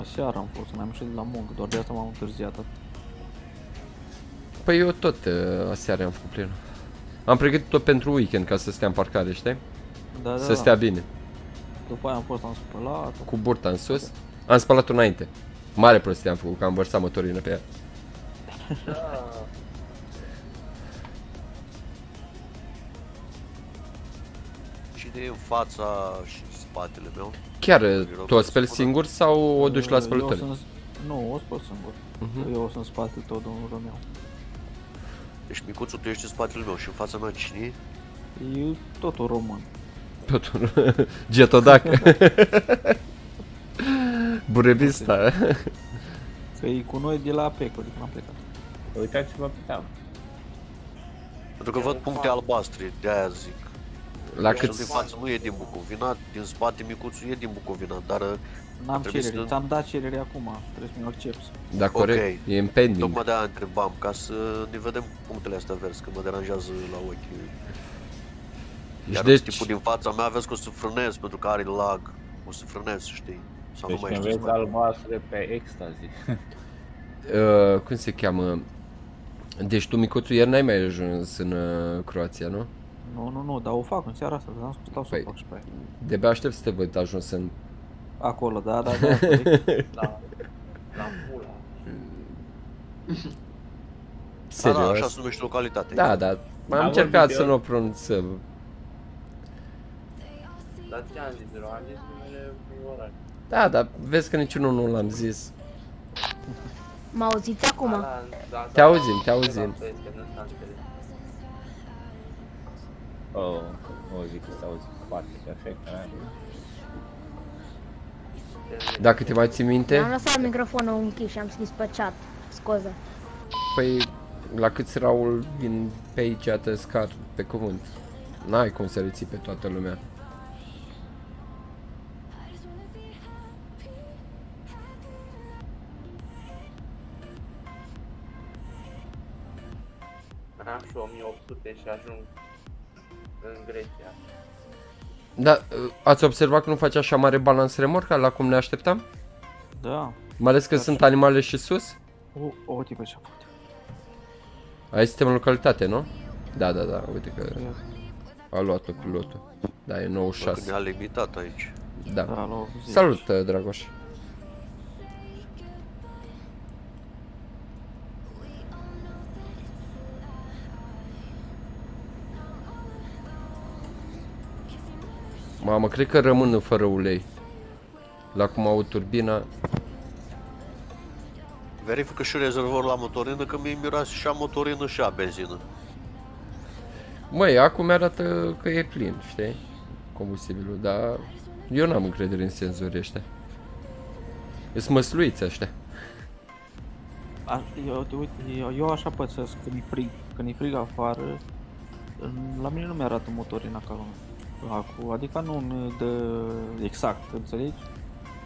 B: Aseară am fost, n-am ieșit de la muncă, doar de asta m-am întârziat atât.
A: Păi eu tot uh, aseară am făcut plinul. Am pregătit tot pentru weekend ca să stea în parcare, știi?
B: Da, da,
A: Să
B: da.
A: stea bine.
B: După aia am fost, am spălat.
A: Cu burta în sus. Am spălat-o înainte. Mare prostie am făcut, că am vărsat motorină pe ea.
F: Da.
D: Cine e în fața și spatele meu?
A: Chiar uh,
D: rog
A: tu o
D: să
A: speli
D: spună.
A: singur sau o duci la
B: Eu
A: spălătorie?
B: sunt... Nu, o spăl singur.
A: Mhm.
B: Eu sunt în spate tot domnul meu.
D: Deci micuțul, tu ești în spatele meu și în fața mea cine e?
B: E totul român.
A: Totul. Getodac. Burebista.
B: Că e cu noi de la Peco, de când am plecat.
C: Uitați-vă pe tabă.
D: Pentru că văd puncte albastre, de aia zic.
A: La
D: Cel
A: cât
D: din față nu e din Bucovina, din spate micuțul e din Bucovina, dar uh,
B: N-am
D: Trebuie
B: cerere,
D: să-
B: ți-am dat cerere acum, trebuie să mi-o accepti.
A: Da, corect.
D: Ok.
A: E în pending.
D: tocmai de-aia întrebam, ca să ne vedem punctele astea verzi, că mă deranjează la ochi.
A: Și
D: Iar
A: deci,
D: tipul din fața mea vezi că o să frânez pentru că are lag. O să frânez, știi? Sau
C: Deci
D: nu mai
C: când
D: știu.
C: vezi albastre pe extazi.
A: uh, cum se cheamă? Deci tu, micuțul, ieri n-ai mai ajuns în uh, Croația, nu?
B: Nu, nu, nu, dar o fac în seara asta, că am spus stau să
A: Păi.
B: o fac și pe aia.
A: De-abia aștept să te văd ajuns în...
B: Acolo, da, da, da. corect.
F: La, la pula.
D: Da, da, așa
A: Serios?
D: se numește localitatea.
A: Da, da. Am
C: vorbit
A: încercat
C: eu.
A: să nu o pronunțăm.
F: Dar ce am zis, eu am zis numele unui oraș.
A: Da, dar vezi că niciunul nu l-am zis.
G: Mă auziți acum?
F: Ala, da,
A: Te auzim, te auzim.
C: Oh, o zic că se auzi foarte perfect. da?
A: Dacă te mai ții
G: Am
A: minte,
G: lăsat microfonul închis și am scris pe chat. Scoză.
A: păi la câți Raul vin pe aici te scar pe cuvânt. N-ai cum să reții pe toată lumea.
F: Am și 1800 și ajung în Grecia.
A: Da, uh, ați observat că nu face așa mare balans remorca la cum ne așteptam?
B: Da.
A: Mai ales că sunt animale și sus?
B: O, o tipă ce-a făcut.
A: Aici suntem în localitate, nu? Da, da, da, uite că
B: Ia,
A: a luat-o cu lotul. Da, e
D: Bă, că
A: 96.
D: ne-a limitat aici.
A: Da.
B: Da, la 80.
A: Salut, uh, Dragoș. Mamă, cred că rămân fără ulei. La cum au turbina.
D: Verifică și rezervorul la motorină, că mie miroase și a motorină și a benzină.
A: Măi, acum arată că e plin, știi? Combustibilul, dar eu n-am încredere în senzorii ăștia. Sunt măsluiți ăștia.
B: A, eu, te uite, eu, eu așa pățesc când e frig, când e frig afară, în- la mine nu mi-arată motorina ca lumea. Acu, adică nu îmi dă exact, înțelegi?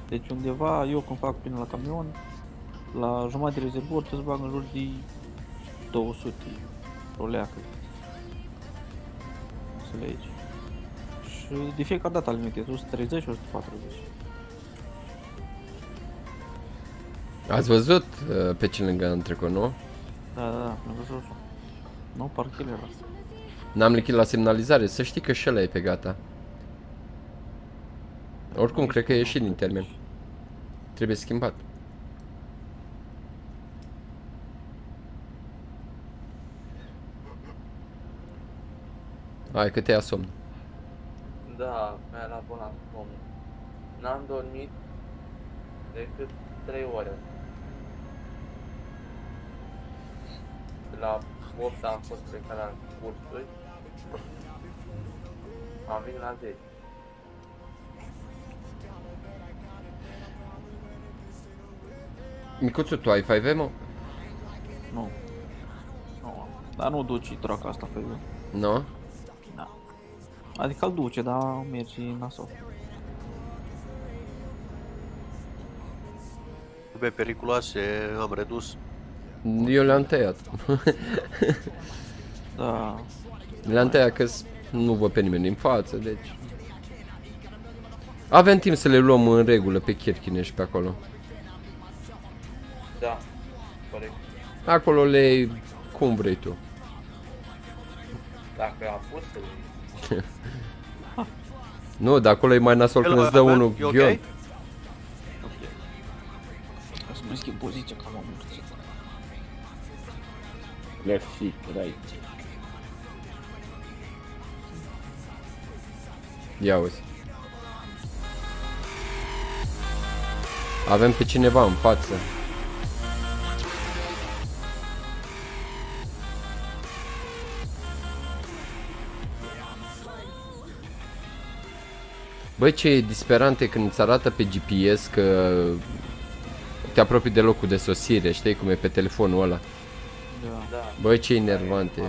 B: Deci undeva, eu când fac până la camion, la jumătate de rezervor trebuie să bag în jur de 200 o leacă. Înțelegi? Și de fiecare dată limitez 130 și 140.
A: Ați văzut uh, pe cine lângă în trecut, nu?
B: Da, da, da, lângă josul. Nu, parcă el era.
A: N-am lichid la semnalizare, să știi că și ăla e pe gata. Oricum, cred că e ieșit din termen. Trebuie schimbat. Hai că te ia somn.
F: Da, mi-a luat până la somn. N-am dormit decât 3 ore. La 8 am fost plecat la cursuri. Am venit la 10.
A: Micuțu, tu ai 5 mă?
B: Nu. Nu am. Dar nu duci troca asta, fă
A: Nu?
B: Adică îl duce, dar merge nasol.
D: Be periculoase am redus.
A: Eu le-am tăiat.
B: Da.
A: Le-am tăiat că nu văd pe nimeni din față, deci... Avem timp să le luăm în regulă pe Chirchine și pe acolo.
F: Da, corect.
A: Acolo le iei cum vrei tu.
F: Dacă a fost să
A: Nu, dar acolo e mai nasol când îți dă
D: Avem?
A: unul
D: E ok?
A: ghion.
B: Ca să mai schimb poziția, că am amorțit.
C: Left shift, right.
A: Ia uzi. Avem pe cineva în față. Băi, ce e disperant e când îți arată pe GPS că te apropii de locul de sosire, știi cum e pe telefonul ăla.
B: Da.
F: Da,
A: Băi, ce enervant e.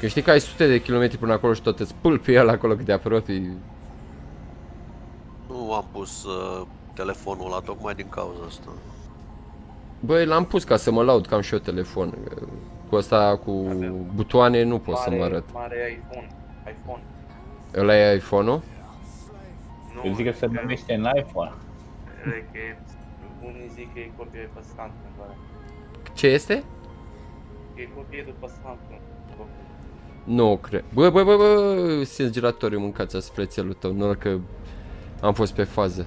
A: Că știi că ai sute de kilometri până acolo și tot îți pulpi el acolo cât te apropii.
D: Nu am pus uh, telefonul la tocmai din cauza asta.
A: Băi, l-am pus ca să mă laud că am și eu telefon. Cu asta cu butoane nu pot să mă arăt.
F: Mare iPhone. iPhone.
A: Ăla e iPhone-ul?
F: Nu,
C: Eu zic că se numește în iPhone.
F: e că e- unii zic că e copie pe Samsung, doar.
A: Ce este?
F: E copie după Samsung.
A: Nu cred. Bă, bă, bă, bă, simți giratoriu mâncați asfrețelul tău, noroc că am fost pe fază.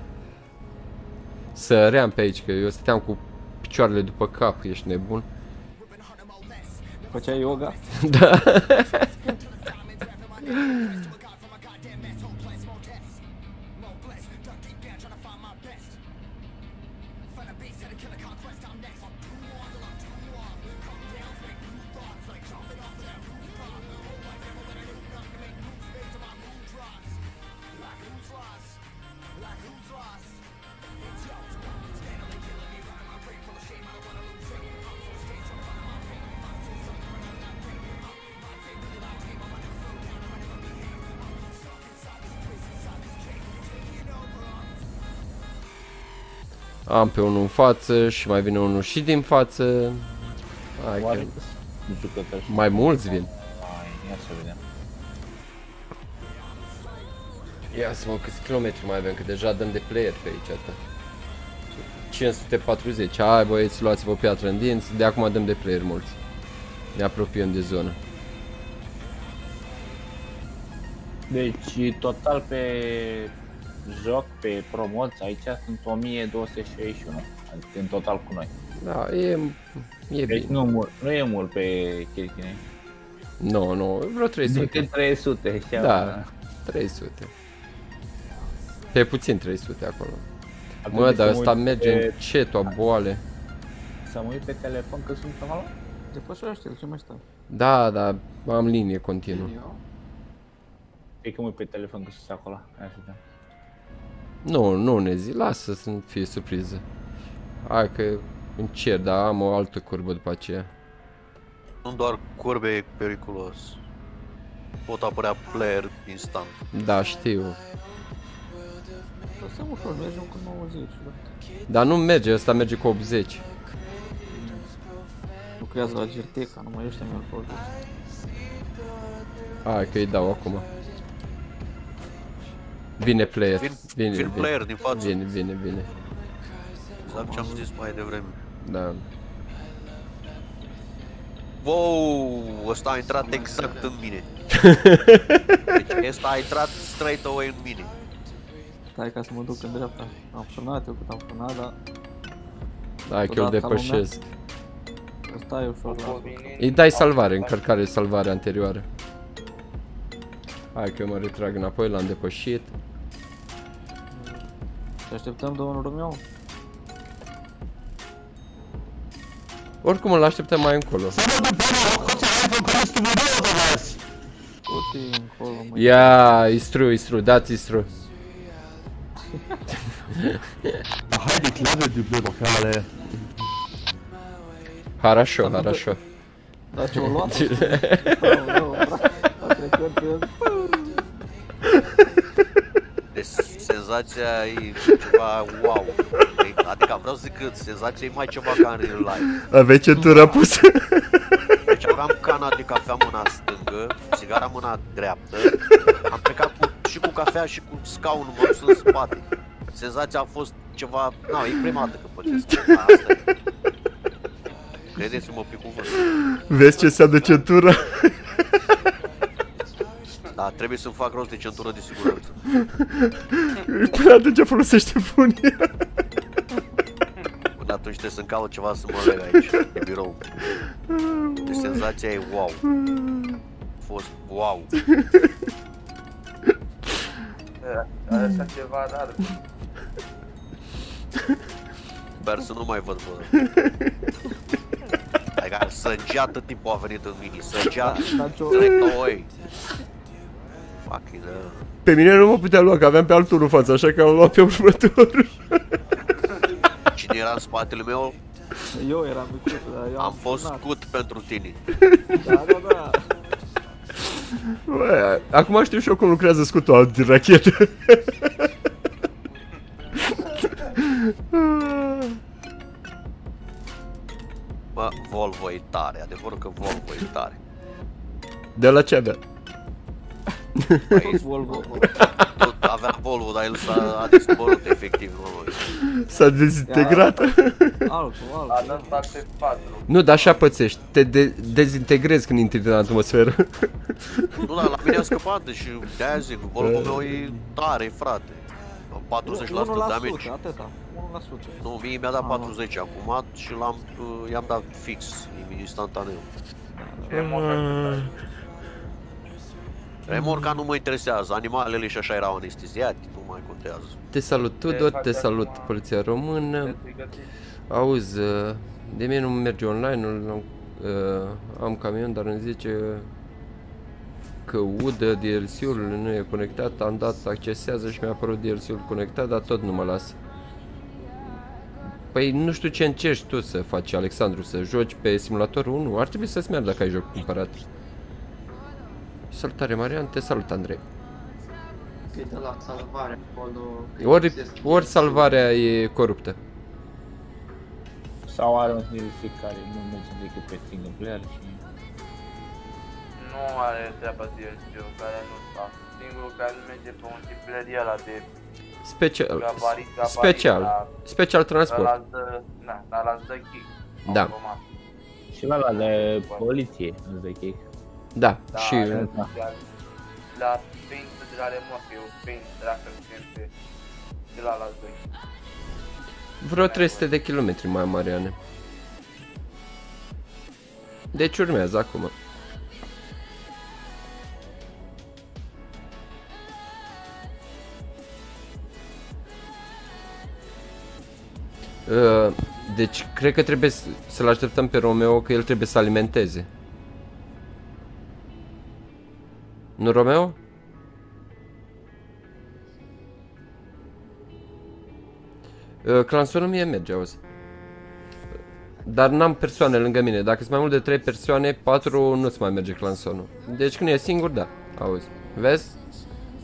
A: Săream pe aici, că eu stăteam cu picioarele după cap, ești nebun?
B: Făceai yoga?
A: da. Am pe unul în față și mai vine unul și din față. Hai
C: Oare
A: că
C: că sunt jucători și
A: mai mulți vin.
C: Hai, ia să vedem.
A: Ia să mă câți kilometri mai avem, că deja dăm de player pe aici. Ata. 540, hai băieți, luați-vă piatră în dinți, de acum dăm de player mulți. Ne apropiem de zonă.
C: Deci, total pe joc, pe promoți, aici sunt 1261. Adică în total cu noi.
A: Da, e, e
C: Deci
A: bine.
C: nu, mult, nu e mult pe Chirchine.
A: Nu, nu, vreo 300.
C: Decât 300. și
A: Da, 300. Pe puțin 300 acolo.
C: Atunci
A: Mă,
C: să
A: dar
C: mă
A: ăsta
C: uit
A: merge
C: pe-
A: încetul, aboale.
C: Să mă uit pe telefon că sunt acolo?
B: Depășește-l, ce mai stai?
A: Da, da, am linie continuă.
E: Eu?
C: E că mă uit pe telefon că sunt acolo. Hai să vedem.
A: Nu, nu ne zi, lasă să nu fie surpriză. Hai că încerc, dar am o altă curbă după aceea.
D: Nu doar curbe e periculos. Pot apărea player instant.
A: Da, știu.
B: Lăsăm ușor, mergem cu 90. da.
A: Dar nu merge, ăsta merge cu 80.
B: Lucrează la Girteca, numai ăștia mi-au fost.
A: Hai că îi dau acum. Vine player.
D: Vin,
A: Vine,
D: vin
A: vine.
D: player din față.
A: Vine, vine, vine.
D: Exact ce am zis mai devreme.
A: Da.
D: Wow, ăsta a intrat exact în mine. Deci ăsta a intrat straight away în mine.
B: Stai ca să mă duc în dreapta. Am frânat eu cât am frânat, dar
A: Hai că îl
B: Odată ca lumea.
A: depășesc.
B: ăsta e ușor la
A: Îi dai salvare, încărcare salvare anterioară. Hai că mă retrag înapoi, l-am depășit.
B: Te așteptăm, domnul Romeo?
A: Oricum îl așteptăm mai încolo.
B: Du-te încolo, mă.
A: Ia, istru, istru, dați istru.
H: Haideți, lade de blöder Kerle.
A: Harașo, harașo.
B: Da, ce o luat? Aoleu, bra- a trecut el.
D: Senzația e ceva wow. E- Adică vreau să zic că senzația e mai ceva ca în real life.
A: Aveai centura pusă?
D: Deci aveam cana de cafea în mâna stângă, sigara în mâna dreaptă, am plecat cu, și cu cafea și cu scaunul mă dus în spate. Senzația a fost ceva, na, e prima dată că pățesc, asta e. Credeți-mă pe cuvânt.
A: Vezi ce înseamnă centura?
D: Da, trebuie să-mi fac rost de centură de siguranță.
A: Până atunci folosește funia.
D: Până atunci trebuie să-mi caut ceva să mă leg aici, pe birou. Deci senzația e wow. A fost wow.
F: Așa ceva rar.
D: Sper să nu mai văd, bă. Adică săgea tot timpul a venit în mini, săgea, direct oi. Fucking hell.
A: Pe mine nu mă putea lua, că aveam pe altul în față, așa că am luat pe următorul.
D: Cine era în spatele meu,
B: Eu eram micuț, dar eu
D: am fost
B: sunat.
D: scut pentru tine.
B: Da, da, da.
A: Bă, acum știu și eu cum lucrează scutul din rachetă.
D: Bă, Volvo e tare, adevărul că Volvo e tare.
A: De la ce avea?
D: Păi,
B: Volvo.
D: tot avea Volvo, dar el s-a a dispărut efectiv, mă.
A: S-a dezintegrat.
B: Altul,
F: A
B: altul.
F: dat parte 4.
A: Nu, dar așa pățești. Te de- dezintegrezi când intri în atmosferă.
D: Nu, dar la mine a scăpat, deci de-aia zic, Volvo meu e tare, frate. 40%
B: 1%,
D: damage.
B: atâta. 1%.
D: Nu, mie mi-a dat
B: Ah,
D: 40 acum și l-am, uh, i-am dat fix, instantaneu. Remorca nu mă interesează, animalele și așa erau anesteziate, nu mai contează.
A: Te salut Tudor, te salut Poliția Română. Auzi, uh, de mine nu merge online-ul, am, uh, am camion, dar îmi zice că udă DLC-ul nu e conectat, am dat accesează și mi-a apărut DLC-ul conectat, dar tot nu mă lasă. Păi nu știu ce încerci tu să faci, Alexandru, să joci pe simulatorul 1, ar trebui să-ți meargă dacă ai joc cumpărat. Salutare Marian, te salut Andrei.
E: Că e de la salvare acolo.
A: Ori,
E: găsesc
A: ori
E: chestii.
A: salvarea e coruptă.
C: Sau are un DLC care nu merge decât pe single player și...
F: Nu are treaba DLC-ul care nu fac. Singurul care nu merge pe un multiplayer e ăla de
A: Special,
F: gabarit, gabarit.
A: special,
F: la-
A: special transport.
F: Ăla îți dă, da, dar ăla îți dă kick.
A: Da.
F: Automat.
C: Și la la de poliție, nu zic ei.
A: Da,
F: Da,
A: și
F: are special. La paint de la remorcă, e o paint dracă pe de la la 2.
A: vreo 300 de kilometri mai Mariane. Deci urmează acum. Uh, Deci, cred că trebuie să- să-l așteptăm pe Romeo, că el trebuie să alimenteze. Nu, Romeo? Uh, Clansonul mie merge, auzi. Dar n-am persoane lângă mine. Dacă sunt mai mult de 3 persoane, 4 nu-ți mai merge clansonul. Deci când e singur, da. Auzi. Vezi?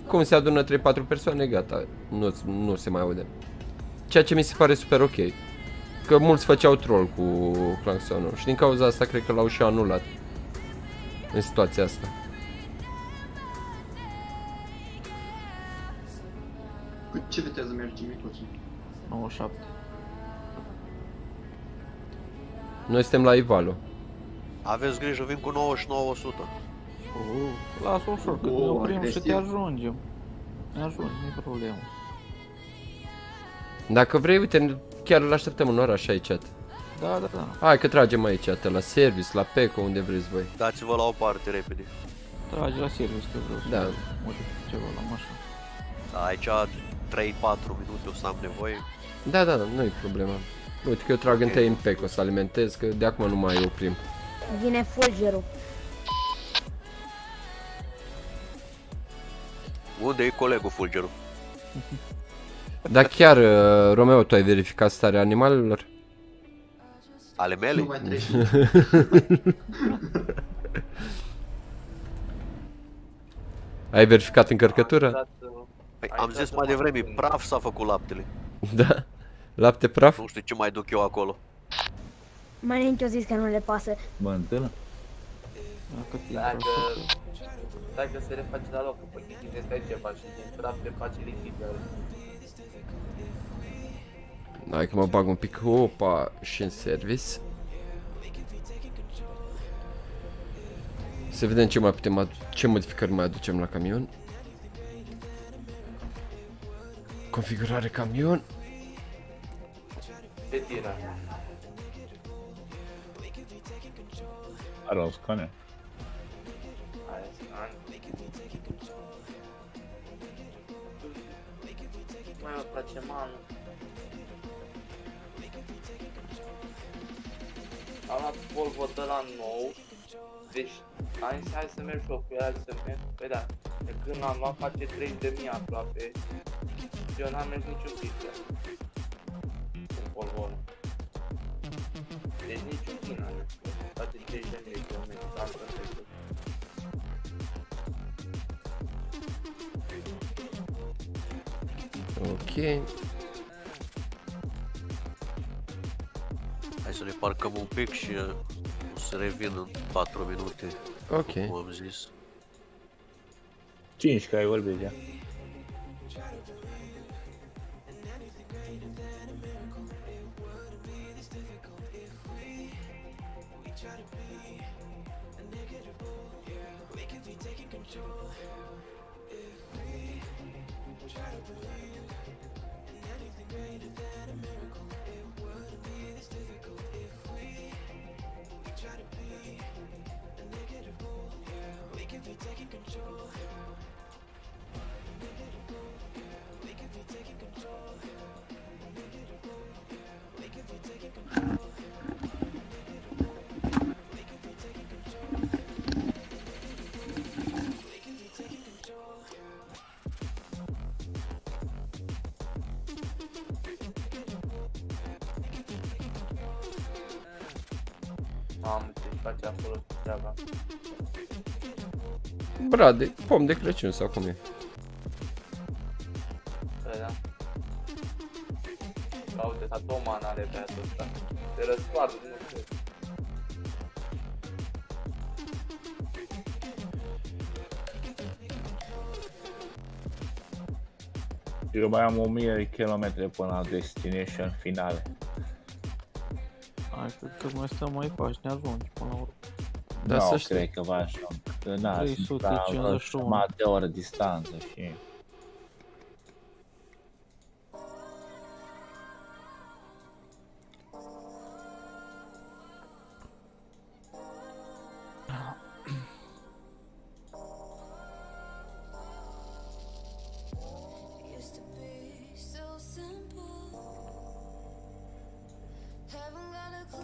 A: Cum se adună 3-4 persoane, gata. Nu, nu se mai aude. Ceea ce mi se pare super ok. Că mulți făceau troll cu clansonul. Și din cauza asta cred că l-au și anulat. În situația asta.
E: Cu ce viteză merge micuțul?
B: 97.
A: Noi suntem la Ivalo.
D: Aveți grijă, vin cu 99-100.
B: Uh, lasă ușor, că
E: Oh,
B: ne oprim și
E: agresiv.
B: te ajungem. Ne ajungi, nu e problemă.
A: Dacă vrei, uite, chiar îl așteptăm în oraș aici.
B: Da, da, da.
A: Hai că tragem aici, te la service, la Peco, unde vreți voi.
D: Dați-vă la o parte repede.
B: Tragi la service că vreau să
A: Da.
B: modific ceva la mașină.
D: Da, aici 3-4 minute o să am nevoie.
A: Da, da, da, nu e problema. Uite că eu trag întâi în Peco să alimentez, că de acum nu mai oprim.
G: Vine fulgerul.
D: Unde e colegul Fulgeru?
A: Dar chiar, uh, Romeo, tu ai verificat starea animalelor?
D: Ale
E: Nu
D: mele?
E: mai treci.
A: Ai verificat încărcătura?
F: Dat, uh,
D: Păi,
F: Ai
D: am
F: intrat
D: zis mai
F: în
D: devreme,
F: magazin.
D: praf s-a făcut laptele.
A: Da? Lapte praf?
D: Nu știu ce mai duc eu acolo.
G: Mai nici o zis că nu le pasă.
C: Mă întâlnă?
B: Dacă te
F: Dacă,
B: intră
F: dacă se reface la loc, pe chestii de stai ceva și din praf te face lichid. dar
A: Hai că mă bag un pic. Opa, și în service. Să vedem ce mai putem adu- ce modificări mai aducem la camion. Configurare camion.
F: Pe tira.
C: Are o scanner.
F: Aia, an. Mai îmi place manul. Am luat Volvo de la nou. Deci, am zis hai să merg și eu cu el să merg. Păi da, de când l-am luat face 30 de mii aproape. Și eu n-am mers niciun pic. de Cu Volvo ăla. Deci niciun pic n-am mers. Face 30 de mii de kilometri. Am trecut.
A: Ok.
D: Hai să ne parcăm un pic și uh, o să revin în 4 minute,
A: Ok.
D: cum am zis.
C: 5 că ai vorbit deja.
A: Brade, pom de Crăciun sau cum e?
F: Da. Uite, s-a două pe nu știu.
C: Eu mai am 1000 de km până la destination finale.
B: Hai, cred că mai stăm mai faci, ne ajungi până la urmă.
A: Da,
C: nu,
A: să știi.
C: cred că va ajung. Că na, sunt
B: 351.
C: la jumătate de oră distanță și...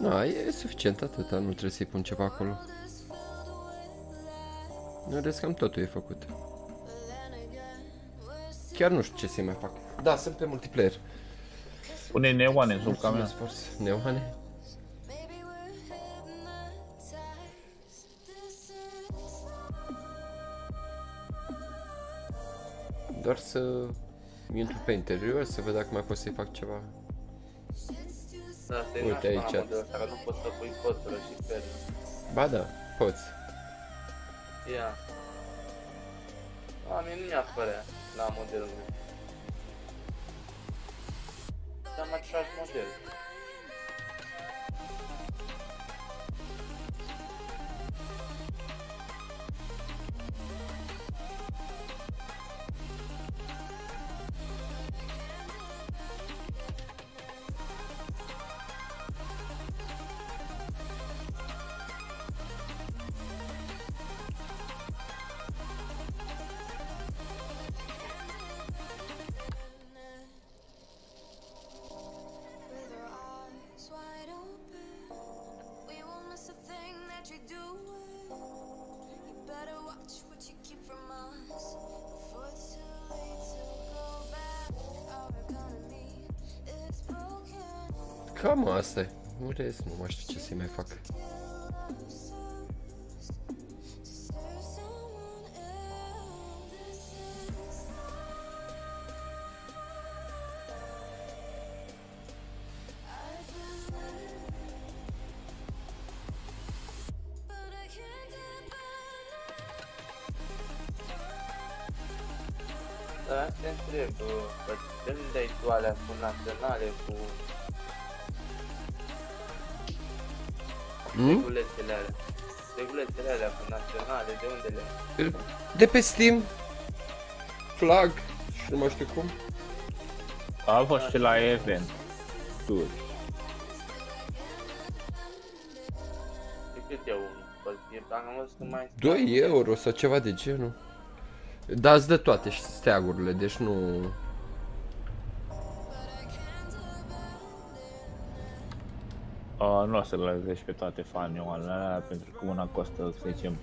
A: Da, e suficient atâta, nu trebuie să-i pun ceva acolo. În rest cam totul e făcut. Chiar nu știu ce să mai fac. Da, sunt pe multiplayer.
C: Pune neoane în sub camion.
A: Mulțumesc, Force. Neoane? Doar să intru pe interior, să văd dacă mai pot să-i fac ceva.
F: Da, asta e
A: Uite
F: nașpa la
A: aici.
F: modul ăsta, că nu poți să pui cotură și fel.
A: Ba da, poți.
F: Ia. A, mie nu mi-a părea la modelul meu. Dar am același model.
A: Asta e. În rest, nu mai știu ce să-i mai fac.
F: De
A: pe Steam. Flag. Și nu mai știu cum.
C: A fost și la event. Tu.
F: De cât e unul? Bă, e, am văzut că mai
A: 2 euro sau ceva de genul. Da, îți dă toate și steagurile, deci nu...
C: Uh, nu o să le găsești pe toate fanioarele alea, pentru că una costă, să zicem,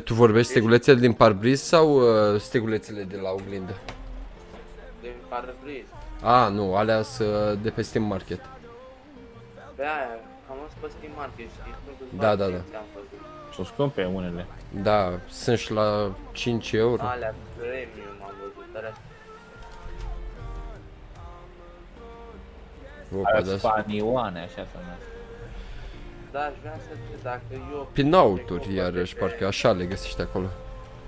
A: Tu vorbești stegulețele din parbriz sau uh, stegulețele de la oglindă?
F: de parbriz.
A: A, nu, alea sunt de pe Steam Market.
F: Pe aia, am văzut pe Steam Market, știi? Sunt câțiva
A: Da, da,
F: clienți
A: da.
F: am văzut.
C: sunt scumpe unele.
A: Da, sunt și la 5 euro.
F: Alea premium am văzut, dar
A: Opa,
C: Alea
A: da.
C: fanioane, așa se numesc.
F: Da, aș vrea să te, dacă eu...
A: Pinauturi, iarăși, parcă așa le găsești acolo.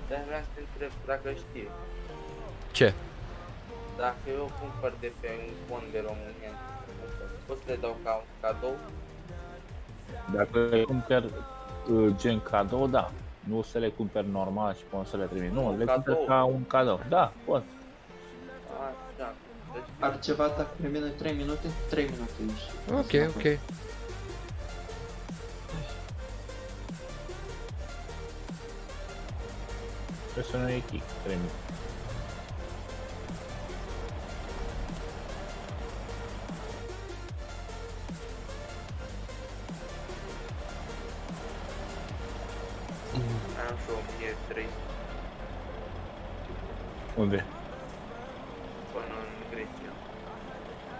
F: Dar vreau să te întreb dacă știi.
A: Ce?
F: Dacă eu cumpăr de pe un fond de România, pot să le dau ca un cadou?
C: Dacă le cumperi uh, gen cadou, da. Nu să le cumperi normal și poți să le trimit. Nu,
F: Un
C: le
F: cadou.
C: cumperi ca un cadou. Da, poți.
F: Așa. Deci,
E: Altceva dacă pe mine 3 minute, 3 minute ești.
A: Ok, ok.
C: Trebuie să nu e kick. Trimit.
F: am și 1300
C: Unde?
F: până în Grecia.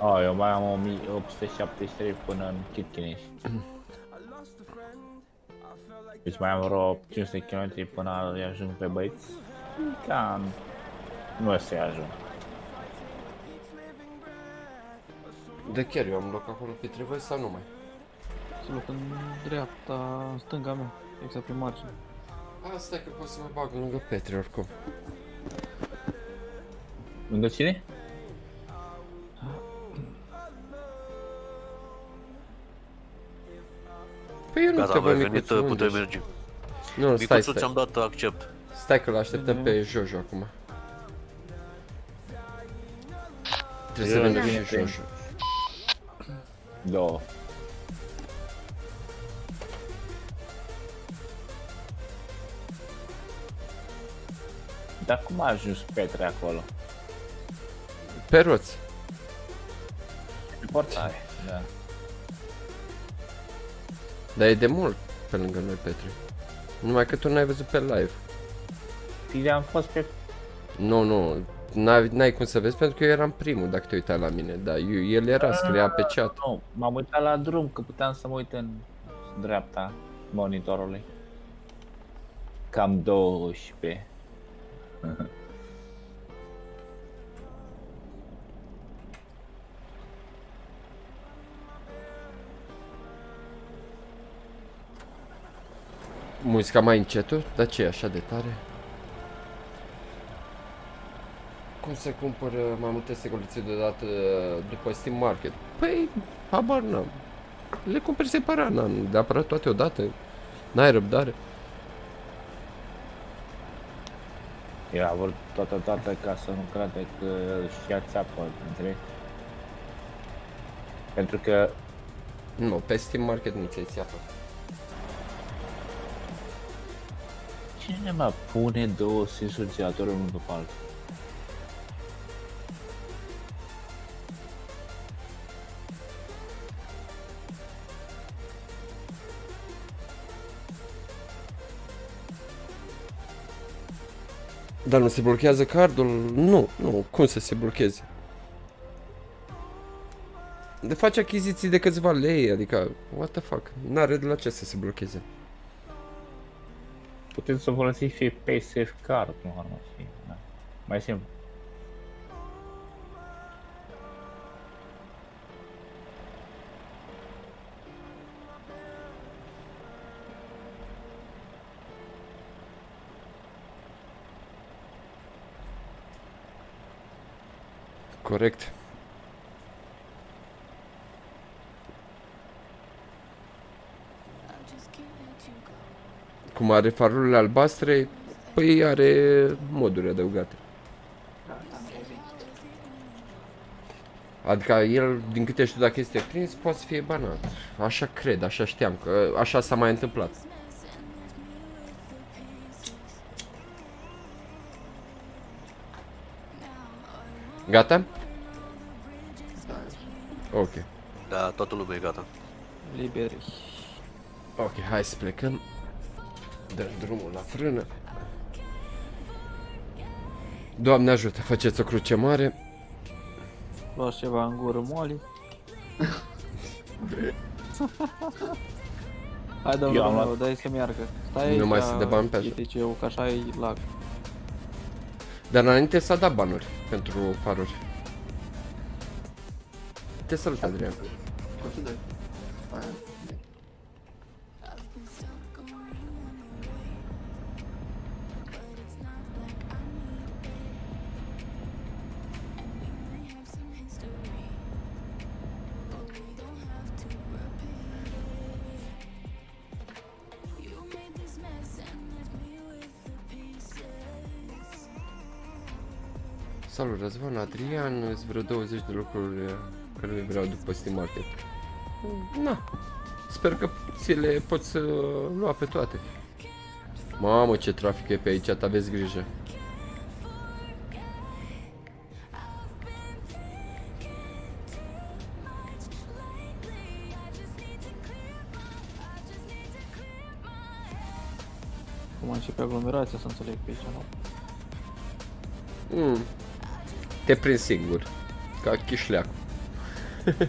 C: A, eu mai am 1873 până în Kitkineș. Deci mai am vreo 500 km până îi ajung pe băieți. Cam... Nu o să-i ajung.
A: De chiar eu am loc acolo pe trebuie sau nu mai?
B: Să loc în dreapta, în stânga mea, exact pe margine.
A: Asta e că pot să mă bag lângă Petre oricum.
C: Lângă cine?
A: Păi eu nu
D: Gata,
A: te
D: am
A: văd
D: revenit,
A: micuțul, unde
D: putem
A: ești?
D: merge.
A: Nu, nu, stai,
D: Micuțul
A: stai.
D: ți-am dat accept.
A: Stai că l-așteptăm pe Jojo acum. Trebuie să
C: Eu
A: vină
C: vine
A: și
C: pe-
A: Jojo.
C: Două. Dar cum a ajuns Petre acolo?
A: Pe roți.
C: Pe portare. Da.
A: Dar e de mult pe lângă noi, Petre. Numai că tu n-ai văzut pe live.
C: Fide am fost pe...
A: Nu, nu, n-ai, n-ai cum să vezi pentru că eu eram primul dacă te uitai la mine. Dar eu, el era, scria pe chat.
C: Nu, m-am uitat la drum că puteam să mă uit în dreapta monitorului. Cam 12.
A: Muzica mai încetul? Dar ce e așa de tare? Cum se cumpără mai multe securițe deodată după Steam Market? Păi, habar n-am. Le cumperi separat, n-am neapărat toate odată. N-ai răbdare.
C: Era vor toată toată ca să nu crede că și ia țeapă, înțelegi? Pentru că
A: Nu, pe Steam Market nu ți-ai țeapă.
C: Cine mai pune două sensuri giratori unul după altul?
A: Dar nu se blochează cardul? Nu, nu, cum să se blocheze? De faci achiziții de câțiva lei, adică, what the fuck, n-are de la ce să se blocheze.
C: putem să folosim și PSF car, cum ar fi, da. Mai simplu.
A: Corect. Cum are farurile albastre, păi are moduri adăugate. Adică el, din câte știu, dacă este prins, poate să fie banat. Așa cred, așa știam, că așa s-a mai întâmplat. Gata? Ok.
D: Da, toată lumea e gata.
B: Liberiș.
A: Ok, hai să plecăm. Dăm drumul la frână. Doamne ajută, faceți o cruce mare.
B: Luați ceva în gură moli. Hai
C: Eu am
B: domnul
C: luat-
B: meu, dai să meargă. Stai aici,
A: Nu mai
B: ca
A: se dă bani pe așa.
B: ITC-ul, că așa e lag.
A: Dar înainte s-a dat banuri pentru faruri. Te salut, Adrian.
E: Consider.
A: Salut, Răzvan, Adrian, sunt vreo 20 de lucruri eh, care le vreau după Steam Market. Na, sper că ți le poți uh, lua pe toate. Mamă, ce trafic e pe aici, aveți grijă.
B: Cum începe aglomerația, să înțeleg pe aici, nu?
A: Mm. Te prind singur, ca chișleac.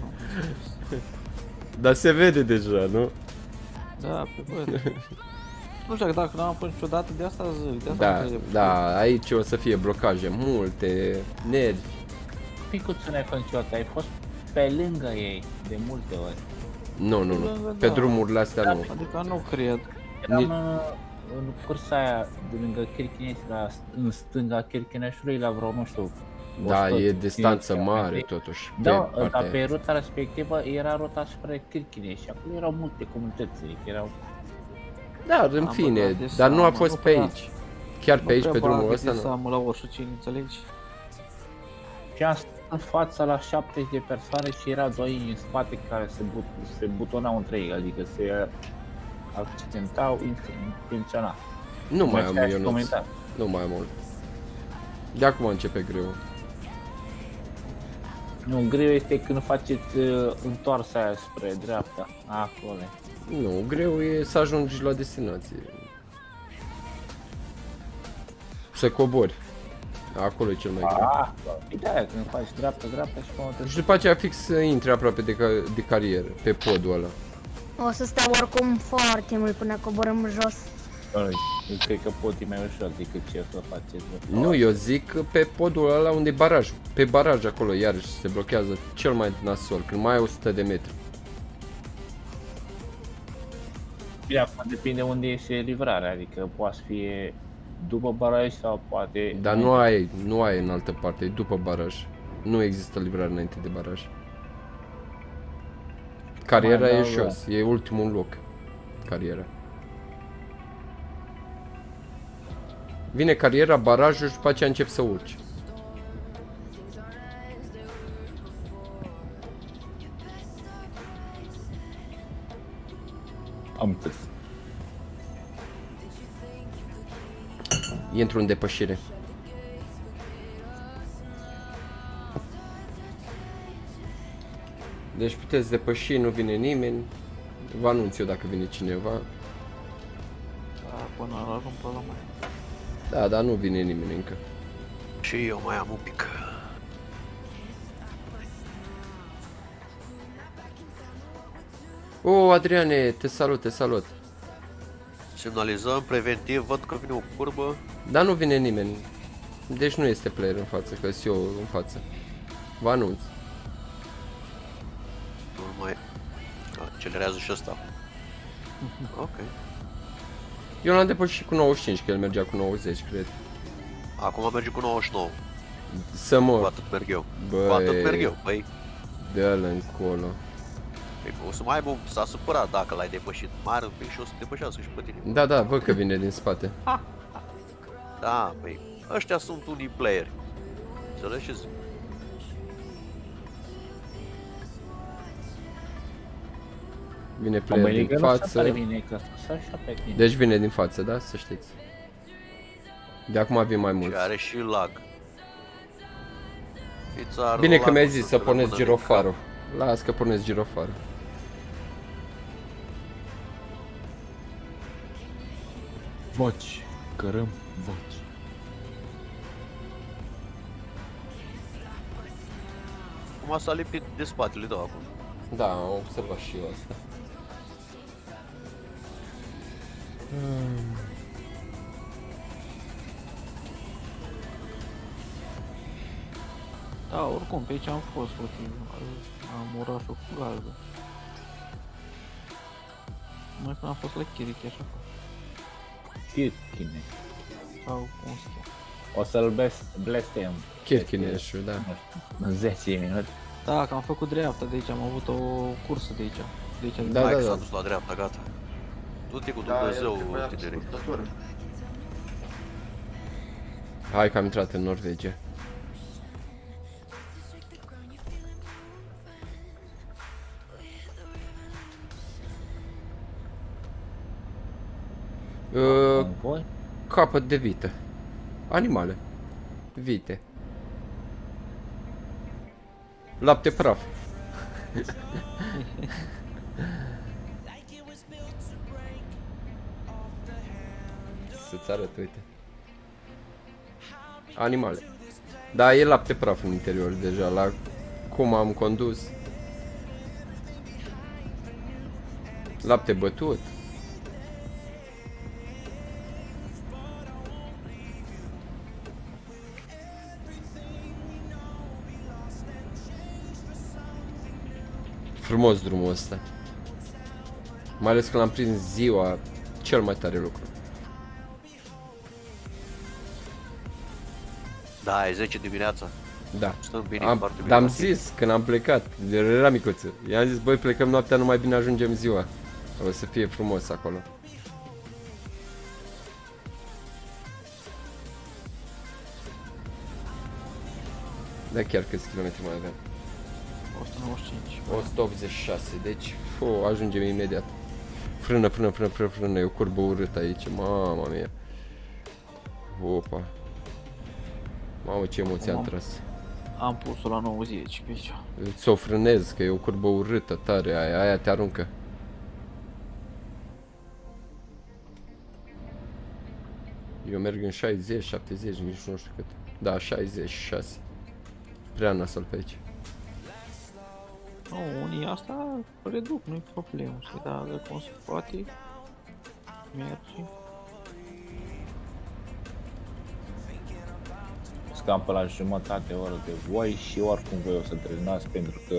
A: Dar se vede deja, nu?
B: Da, pe bă. Nu știu dacă n-am fost niciodată de asta zic, de asta
A: Da,
B: nu cred.
A: da, aici o să fie blocaje multe, nervi.
C: Picuțul n-ai fost niciodată, ai fost pe lângă ei de multe ori.
A: Nu, nu,
B: Da,
A: nu.
B: da,
A: Pe
B: da.
A: drumurile astea nu.
B: Adică nu cred.
C: Eram
A: Ni-
C: în, în cursa aia de lângă Kirchinești, la, în stânga Kirchineșului, la vreo, nu știu,
A: Da,
C: 100,
A: e distanță
C: 50
A: mare
C: metri.
A: totuși.
C: Da,
A: pe
C: dar
A: partea
C: pe
A: aia.
C: ruta respectivă era ruta spre Kirchinești și acolo erau multe comunități, adică erau...
A: Da, în
B: Am
A: fine,
B: băgat de
A: dar nu a
B: seamă,
A: fost
B: nu
A: pe
B: prea-
A: aici. Chiar pe aici, pe drumul ăsta,
B: nu.
A: nu.
B: Am la 105, înțelegi?
C: Și am stat în fața la 70 de persoane și era doi în spate care se, but, se butonau între ei, adică se accidentau intenționat.
A: Nu mai am
C: Mergea și
A: Ionuț.
C: comenta.
A: Nu mai am mult. De acum începe greu.
C: Nu, greu este când faceți uh, întoarsa aia spre dreapta, acolo.
A: Nu, greu e să ajungi la destinație. Să cobori. Acolo e cel mai greu.
C: Ah, e de aia, când faci dreapta, dreapta și până
A: Și după aceea fix să intri aproape de, ca, de carieră, pe podul ăla.
G: O să stau oricum foarte mult până coborâm jos.
C: Eu cred că pot fi mai ușor decât ce să faceți. voi.
A: Nu, eu zic pe podul ăla unde e barajul. Pe baraj acolo, iarăși, se blochează cel mai nasol, când mai ai 100 de metri.
C: Bine, acum depinde unde este livrarea, adică poate să fie după baraj sau poate...
A: Dar nu ai, nu ai în altă parte, e după baraj. Nu există livrare înainte de baraj. Cariera
C: Mai
A: e
C: da,
A: jos, e ultimul loc. Cariera. Vine cariera, barajul și după aceea încep să urci.
C: Am înțeles.
A: Intru în depășire. Deci puteți depăși, nu vine nimeni. Vă anunț eu dacă vine cineva.
B: Da, până la ajung pe la mai.
A: Da, dar nu vine nimeni încă.
D: Și eu mai am un pic.
A: O, Adriane, te salut, te salut.
D: Semnalizăm preventiv, văd că vine o curbă.
A: Dar nu vine nimeni. Deci nu este player în față, că sunt eu în față. Vă anunț.
D: Nu mai accelerează și ăsta. Ok.
A: Eu l-am depășit cu 95, că el mergea cu 90, cred.
D: Acum merge cu 99.
A: Să
D: Cu
A: mor.
D: atât merg eu. Cu atât merg
A: Băi,
D: eu. Păi,
A: dă-l încolo.
D: păi, o să mai aibă, s-a supărat dacă l-ai depășit. Mai are un pic și o să te depășească și pe tine.
A: Da, da, văd că vine din spate.
D: Da, păi, ăștia sunt unii playeri. Înțelegi ce zic?
A: Vine player
C: Mămânică
A: din
C: nu se
A: față.
C: pare bine că să așa pe tine.
A: Deci vine din față, da? Să știți. De acum vin mai
D: Și
A: mulți.
D: are și lag. Fița
A: Bine că
D: lag
A: mi-ai
D: o
A: zis
D: să
A: să
D: te
A: puneți
D: rămână din
A: girofarul. Las că puneți girofarul.
C: Voci, cărăm, voci.
D: cap. Acum s-a lipit de spatele tău acum.
A: Da, am observat și eu asta.
B: Da, oricum, pe aici am fost, uite, am orașul cu galben. Mai când am fost la Chirichi, așa,
C: Chirchine.
B: sau cum se cheamă.
C: O să-l blest- blestem.
A: Chirchineșul, da.
C: Nu știu, în 10 minute.
B: Da, că am făcut dreapta de aici, am avut o cursă de aici. De aici,
A: Da,
D: Hai
A: da,
D: că s-a
A: da.
D: dus la dreapta, gata. Du-te cu
E: Da, el
D: Dumnezeu,
E: trebuia
D: tineri.
E: scurtătură.
A: Hai că am intrat în Norvegia. Uh,
C: În voi?
A: capăt de vită. Animale. Vite. Lapte praf. Să-ți arăt, uite. Animale. Da, e lapte praf în interior deja, la cum am condus. Lapte bătut. Frumos drumul ăsta. Mai ales că l-am prins ziua, cel mai tare lucru.
D: Da, e 10 dimineața.
A: Da.
D: Stăm bine,
A: Am,
D: foarte bine.
A: dar am
D: la timp.
A: zis când am plecat, era micuță. I-am zis, băi, plecăm noaptea, numai bine ajungem ziua. O să fie frumos acolo. Da, chiar câți kilometri mai avem?
B: 195.
A: 186, deci fu, ajungem imediat. Frână, frână, frână, frână, frână, e o curbă urâtă aici, mama mia. Opa. Mamă, ce emoție am
B: Mamă.
A: tras.
B: Am pus-o la 90 pe aici.
A: Ți-o frânez, că e o curbă urâtă tare, aia, aia te aruncă. Eu merg în 60, 70, nici nu știu cât. Da, 66. Prea nasol pe aici.
B: Nu, unii asta reduc, nu-i problemă, știi, dar de cum se poate, merge.
C: Scam pe la jumătate oră de voi și oricum voi o să terminați pentru că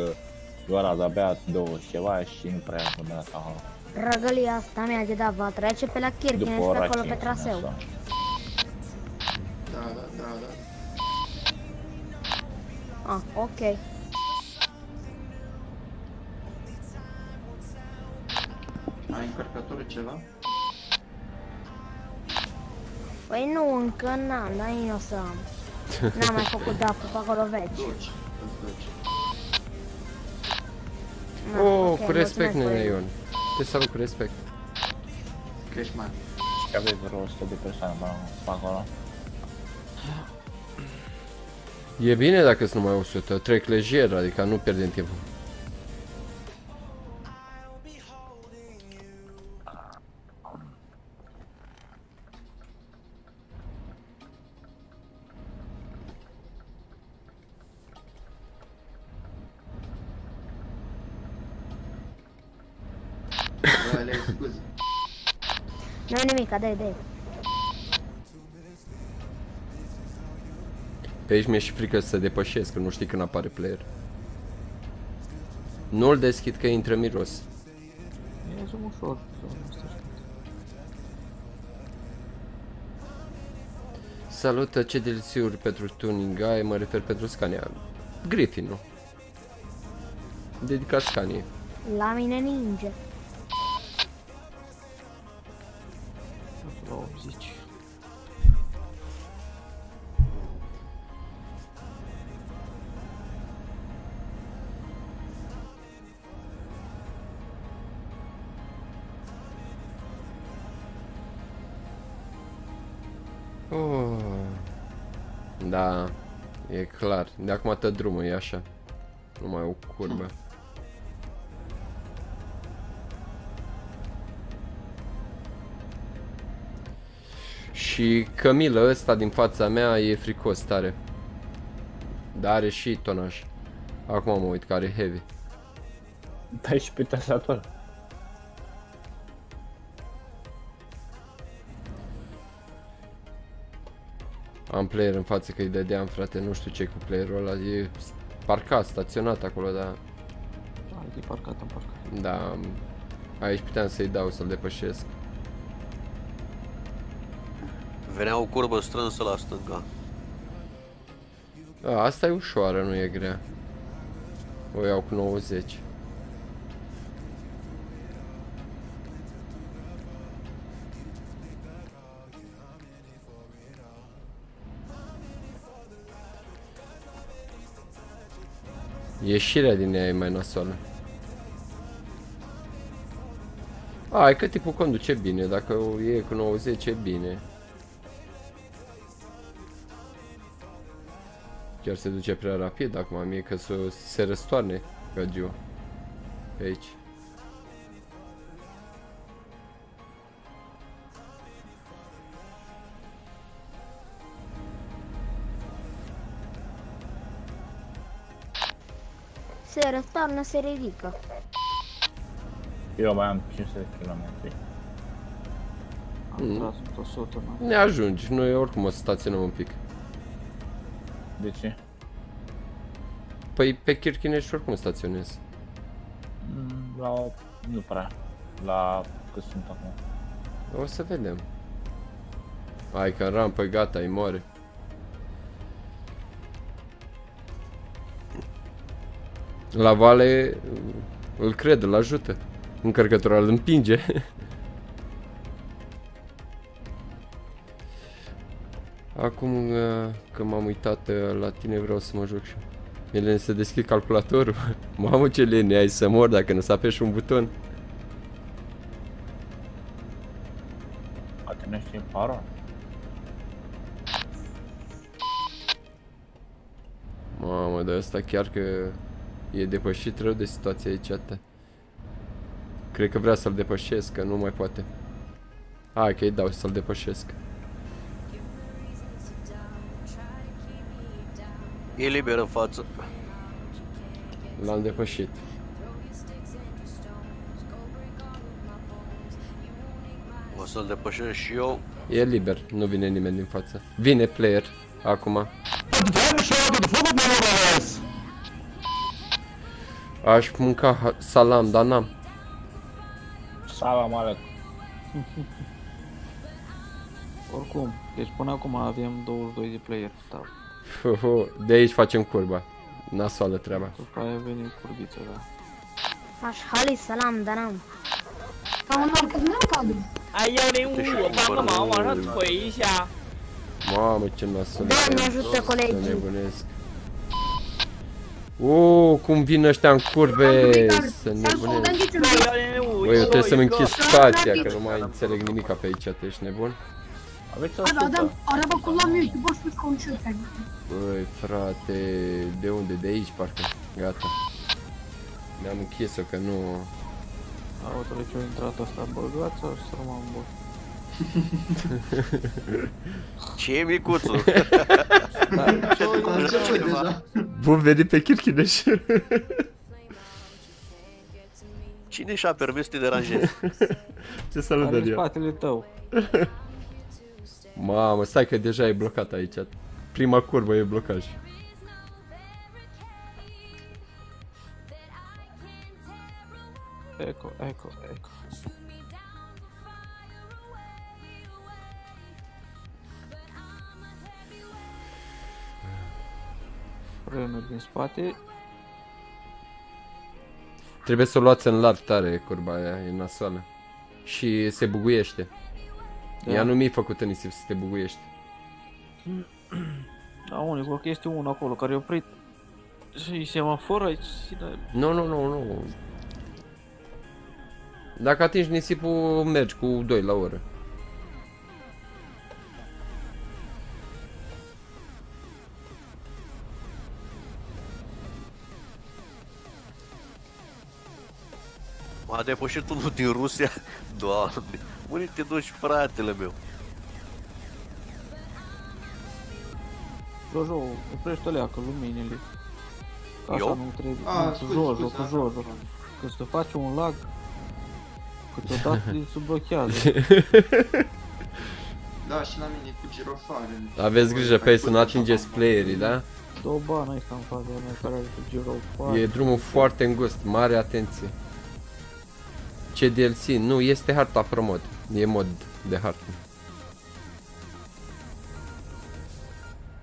C: e ora de-abia 20 ceva și nu prea am terminat acolo.
G: Răgălia asta mea de dat va trece pe la Kirchner
C: După
G: și pe
C: ora
G: acolo
C: 5
G: pe traseu.
C: sau-
E: Da, da, da, da.
G: Ah, ok.
E: Ai încărcătură ceva?
G: Păi nu, încă n-am, dar eu o să am. N-am mai făcut dapă pe acolo veci.
E: Duci, îți duci.
G: Na,
A: Oh,
G: ok,
A: cu respect,
G: mulțumesc,
A: nene
G: băi.
A: Ion. Te salut cu respect.
E: Crești mare.
C: Și că aveți vreo 100 de persoane pe, pe acolo.
A: E bine dacă sunt numai 100, trec lejer, adică nu pierdem timpul.
G: Nu nimic, dai, dai.
A: Pe aici mi-e și frică să depășesc, că nu știi când apare player. Nu-l deschid că intră miros.
B: E zoom ușor, zoom ăsta și
A: Salută ce DLC-uri pentru tuning ai, mă refer pentru Scania. Griffinul. Dedicat Scaniei.
G: La mine ninge.
A: Clar. De acum tot drumul e așa. Nu mai o curbă. Și Camila ăsta din fața mea e fricos tare. Dar are și tonaj. Acum mă uit că are heavy.
C: Dai și pe tastatură.
A: Am player în față că îi dădeam frate, nu știu ce cu playerul ăla, e parcat, staționat acolo, dar
B: Da, e parcat în parcat.
A: da, aici puteam să-i dau să-l depășesc.
D: Venea o curbă strânsă la stânga.
A: Da, asta e ușoară, nu e grea. O iau cu 90. Ieșirea din ea e mai nasoală. A, e că tipul conduce bine, dacă e cu 90 e bine. Chiar se duce prea rapid acum, mie că să se răstoarne Gagiu. Pe aici.
G: Se răstoarnă, se ridică.
C: Eu mai am 500 km.
B: Am
A: Mm.
B: tras 100, nu?
A: Ne ajungi, noi oricum o să staționăm un pic.
C: De ce?
A: Păi pe Kirchinești oricum staționez.
C: Mm, La... nu prea. La... cât sunt acum.
A: O să vedem. Hai că în rampă gata, îi moare. La vale îl cred, îl ajută. Încărcătura îl împinge. Acum uh, că m-am uitat uh, la tine vreau să mă joc și eu. Ele să deschid calculatorul. Mamă ce lene ai să mor dacă nu să apeși un buton.
C: Poate nu știu parola.
A: Mamă, dar asta chiar că e depășit rău de situația aici. ată. Cred că vrea să-l depășesc, că nu mai poate. Hai că îi dau să-l depășesc.
D: E liber în față.
A: L-am depășit.
D: O să-l depășesc și eu.
A: E liber, nu vine nimeni din față. Vine player, acum. Aș mânca salam, dar n-am.
C: Salam alec.
B: Oricum, deci până acum avem 22 de player. Da.
A: De aici facem curba. Nasoală treaba.
B: După aia venim curbiță, da.
G: Aș hali salam, dar n-am.
I: Ca un alt nu cadru. Ai eu de o facă mă, mă arăt cu aici.
A: Mamă, ce nasoală.
G: Da, ne
A: ajută
G: colegii.
A: Uuu, cum vin ăștia în curbe Să nebunesc Băi, eu trebuie să-mi închis stația Că nu mai înțeleg nimica pe aici, tu ești nebun?
C: Aveți o
J: supă. Araba kullanmıyor ki boş boş konuşuyor
A: Băi, frate, de unde? De aici, parcă. Gata. Mi-am închis-o, că nu.
B: Deci au trecut intrat asta băgat sau să rămân bun?
D: Ce e micuțul?
E: Ce cunoșteai deja?
A: Bun venit pe Kirchineș.
D: Cine și-a permis să te deranjezi?
A: Ce salut,
B: Are în
A: Daniel.
B: spatele tău.
A: Mamă, stai că deja e blocat aici. Prima curbă e blocaj.
B: Eco, eco, eco. Frânul din spate.
A: Trebuie să o luați în larg tare curba aia, e nasoală. Și se buguiește.
B: Da.
A: Ea nu mi-e făcută nisip să te buguiești.
B: Da, unicul că este unul acolo care e oprit. Și semafor aici și da,
A: Nu, nu, nu, nu. Dacă atingi nisipul, mergi cu 2 la oră.
D: M-a depășit unul din Rusia. Doamne, unde te duci, fratele meu?
B: Jojo, oprește alea că luminile. Că Așa
D: Eu?
B: nu trebuie.
E: A,
B: nu, cu
E: scuze,
B: Jojo,
E: scuze,
B: cu
E: da.
B: Jojo. Că să faci un lag, câteodată se blochează.
E: Da, și la mine cu girofare.
A: Aveți grijă pe ei să nu atingeți playerii, da?
B: Două bani ăsta în fața mea care are cu giro
A: E drumul foarte îngust, mare atenție. Ce DLC? Nu, este harta Pro mod. E mod de hartă.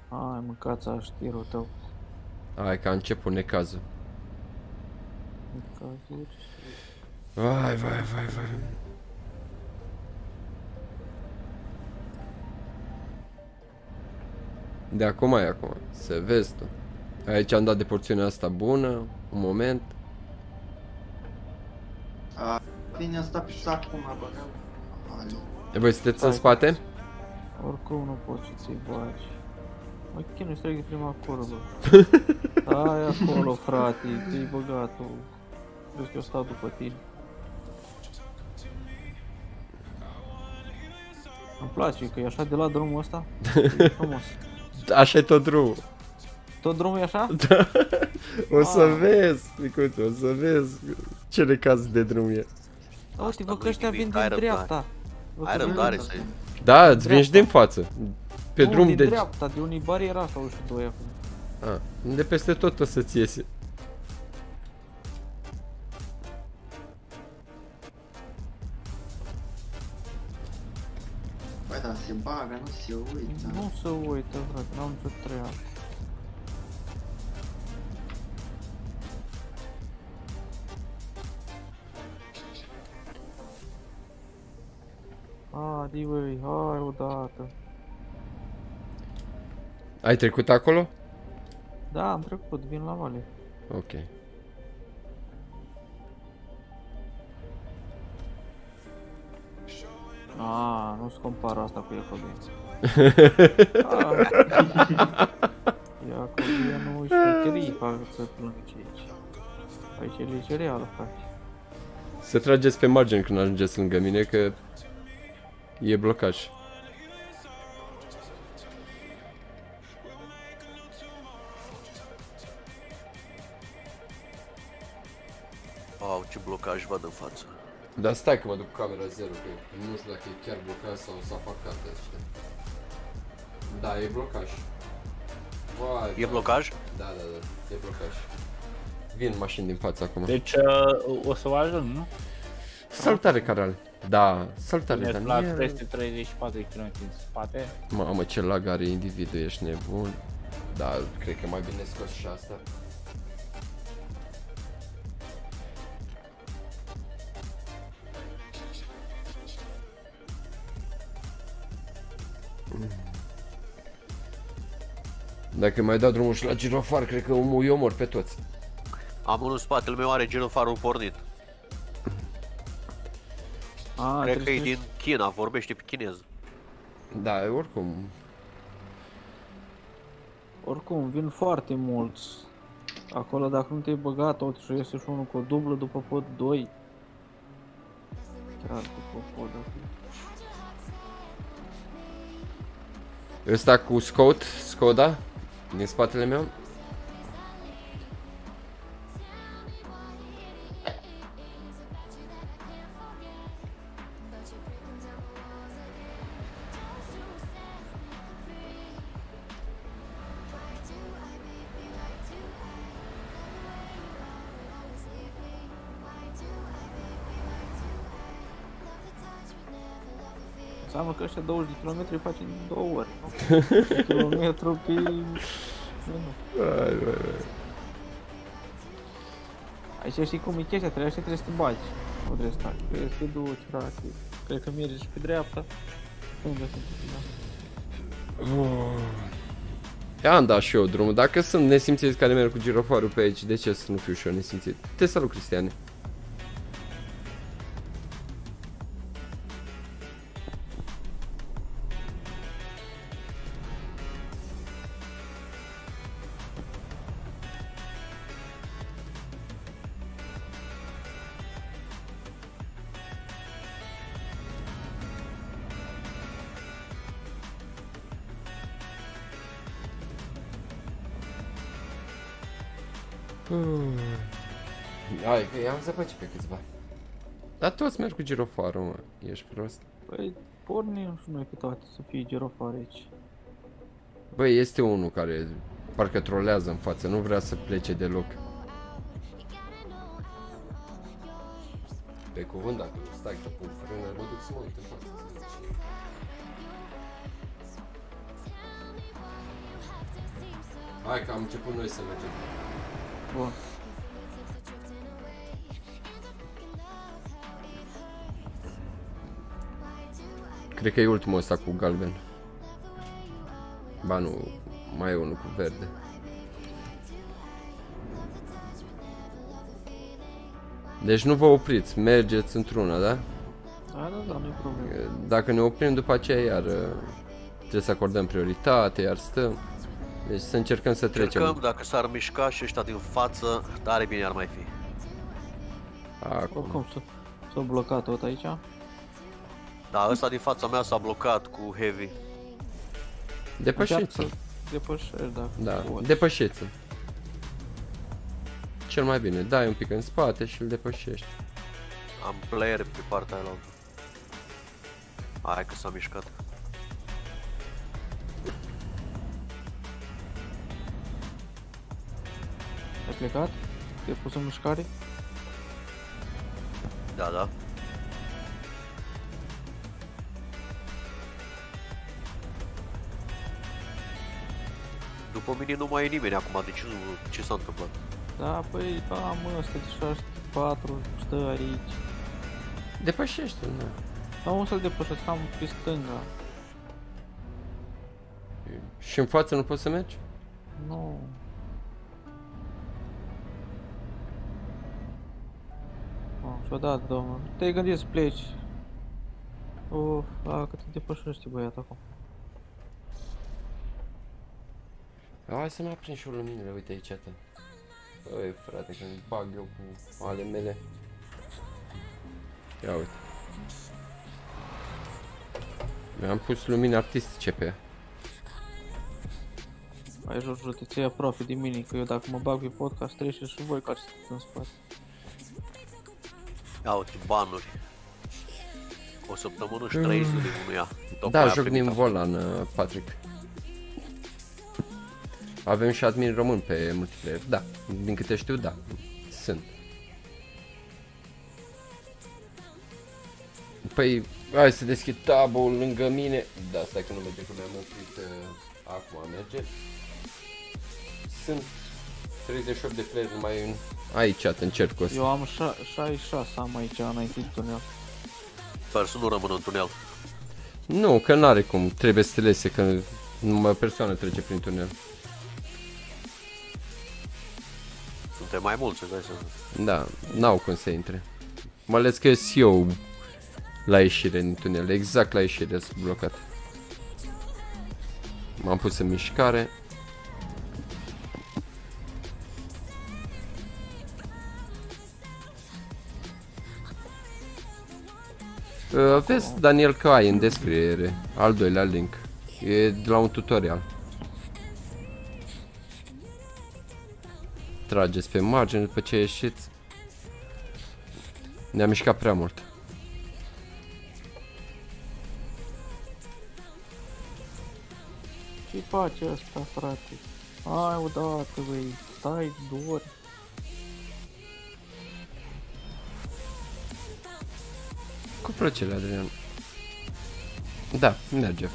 B: Ai, mâncați a știrul tău.
A: Hai că a început necazul.
B: Cazuri.
A: Vai, vai, vai, vai. De acum e acum, să vezi tu. Aici am dat de porțiunea asta bună, un moment.
E: A, bine, asta pe acum, băgăm. Hai.
A: Voi sunteți în spate?
B: Oricum nu poți să ți-i bagi. Mă chinui să trec de prima curbă. Ai acolo, frate, te-ai băgat tu. Crezi că eu stau după tine. Îmi place că e așa de la drumul ăsta. E frumos.
A: Așa e tot drumul.
B: Tot drumul e așa?
A: Da. O să
B: Ah.
A: vezi, micuțe, o să vezi ce necaz de drum e.
B: Da, uite, vă
D: nu
B: că ăștia
D: nimic,
B: vin
D: ai
B: din
D: răbdare.
B: dreapta. Vă
D: Ai
B: că vin
D: răbdare
B: din-
D: să
A: Da, îți vin și
B: Dreapta.
A: din față. Pe
B: nu,
A: drum
B: din
A: de...
B: dreapta, de unii bariera sau și doi acum.
A: A, de peste tot o să-ți iese.
E: Băi, dar se bagă, nu se uită.
B: Nu se uită, frate, n-am nicio treabă. Adi, băi, hai odată.
A: Ai trecut acolo?
B: Da, am trecut, vin la vale.
A: Ok.
B: Ah, nu se compară asta cu Iacobie. Iacobie nu și șmecherii fac să plânge aici. Aici e lege reală, frate.
A: Să trageți pe margine când ajungeți lângă mine că e blocaj.
D: Au, ce blocaj văd în față.
A: Dar stai că mă duc cu camera 0, că nu știu dacă e chiar blocaj sau s-a facat ăștia. Da, e blocaj. Vai,
D: E
A: vai.
D: blocaj?
A: Da, da, da, e blocaj. Vin mașini din față acum.
C: Deci uh, o să vă ajung, nu?
A: Salutare, Caral. Da, salutare,
C: Puneți la
A: Daniel.
C: peste 34 de km în spate.
A: Mamă, ce lag are individul, ești nebun. Da, cred că mai bine scos și asta. Dacă mai dau drumul și la girofar, cred că îi omor pe toți.
D: Am unul în spatele meu, are genofarul pornit.
B: Ah,
D: Cred că e
B: trebuie
D: din China, vorbește pe chineză.
A: Da, oricum.
B: Oricum, vin foarte mulți. Acolo, dacă nu te-ai băgat, totuși iese și unul cu o dublă după pod 2. Chiar după pod acum.
A: Ăsta cu Scot, Skoda, din spatele meu.
B: Înseamnă că ăștia 20 de km face în 2 ori. nu? kilometru pe Nu.
A: Ai, ai, ai.
B: Aici știi cum e chestia, trebuie, așa trebuie să te bagi. Nu trebuie să stai, trebuie să te duci, frate. Cred că mergi și pe dreapta. Unde sunt da.
A: Ia am dat și eu drumul. Dacă sunt nesimțiți care merg cu girofarul pe aici, de ce să nu fiu și eu nesimțit? Te salut, Cristiane. Hai, că i-am zăpăcit pe câțiva. Dar toți merg cu girofarul, mă. Ești prost.
B: Păi, pornim și noi pe toate să fie girofare aici.
A: Băi, este unul care parcă trolează în față, nu vrea să plece deloc. Pe cuvânt, dacă stai că pun frână, mă duc să mă uit în față să zic ce e. Hai că am început noi să mergem.
B: Bun.
A: Cred că e ultimul ăsta cu galben. Ba nu, mai e unul cu verde. Deci nu vă opriți, mergeți într-una, da?
B: Da, da, da, nu-i problemă.
A: Dacă ne oprim după aceea iar uh, trebuie să acordăm prioritate, iar stăm. Deci să încercăm să trecem.
D: Încercăm, dacă s-ar mișca și ăștia din față, tare bine ar mai fi.
A: Acum.
B: Oricum, s-a, s-a blocat tot aici.
D: Da, ăsta din fața mea s-a blocat cu heavy.
A: Depășiți.
B: Depășești, da.
A: Da,
B: poți.
A: depășiți Cel mai bine, dai un pic în spate și îl depășești.
D: Am player pe partea aia. Hai că s-a mișcat.
B: Ai plecat? Te-ai pus în mișcare?
D: Da, da. După mine nu mai e nimeni acum, deci nu, ce s-a întâmplat?
B: Da, păi, da, mă, ăsta de 64 stă aici.
A: Depășește-l, nu.
B: Da, o să-l depășesc, am pe stânga.
A: Și în față nu poți să mergi?
B: Nu. Oh, și-o dat, domnul. Te-ai gândit să pleci. Uf, a, că te depășește băiat acum.
A: Hai să-mi aprind și eu luminile, uite aici, te. Băi, frate, când bag eu cu ale mele. Ia uite. Mi-am pus lumini artistice pe ea.
B: Ai jos județei aproape de mine, că eu dacă mă bag pe podcast trece și voi care sunteți în spate.
D: Ia uite, banuri. O săptămână și trei zile nu ia. Tocmai
A: Da,
D: a
A: joc
D: primit
A: din
D: asta.
A: volan, uh, Patrick. Avem și admin român pe multiplayer. Da, din câte știu, da. Sunt. Păi, hai să deschid tabul lângă mine. Da, stai că nu merge, că mi-am oprit uh, acum, merge. Sunt 38 de player numai în... Aici, te încerc cu ăsta.
B: Eu am șa- 66, am aici înainte de tunel.
D: Sper să nu rămân în tunel.
A: Nu, că n-are cum, trebuie să te lese, că numai o persoană trece prin tunel.
D: Suntem mai mulți, îți dai seama.
A: Da, n-au cum să intre. Mai ales că sunt eu la ieșire din tunel, exact la ieșire sunt blocat. M-am pus în mișcare. Uh, Vezi Daniel că ai în descriere al doilea link. E de la un tutorial. Trageți pe margine după ce ieșiți. Ne-am mișcat prea mult.
B: Ce face asta, frate? Hai odată, băi, stai, dori.
A: Cu plăcere, Adrian. Da, merge.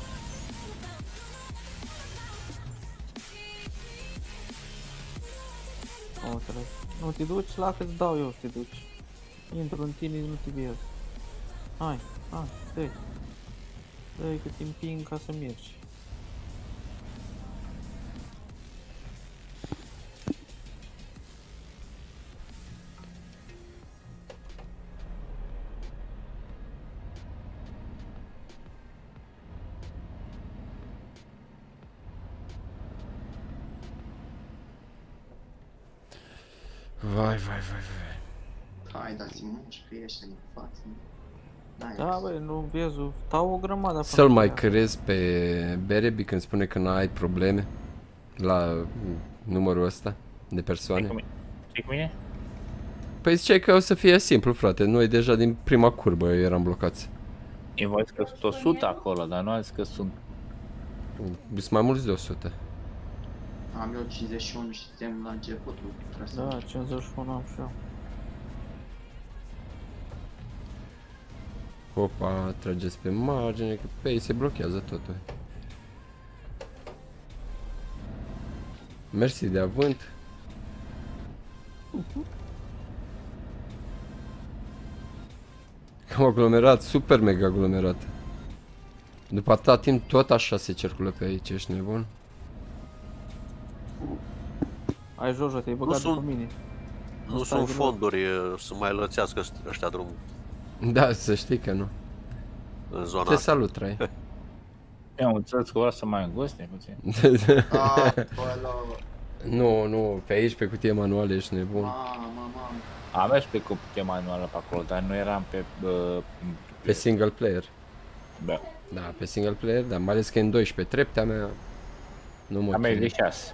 B: Nu te duci, la că îți dau eu să te duci. Intru în tine, nu te vezi. Hai, hai, dă dă că te împing ca să mergi.
A: Vai, vai, vai, vai.
E: Hai, dați-mi muci că ești în față.
B: Da, băi, nu vezi, stau o grămadă.
A: Să-l mai crezi pe Berebi când spune că nu ai probleme la numărul ăsta de persoane?
C: Ce cu mine?
A: Păi ziceai că o să fie simplu, frate. Noi deja din prima curbă eram blocați.
C: Eu văd că sunt 100 acolo, dar nu azi că sunt...
A: Sunt mai mulți de 100.
E: Am eu 51 și suntem la începutul traseului.
B: Da, 51 am și eu.
A: Opa, trageți pe margine, că pe ei se blochează totul. Mersi de avânt. Cam aglomerat, super mega aglomerat. După atâta timp tot așa se circulă pe aici, ești nebun?
B: Ai Jojo, te-ai băgat
D: sunt-
B: după mine.
D: Nu
B: stai
D: sunt
B: de
D: fonduri e, să mai lățească ăștia drumul
A: Da, să știi că nu.
D: în zona
A: Te
D: asta.
A: salut, Rai.
C: Eu am înțeles că vreau să mai înguste puțin.
E: Aoleu,
A: nu, nu, pe aici, pe cutie manuală, ești nebun.
E: mamă, mamă.
C: Am mers pe cutie manuală pe acolo, dar nu eram pe... Uh,
A: Pe single player.
C: da.
A: Da, pe single player, dar mai ales că e în 12 treptea mea. Nu mă
C: Am mers de
A: chinui.
C: 6.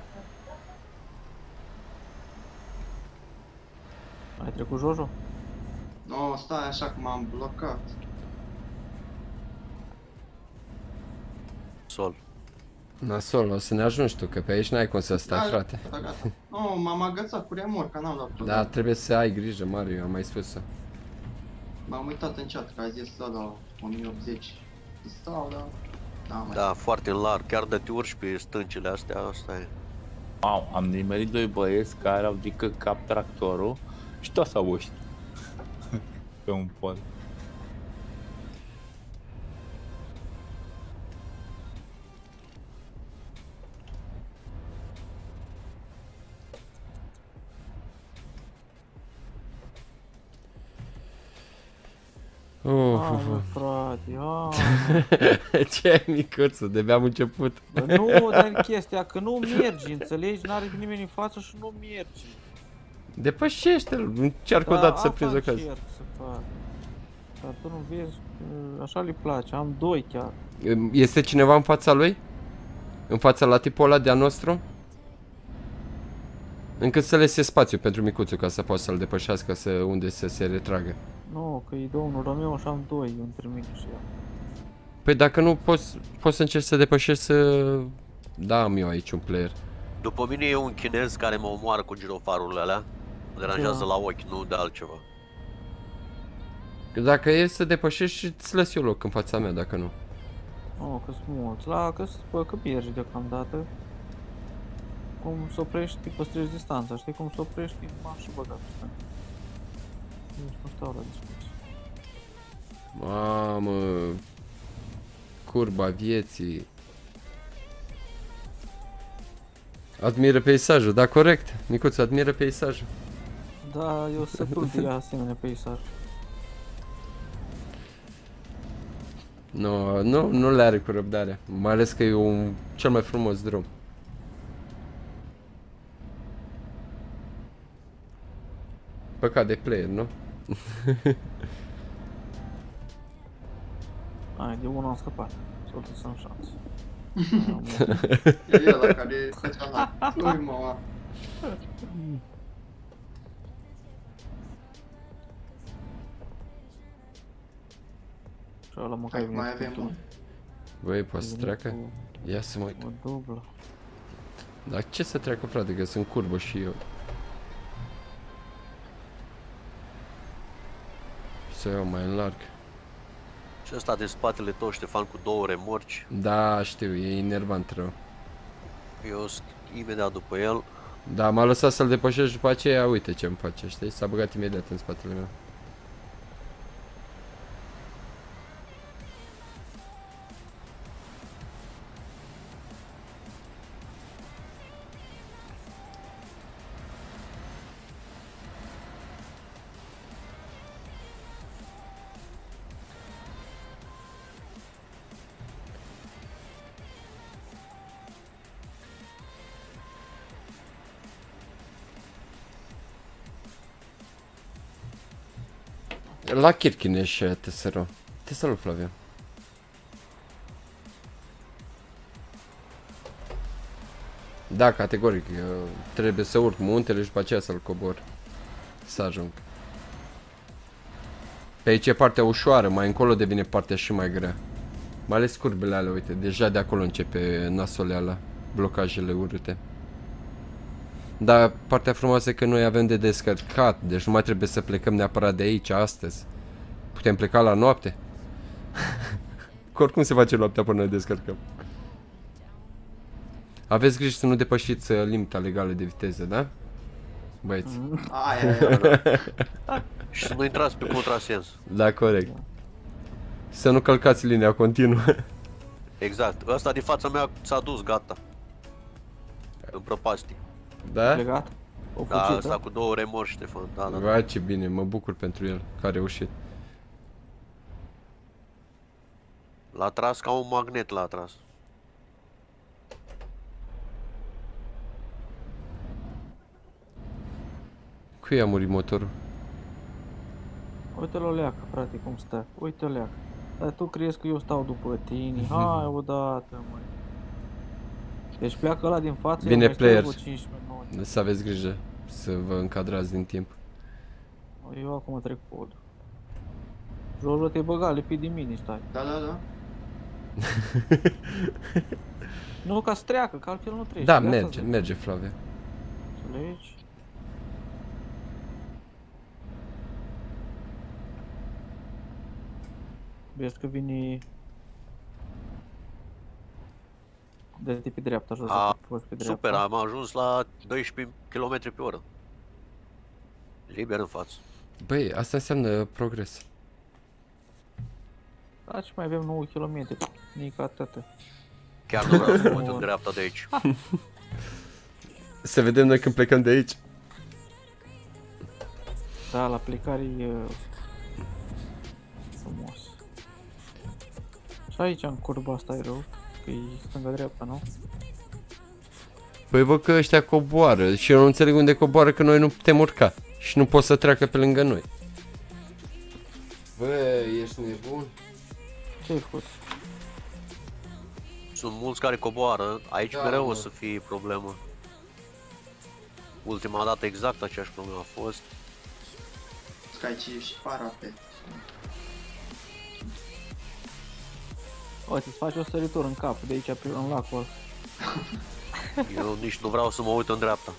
B: Ai trecut Jojo?
E: Nu, stai așa cum am blocat.
D: Sol.
A: Nasol, o să ne ajungi tu, că pe aici n-ai cum să stai,
E: Da,
A: frate.
E: Da, gata. Nu, m-am agățat cu remorca, n-am luat probleme.
A: Da, trebuie să ai grijă, Mario, am mai spus-o.
E: M-am uitat în chat că a zis să la 1080. Stau, da. Da, mai.
D: Da, foarte larg, chiar de te urci pe stâncile astea, asta e.
C: Au, am nimerit doi băieți care au dică cap tractorul și toți s-au ușit. pe un pod.
A: Uf,
B: Hai,
A: uf,
B: mă,
A: uf.
B: frate, hai.
A: Ce ai, micuțul? De am început.
B: Bă, nu, dar e chestia că nu mergi, înțelegi? N-are nimeni în față și nu mergi.
A: Depășește-l, încearcă o
B: Da,
A: dată să
B: asta
A: prinzi ocazia.
B: încerc să fac. Dar tu nu vezi, că așa le place, am doi chiar.
A: Este cineva în fața lui? În fața la tipul ăla de-a nostru? Încât să lese spațiu pentru micuțul ca să poată să-l depășească să unde să se retragă.
B: Nu, că e domnul Romeo și am doi între mine și el.
A: Păi dacă nu poți, poți să încerci să depășești să... Da, am eu aici un player.
D: După mine e un chinez care mă omoară cu girofarurile alea. Mă deranjează
B: Da.
D: la ochi, nu de altceva.
A: Dacă e să depășești, îți las eu loc în fața mea, dacă nu.
B: Nu, că sunt mulți. La că, bă, că mergi deocamdată. Cum să oprești, te păstrezi distanța, știi? Cum să oprești, m-am și băgat pe stânga. Nici nu stau la discuție.
A: Mamă, curba vieții. Admiră peisajul, da, corect. Micuț, admiră peisajul.
B: Da, eu sătul de asemenea peisaj.
A: Nu, nu, nu le are cu răbdare. Mai ales că e un cel mai frumos drum. Păcat de player, nu?
B: Ai, de unul am scăpat. Să să sunt șanse.
E: E el la care făcea la... Ui, mama.
B: Ăla măcar
E: Hai,
B: vine
E: mai
B: cu
E: avem
B: tu.
E: un.
A: Băi, poate să
B: Vine
A: treacă?
B: cu
A: Ia să mă uit.
B: O dublă.
A: Dar ce să treacă, frate, că sunt curbă și eu. Să iau mai în larg.
D: Și ăsta de spatele tău, Ștefan, cu două remorci.
A: Da, știu, e enervant rău.
D: Eu sunt imediat după el.
A: Da, m-a lăsat să-l depășesc și după aceea, uite ce îmi face, știi? S-a băgat imediat în spatele meu. La Kirchineș, TSR. Te salut, Flavia. Da, categoric. eu Trebuie să urc muntele și după aceea să-l cobor. Să ajung. Pe aici e partea ușoară, mai încolo devine partea și mai grea. Mai ales curbele alea, uite, deja de acolo începe nasoleala, blocajele urâte. Dar partea frumoasă e că noi avem de descărcat, deci nu mai trebuie să plecăm neapărat de aici astăzi. Putem pleca la noapte. Că Oricum se face noaptea până ne descărcăm. Aveți grijă să nu depășiți uh, limita legală de viteză, da? Băieți.
E: Aia, aia, aia.
D: Și să nu intrați pe contrasens.
A: Da, corect. Să nu călcați linia continuă.
D: Exact. Ăsta din fața mea s-a dus, gata. În prăpastii.
A: Da?
B: Legat? O
D: Da,
B: fugită?
D: ăsta cu două remorci, Ștefan. Da, da, da.
A: Vai ce bine, mă bucur pentru el că a reușit.
D: L-a tras ca un magnet, l-a tras.
A: Cui a murit motorul?
B: Uite-l o leacă, frate, cum stă. Uite-o leacă. Dar tu crezi că eu stau după tine? Hai odată, măi. Deci pleacă ăla din față,
A: Vine
B: eu mai stau
A: player.
B: vreo 15 minute.
A: Să aveți grijă să vă încadrați din timp.
B: Eu acum trec podul. Jojo te băga, lipit din mine, stai.
E: Da, da, da.
B: Nu, ca să treacă, că altfel nu trece.
A: Da,
B: de asta
A: merge,
B: zic.
A: merge Flavia.
B: Înțelegi? Vezi că vine... De pe dreapta, jos,
D: A,
B: poți pe dreapta.
D: Super, am ajuns la 12 km pe oră. Liber în față.
A: Băi, asta înseamnă progres.
B: Da, și mai avem 9 km, nici atât.
D: Chiar nu vreau să mă uit în dreapta de aici.
A: Să vedem noi când plecăm de aici.
B: Da, la plecare e frumos. Și aici în curba asta e rău, că e stânga-dreapta, nu?
A: Păi văd că ăștia coboară și eu nu înțeleg unde coboară că noi nu putem urca. Și nu pot să treacă pe lângă noi. Bă, ești nebun?
B: Ce-ai făcut?
D: Sunt mulți care coboară, aici
A: Da,
D: mereu o
A: mă.
D: să fie problemă. Ultima dată exact aceeași problemă a fost.
E: Sky și parapet.
B: Uite, îți faci o săritură în cap, de aici pe în lacul ăla.
D: Eu nici nu vreau să mă uit în dreapta.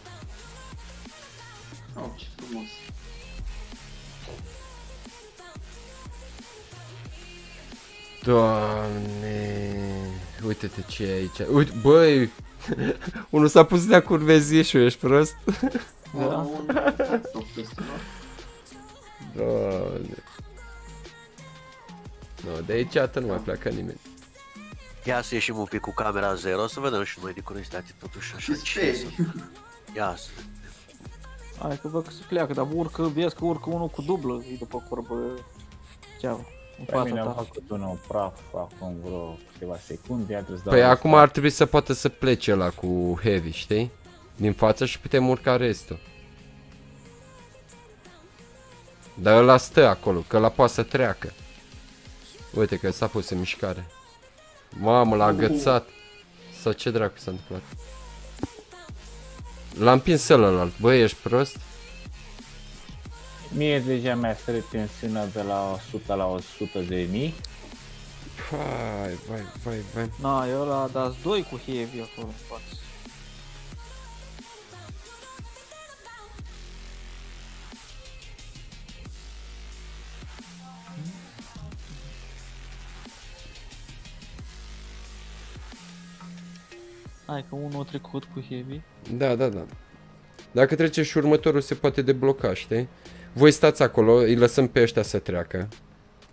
E: Oh, ce frumos.
A: Doamne, uite-te ce e aici. Uite, băi, unul s-a pus de-a curvezișul, ești prost?
E: Da. Un top festival.
A: Doamne. No, de aici atât nu mai pleacă nimeni.
D: Ia să ieșim un pic cu camera zero, să vedem și noi de curiozitate totuși așa
E: Ce
D: ce
E: sperii?
D: Ia să...
B: Hai că văd că se pleacă, dar urcă, vezi că urcă unul cu dublă, e după curbă, ceava, în
C: Pe mine
B: fața
C: am
B: ta.
C: făcut un praf acum vreo câteva secunde, iar trebuie să dau
A: Păi
C: un
A: acum
C: start.
A: ar trebui să poată să plece la cu heavy, știi? Din față și putem urca restul. Dar ăla stă acolo, că ăla poate să treacă. Uite că s-a pus în mișcare. Mamă, l-a agățat. Sau ce dracu s-a întâmplat? L-a împins celălalt. Băi, ești prost?
C: Mie deja mi-a sărit tensiunea de la 100 la 100 de mii.
A: Vai, vai, vai, vai.
B: Na, e ăla, dar doi cu heavy acolo în față. Hai că unul a trecut cu heavy.
A: Da, da, da. Dacă trece și următorul se poate debloca, știi? Voi stați acolo, îi lăsăm pe ăștia să treacă.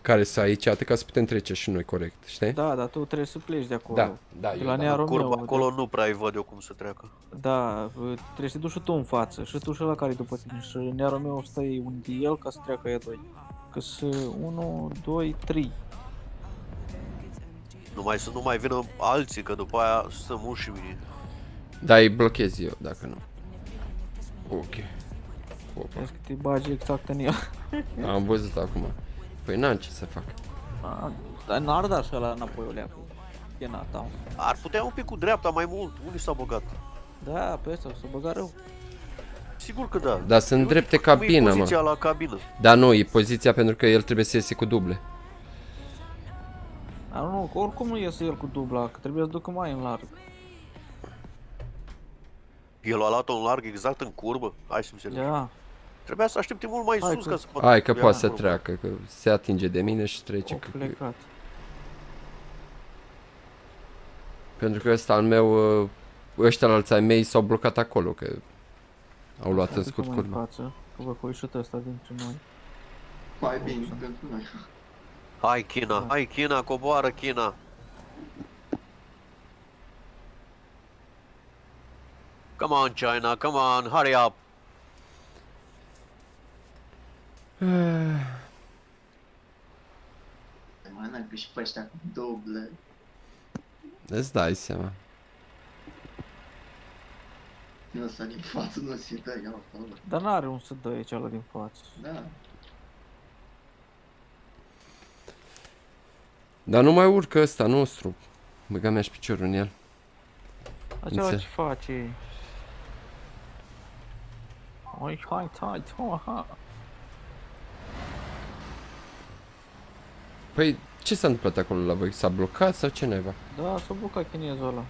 A: Care să aici, atât ca să putem trece și noi corect, știi?
B: Da, dar tu trebuie să pleci de acolo.
A: Da, da,
B: de
A: eu
B: la
A: da.
B: Nea
D: Curba
B: Romeo.
D: acolo nu prea îi văd eu cum să treacă.
B: Da, trebuie să te duci și tu în față, și tu și la care e după tine. Și Nea Romeo stai unde e el ca să treacă ea doi. Că sunt 1, 2, 3.
D: Numai să nu mai vină alții, că după aia stăm uși mine.
A: Da, îi blochez eu, dacă nu. Ok. Opa.
B: Vezi că te bagi exact în el.
A: Am văzut acum. Păi n-am ce să fac.
B: A, Dar n-ar da și ăla înapoi o leacă. E na ta.
D: Ar putea un pic cu dreapta mai mult. Unde s-a băgat?
B: Da, pe ăsta o să băga rău.
D: Sigur că da.
A: Dar să îndrepte cabina,
D: Cum e poziția
A: mă.
D: la cabină?
A: Da, nu, e poziția pentru că el trebuie să iese cu duble.
B: A, nu, că oricum nu iese el cu dubla, că trebuie să ducă mai în larg.
D: El a luat-o în larg exact în curbă? Hai să înțeleg.
B: Da.
D: Trebuia să aștepte mult mai
B: Hai
D: sus
B: că-
D: ca să poată
A: Hai că
D: ia
A: poate
D: în
A: să
D: curbă.
A: treacă, că se atinge de mine și trece.
B: O
A: Că,
B: plecat.
A: pentru că ăsta al meu, uh, ăștia la alții ai mei s-au blocat acolo, că au luat în
B: Ducă
A: scurt
B: mai în
A: curba.
B: față, că vă că ieșit ăsta dintre noi.
E: Mai bine pentru noi.
D: Hai China, hai China, coboară China. Come on China, come on, hurry up.
E: Mănâncă și pe ăștia cu duble.
A: Îți dai seama.
E: Nu să din față, nu se dă, ia acolo.
B: Dar n-are un să dă aici ăla din față.
E: Da.
A: Dar nu mai urcă ăsta nostru. Băga mea și piciorul în el.
B: Acela
A: Înțeleg.
B: ce face? Hai, hai, hai, hai, hai.
A: Păi, ce s-a întâmplat acolo la voi? S-a blocat sau ce naiba?
B: Da, s-a blocat chinezul ăla.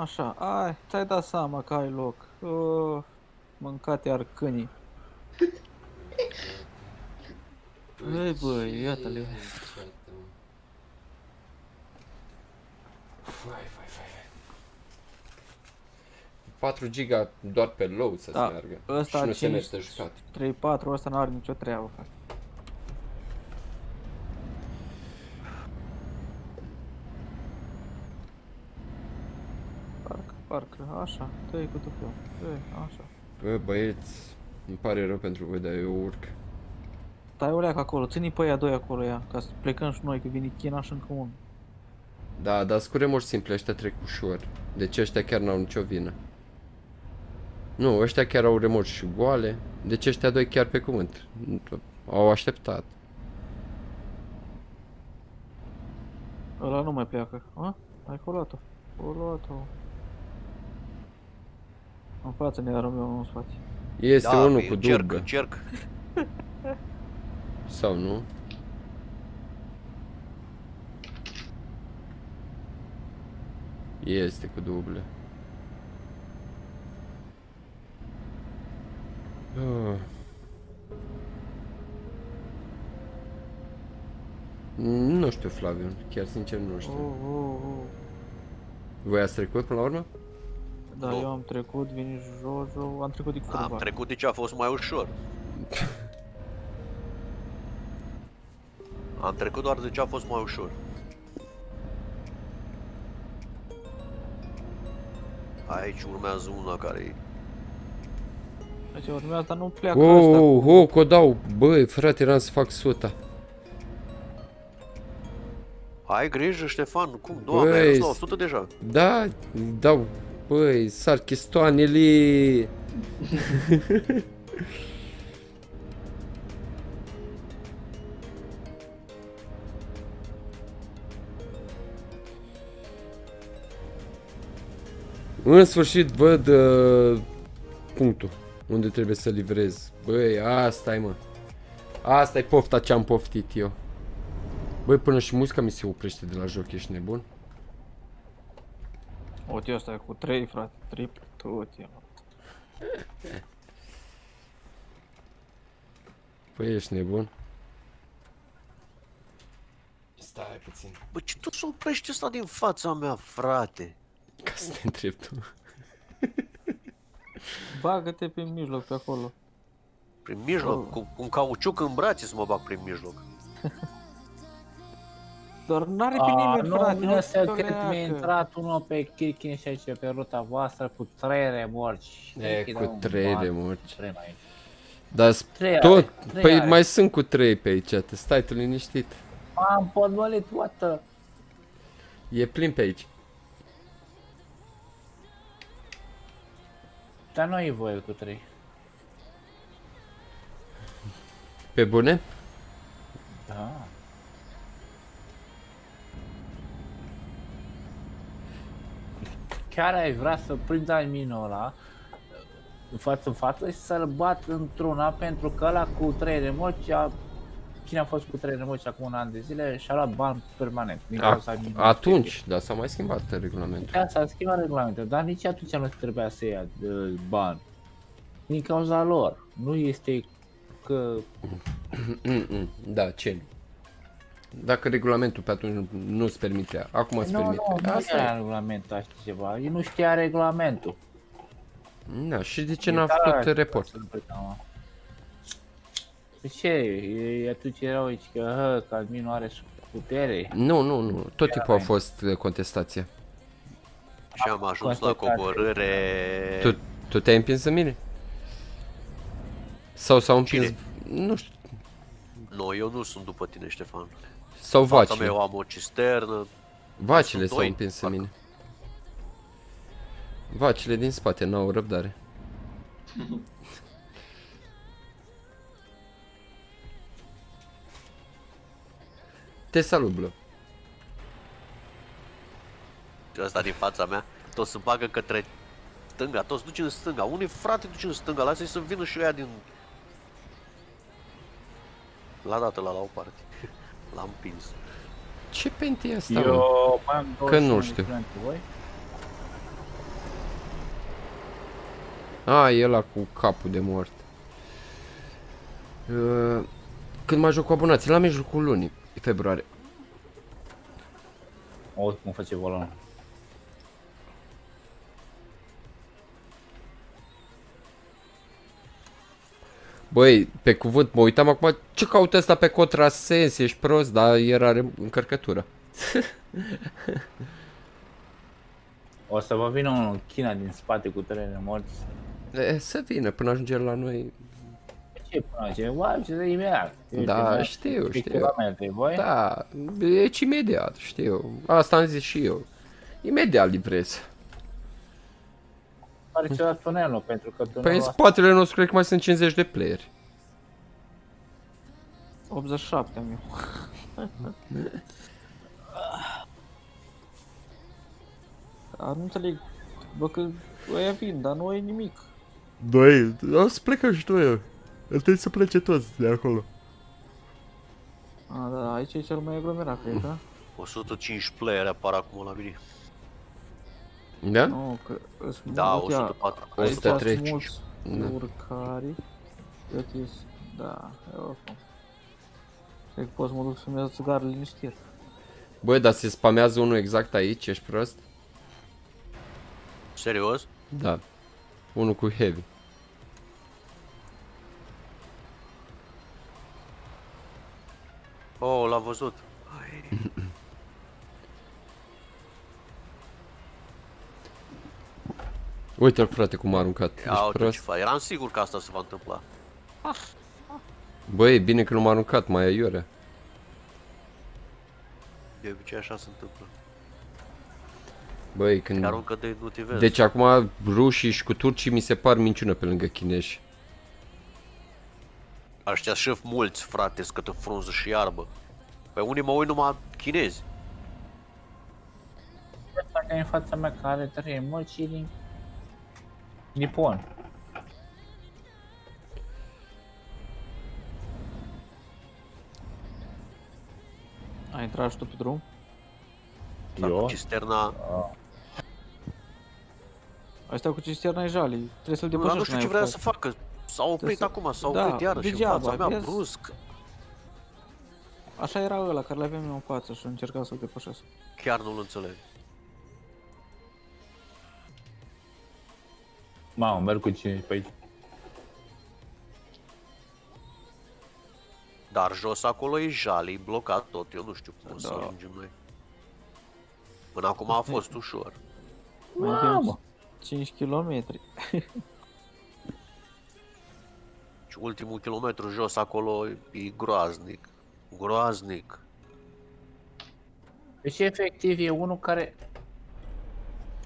B: Așa, ai, ți-ai dat seama că ai loc. Uh, mâncat iar câinii. Ei băi, iată-le.
A: Vai, vai, vai. 4 giga doar pe low să
B: Da,
A: se meargă.
B: ăsta
A: și nu se
B: 5,
A: merită jucat.
B: 3-4, ăsta n-are nicio treabă. frate. Parcă, parcă, așa, dă-i cu tupeu, dă așa.
A: Bă, băieți, îmi pare rău pentru voi, dar eu urc.
B: Stai o leacă acolo, ține pe aia doi acolo ea, ca să plecăm și noi, că vine China și încă unul.
A: Da, dar cu remorci simple, ăștia trec ușor. Deci ăștia chiar n-au nicio vină. Nu, ăștia chiar au remorci goale. Deci ăștia doi chiar pe cuvânt. Au așteptat.
B: Ăla nu mai pleacă, a? Ai colat-o, o luat-o. În față ne Romeo, nu în spate.
A: Este
D: da,
A: unul
D: pe-
A: cu
D: încerc,
A: dublă.
D: încerc.
A: Sau nu? Este cu duble. Ah. Nu știu, Flavion. Chiar sincer nu știu.
B: Oh, oh, oh.
A: Voi ați trecut până la urmă?
B: Da,
D: Nu.
B: eu am trecut, vine Jojo, am trecut de curba.
D: Am trecut de ce a fost mai ușor. Am trecut doar de ce a fost mai ușor. Aici urmează una care e...
B: Deci urmează, dar nu pleacă
A: Oh,
B: ăsta.
A: oh, oh, că o dau. Băi, frate, eram să fac suta.
D: Ai grijă, Ștefan, cum? Doamne,
A: Băi,
D: ai ajuns la 100 deja.
A: Da, dau. Băi, sar chistoanele. În sfârșit văd uh, punctul unde trebuie să livrez. Băi, asta e mă. Asta e pofta ce am poftit eu. Băi, până și muzica mi se oprește de la joc, ești nebun?
B: Uite ăsta e cu 3, frate, triplu, tot e. mă.
A: Păi ești nebun. Stai puțin.
D: Bă, ce tu să oprești ăsta din fața mea, frate?
A: Ca să te întreb tu.
B: Bagă-te pe mijloc, pe acolo.
D: Prin mijloc, cu, cu un cauciuc în brațe să mă bag prin mijloc.
B: Doar n-are pe
C: A,
B: nimeni,
C: nu
B: frate.
C: vine să
B: te
C: cred mi-a
B: leacă.
C: intrat unul pe Kirkin și aici pe ruta voastră cu trei remorci.
A: E,
C: Îi
A: cu
C: dau un
A: trei
C: ban,
A: remorci.
C: trei mai.
A: Dar
C: Trei
A: tot,
C: are, trei
A: păi
C: are.
A: mai sunt cu trei pe aici, te stai tu liniștit.
C: Am podmolit, what the...
A: E plin pe aici.
C: Dar nu e voie cu trei.
A: Pe bune?
C: Da. Chiar ai vrea să prind minul ăla în față în față și să-l bat într-una pentru că ăla cu trei remorci a... Cine a fost cu trei remorci acum un an de zile și-a luat bani permanent. din
A: A,
C: cauza minului.
A: atunci, da, s-a mai schimbat regulamentul.
C: Da, s-a schimbat regulamentul, dar nici atunci nu trebuia să ia uh, bani. Din cauza lor. Nu este că
A: Mm-mm, da, ce? Dacă regulamentul pe atunci nu-ți permitea, acum îți
C: nu,
A: permite.
C: nu, nu
A: Asta
C: era
A: e.
C: regulamentul așa ceva. Eu nu știa regulamentul.
A: Da, și de ce n-a
C: Da,
A: făcut
C: da,
A: report?
C: să-mi dau seama. De ce? Ei atunci erau aici că, hă, că admin nu are putere.
A: Nu, nu, nu, tot
C: Era
A: timpul a
C: mai-
A: fost uh, contestația.
D: Și am ajuns la
C: Constatat.
D: coborâre...
A: Tu, tu te-ai împins în mine? Sau s-au împins,
D: Cine?
A: nu știu,
D: Nu, eu nu sunt după tine, Ștefan.
A: Sau
D: Fața mea
A: vacile.
D: eu am o cisternă.
A: Vacile
D: sunt
A: s-au
D: doi,
A: împins în
D: parcă.
A: mine. Vacile din spate n-au răbdare. Te salut, Blu.
D: Și ăsta din fața mea, tot se bagă către stânga, toți duce în stânga. Unii frate duce în stânga, lasă-i să vină și ăia din... La dată la la o parte. L-am împins.
A: Ce pente e asta, mă?
C: Eu mai am
A: Că nu
C: 21 de
A: știu.
C: kilometri, voi?
A: A, e ăla cu capul de mort. Uh, Când mă joc cu abonații? La mijlocul lunii, februarie.
C: O, cum face volanul.
A: Băi, pe cuvânt, mă uitam acum, ce caută ăsta pe contrasens, ești prost, dar era re- încărcătură.
C: O să vă vină unul în China din spate cu trei remorci.
A: E, să vină până ajunge la noi.
C: Ce până ce? Wow, ce de imediat.
A: Da, știu,
C: Câte
A: știu.
C: kilometri, voi?
A: Da, deci imediat, știu. Asta am zis și eu. Imediat livrez.
C: Pare ceva tunelul, pentru că tunelul
A: Păi în
C: ăsta-
A: spatele nostru cred că mai sunt 50 de playeri.
B: 87 am eu. Dar nu înțeleg. Bă, că ăia vin, dar nu e nimic.
A: Doi, o să plecăm și noi. Trebuie să plece toți de acolo.
B: A, da, aici e cel mai aglomerat, cred, da?
D: 105 player apar acum la mine.
A: Da?
B: Nu, că îs
D: Da,
B: mult, ia,
D: 104.
B: Aici
A: 103.
B: sunt mulți
A: Da.
B: urcari. Uite, da, e oricum. Cred că pot să mă duc să-mi iau țigară liniștit.
A: Băi, dar se spamează unul exact aici, ești prost?
D: Serios?
A: Da. Unul cu heavy.
D: Oh, l-am văzut.
A: Uite-l frate cum a aruncat.
D: Ia
A: Ești
D: uite ce
A: prost?
D: fac. Eram sigur că asta se va întâmpla.
A: Băi, bine că nu m-a aruncat, mai aiurea.
D: De obicei așa se întâmplă.
A: Băi, când...
D: Te aruncă de nu te vezi.
A: Deci acum rușii și cu turcii mi se par minciună pe lângă chinezi.
D: Aștia șef mulți, frate, scătă frunză și iarbă. Pe unii mă uit numai chinezi.
C: Ăsta care e în fața mea care are trei remorci și din... Nippon.
B: Ai intrat și tu pe drum?
D: Dar cu
C: Eu?
D: cisterna...
B: Astea cu cisterna e jali, trebuie să-l
D: Nu, dar
B: depășești.
D: nu știu
B: n-ai
D: ce vrea
B: opt.
D: să facă. S-a oprit
B: să-
D: acum, s-a
B: da,
D: oprit iarăși în
B: degeaba,
D: fața mea,
B: vezi?
D: brusc.
B: Așa era ăla care l-aveam eu în față și încerca să-l depășesc.
D: Chiar nu-l înțeleg.
C: Mamă, merg cu 5 pe aici.
D: Dar jos acolo e jale, e blocat tot, eu nu știu cum o să
B: Da.
D: ajungem noi. Până acum a fost ușor.
B: Mai avem 5 km.
D: Și ultimul kilometru jos acolo e groaznic. Groaznic.
C: Deci efectiv e unul care...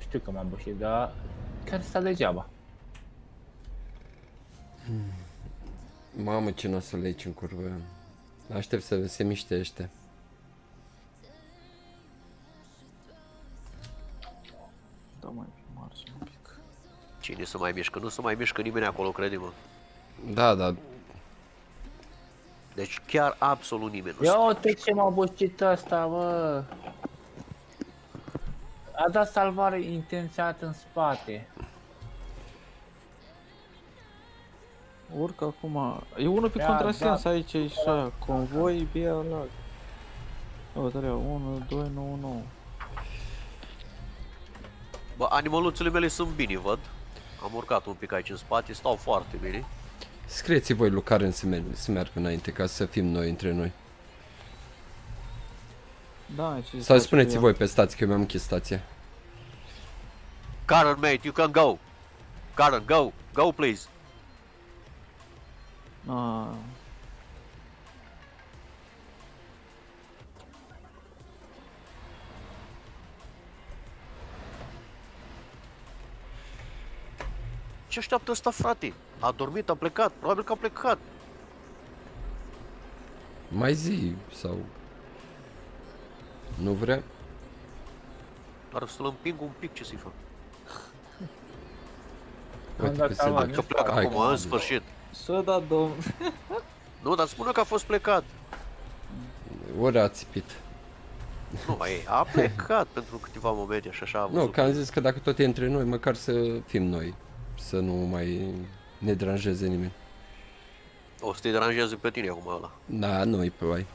C: Știu că m-am bușit, dar care sta degeaba.
A: Mamă, ce n-o să le aici în curvă. Aștept să se miște ăștia.
B: Da, mai pe margine un pic.
D: Cine să mai mișcă? Nu se mai mișcă nimeni acolo, crede-mă.
A: Da, da.
D: Deci chiar absolut nimeni nu
C: Ia
D: se
C: uite ce m-a bușit ăsta, bă! A dat salvare intenționat în spate.
B: Urcă acum. E unul pe
C: Da,
B: contrasens
C: da.
B: aici, e așa. Convoi, bia la. Uite, 1, 2, 9, 9.
D: Bă, animăluțele mele sunt bine, văd. Am urcat un pic aici în spate, stau foarte bine.
A: Scrieți voi lui Karen să, merg, să meargă înainte ca să fim noi între noi.
B: Da, ce
A: Sau spuneți voi pe stați că eu mi-am închis stația.
D: Karen, mate, you can go. Karen, go. Go, please.
B: Ah,
D: Ce așteaptă ăsta, frate? A dormit, a plecat, probabil că a plecat.
A: Mai zi sau... Nu vrea?
D: Doar să-l împing un pic ce să-i fac.
A: Uite
C: dat
A: că se
C: tavan,
A: duce.
D: Că pleacă
A: Hai,
D: acum, în sfârșit.
B: Să da domn.
D: Nu, dar spune că a fost plecat.
A: Ori a țipit.
D: Nu, ei, a plecat pentru câteva momente și așa a
A: Nu,
D: văzut.
A: că am zis că dacă tot e între noi, măcar să fim noi. Să nu mai ne deranjeze nimeni.
D: O să te deranjeze pe tine acum ăla.
A: Da, nu-i pe vai.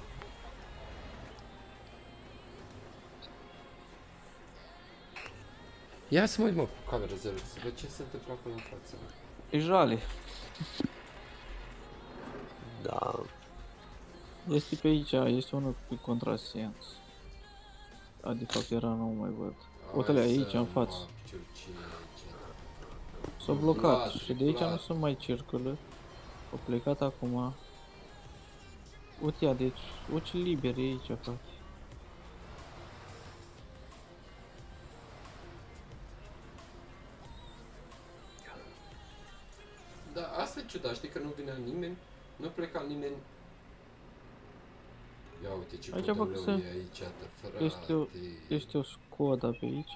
A: Ia să mă uit mă cu camera zero, să văd ce se întâmplă acolo în față.
B: E jale.
D: Da.
B: Este pe aici, este unul pe contrasens. A, de fapt era, nu mai văd. Uite-le aici, în față. S-a blocat și de aici nu se mai circulă. A plecat acum. Uite, ia, deci, uite liber e aici, frate.
A: Da, asta e ciudat, știi că nu vinea nimeni, nu pleca nimeni. Ia uite ce
B: Aici
A: aici
B: văd că
A: e
B: se-
A: aici, tă, frate.
B: Este o, este o Skoda pe aici.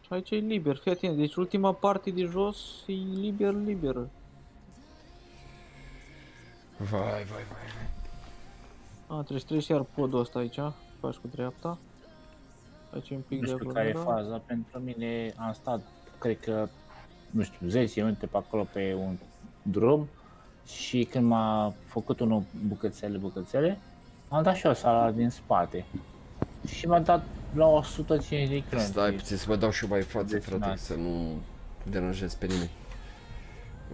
B: Și aici e liber, fii atent, deci ultima parte de jos e liber, liberă.
A: Vai, vai, vai, vai.
B: A, trebuie să treci iar podul ăsta aici, faci cu dreapta. Aici e un pic
C: Nu
B: de
C: știu care e
B: aglomerat.
C: faza, pentru mine am stat, cred că, nu știu, 10 minute pe acolo pe un drum și când m-a făcut unul bucățele, bucățele, am dat și o sală din spate și m-a dat la 150 de km.
A: Stai puțin să mă dau și eu mai în față, frate,
C: Desenat.
A: să nu deranjez pe nimeni.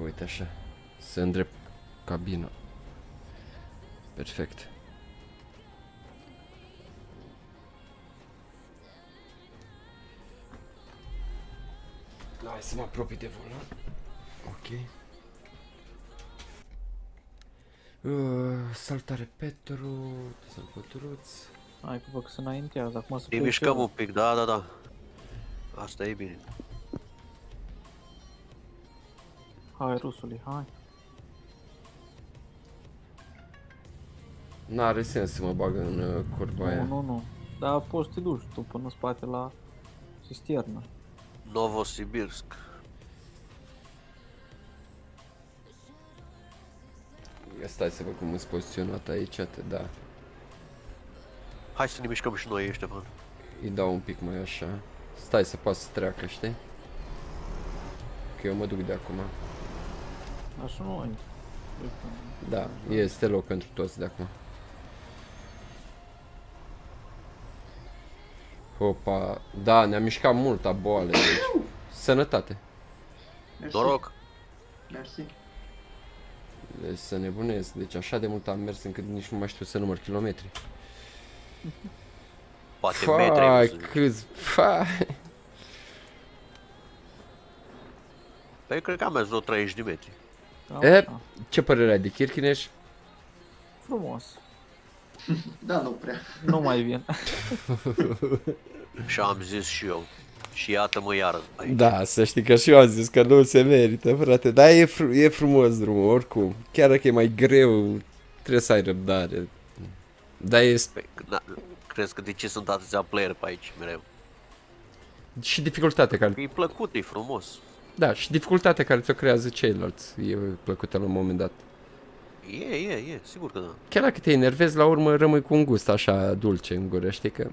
A: Uite așa, să îndrept cabina. Perfect. Hai să mă apropii de volan. Ok. Uh, saltare Petru, Salvătruț.
B: Hai că văd că se înaintează, acum să
D: Îi
B: plec
D: mișcăm
B: eu.
D: un pic, da, da, da. Asta e bine.
B: Hai, rusului, hai.
A: N-are sens să mă bag în uh, curba aia.
B: Nu, nu, nu. Dar poți să te duci tu până în spate la cisternă.
D: Novosibirsk.
A: Stai să văd cum sunt poziționat aici, te da.
D: Hai să ne mișcăm și noi, Ștefan.
A: Îi dau un pic mai așa. Stai să poată să treacă, știi? Că eu mă duc de acum.
B: Așa nu ai. Uite,
A: Da, este loc pentru toți de acum. Opa, da, ne-am mișcat mult boale, deci sănătate.
E: Mersi.
D: Noroc.
E: Mersi.
A: Deci să nebunesc, deci așa de mult am mers încât nici nu mai știu să număr kilometri.
D: Poate
A: Fai,
D: metri.
A: câți, fai.
D: Păi cred că am mers vreo 30 de metri.
B: cam
A: E,
B: așa.
A: ce părere ai de Kirchineș?
B: Frumos.
E: Da, nu prea.
B: Nu mai vin.
D: Și am zis și eu. Și iată-mă iară aici.
A: Da, să știi că și eu am zis că nu se merită, frate, dar e, fr- e frumos drumul, oricum. Chiar dacă e mai greu, trebuie să ai răbdare. Dar e s-
D: Păi, na, crezi că de ce sunt atâția player pe aici mereu?
A: și dificultatea care,
D: Că e plăcut, e frumos.
A: da, și dificultatea care ți-o creează ceilalți e plăcută la un moment dat.
D: E, e, e, sigur că da.
A: Chiar dacă te enervezi, la urmă rămâi cu un gust așa dulce în gură, știi că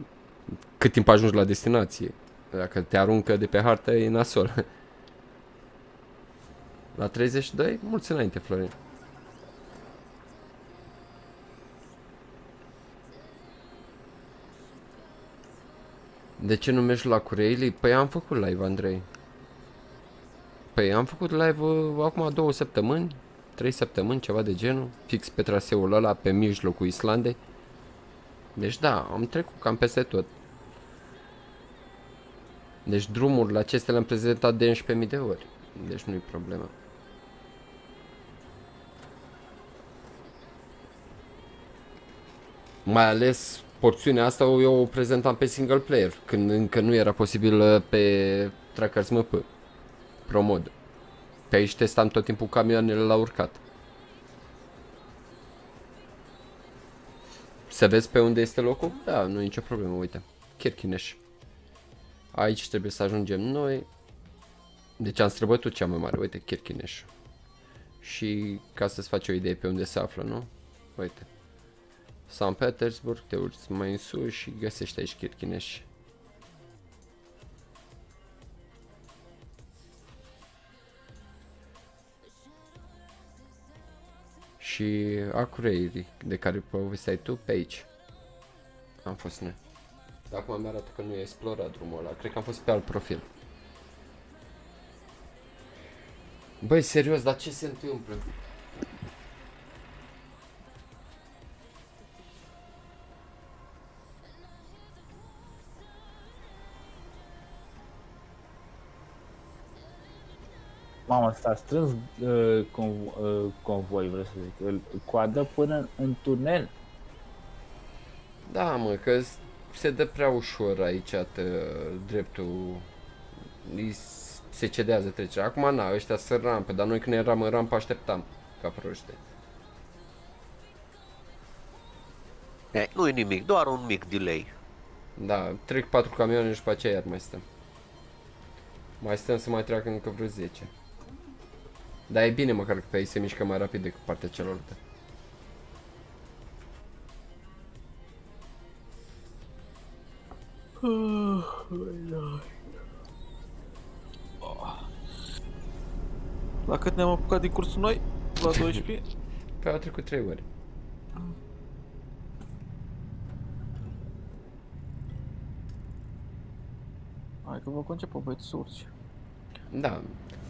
A: cât timp ajungi la destinație. Dacă te aruncă de pe hartă, e nasol. La 32? Mulți înainte, Florin. De ce nu mergi la Cureili? Păi am făcut live, Andrei. Păi am făcut live uh, acum două săptămâni, trei săptămâni, ceva de genul, fix pe traseul ăla, pe mijlocul Islandei. Deci da, am trecut cam peste tot. Deci drumurile acestea le-am prezentat de 11.000 de ori. Deci nu-i problemă. Mai ales porțiunea asta o- eu o prezentam pe single player, când încă nu era posibil uh, pe Trackers MP. Pro mod. Pe aici testam tot timpul camioanele la urcat. Să vezi pe unde este locul? Da, nu e nicio problemă, uite. Kirchineș. Aici trebuie să ajungem noi. Deci am străbătut cea mai mare, uite, Kirchineș. Și ca să-ți faci o idee pe unde se află, nu? Uite. San Petersburg, te urci mai în sus și găsești aici Kirchineș. Și Acureiri, de care povesteai tu, pe aici. Am fost noi. Dar acum mi-arată că nu e explorat drumul ăla. Cred că am fost pe alt profil. Băi, serios, dar ce se întâmplă?
C: Mamă, s-a strâns uh, convo- uh, convoi, vreau să zic, îl- coadă până în, în tunel.
A: Da, mă, că s- se dă prea ușor aici tă, dreptul. Îi s- se cedează trecerea. Acum, na, ăștia sunt rampe, dar noi când eram în rampă așteptam ca proște.
D: E, nu e nimic, doar un mic delay.
A: Da, trec patru camioane și pe aceea iar mai stăm. Mai stăm să mai treacă încă vreo 10. Dar e bine măcar că pe aici se mișcă mai rapid decât partea cealaltă.
B: La cât ne-am apucat din cursul noi? La 12?
A: Păi au trecut 3 ore.
B: Hai că vă concepă băieți să urci.
A: Da.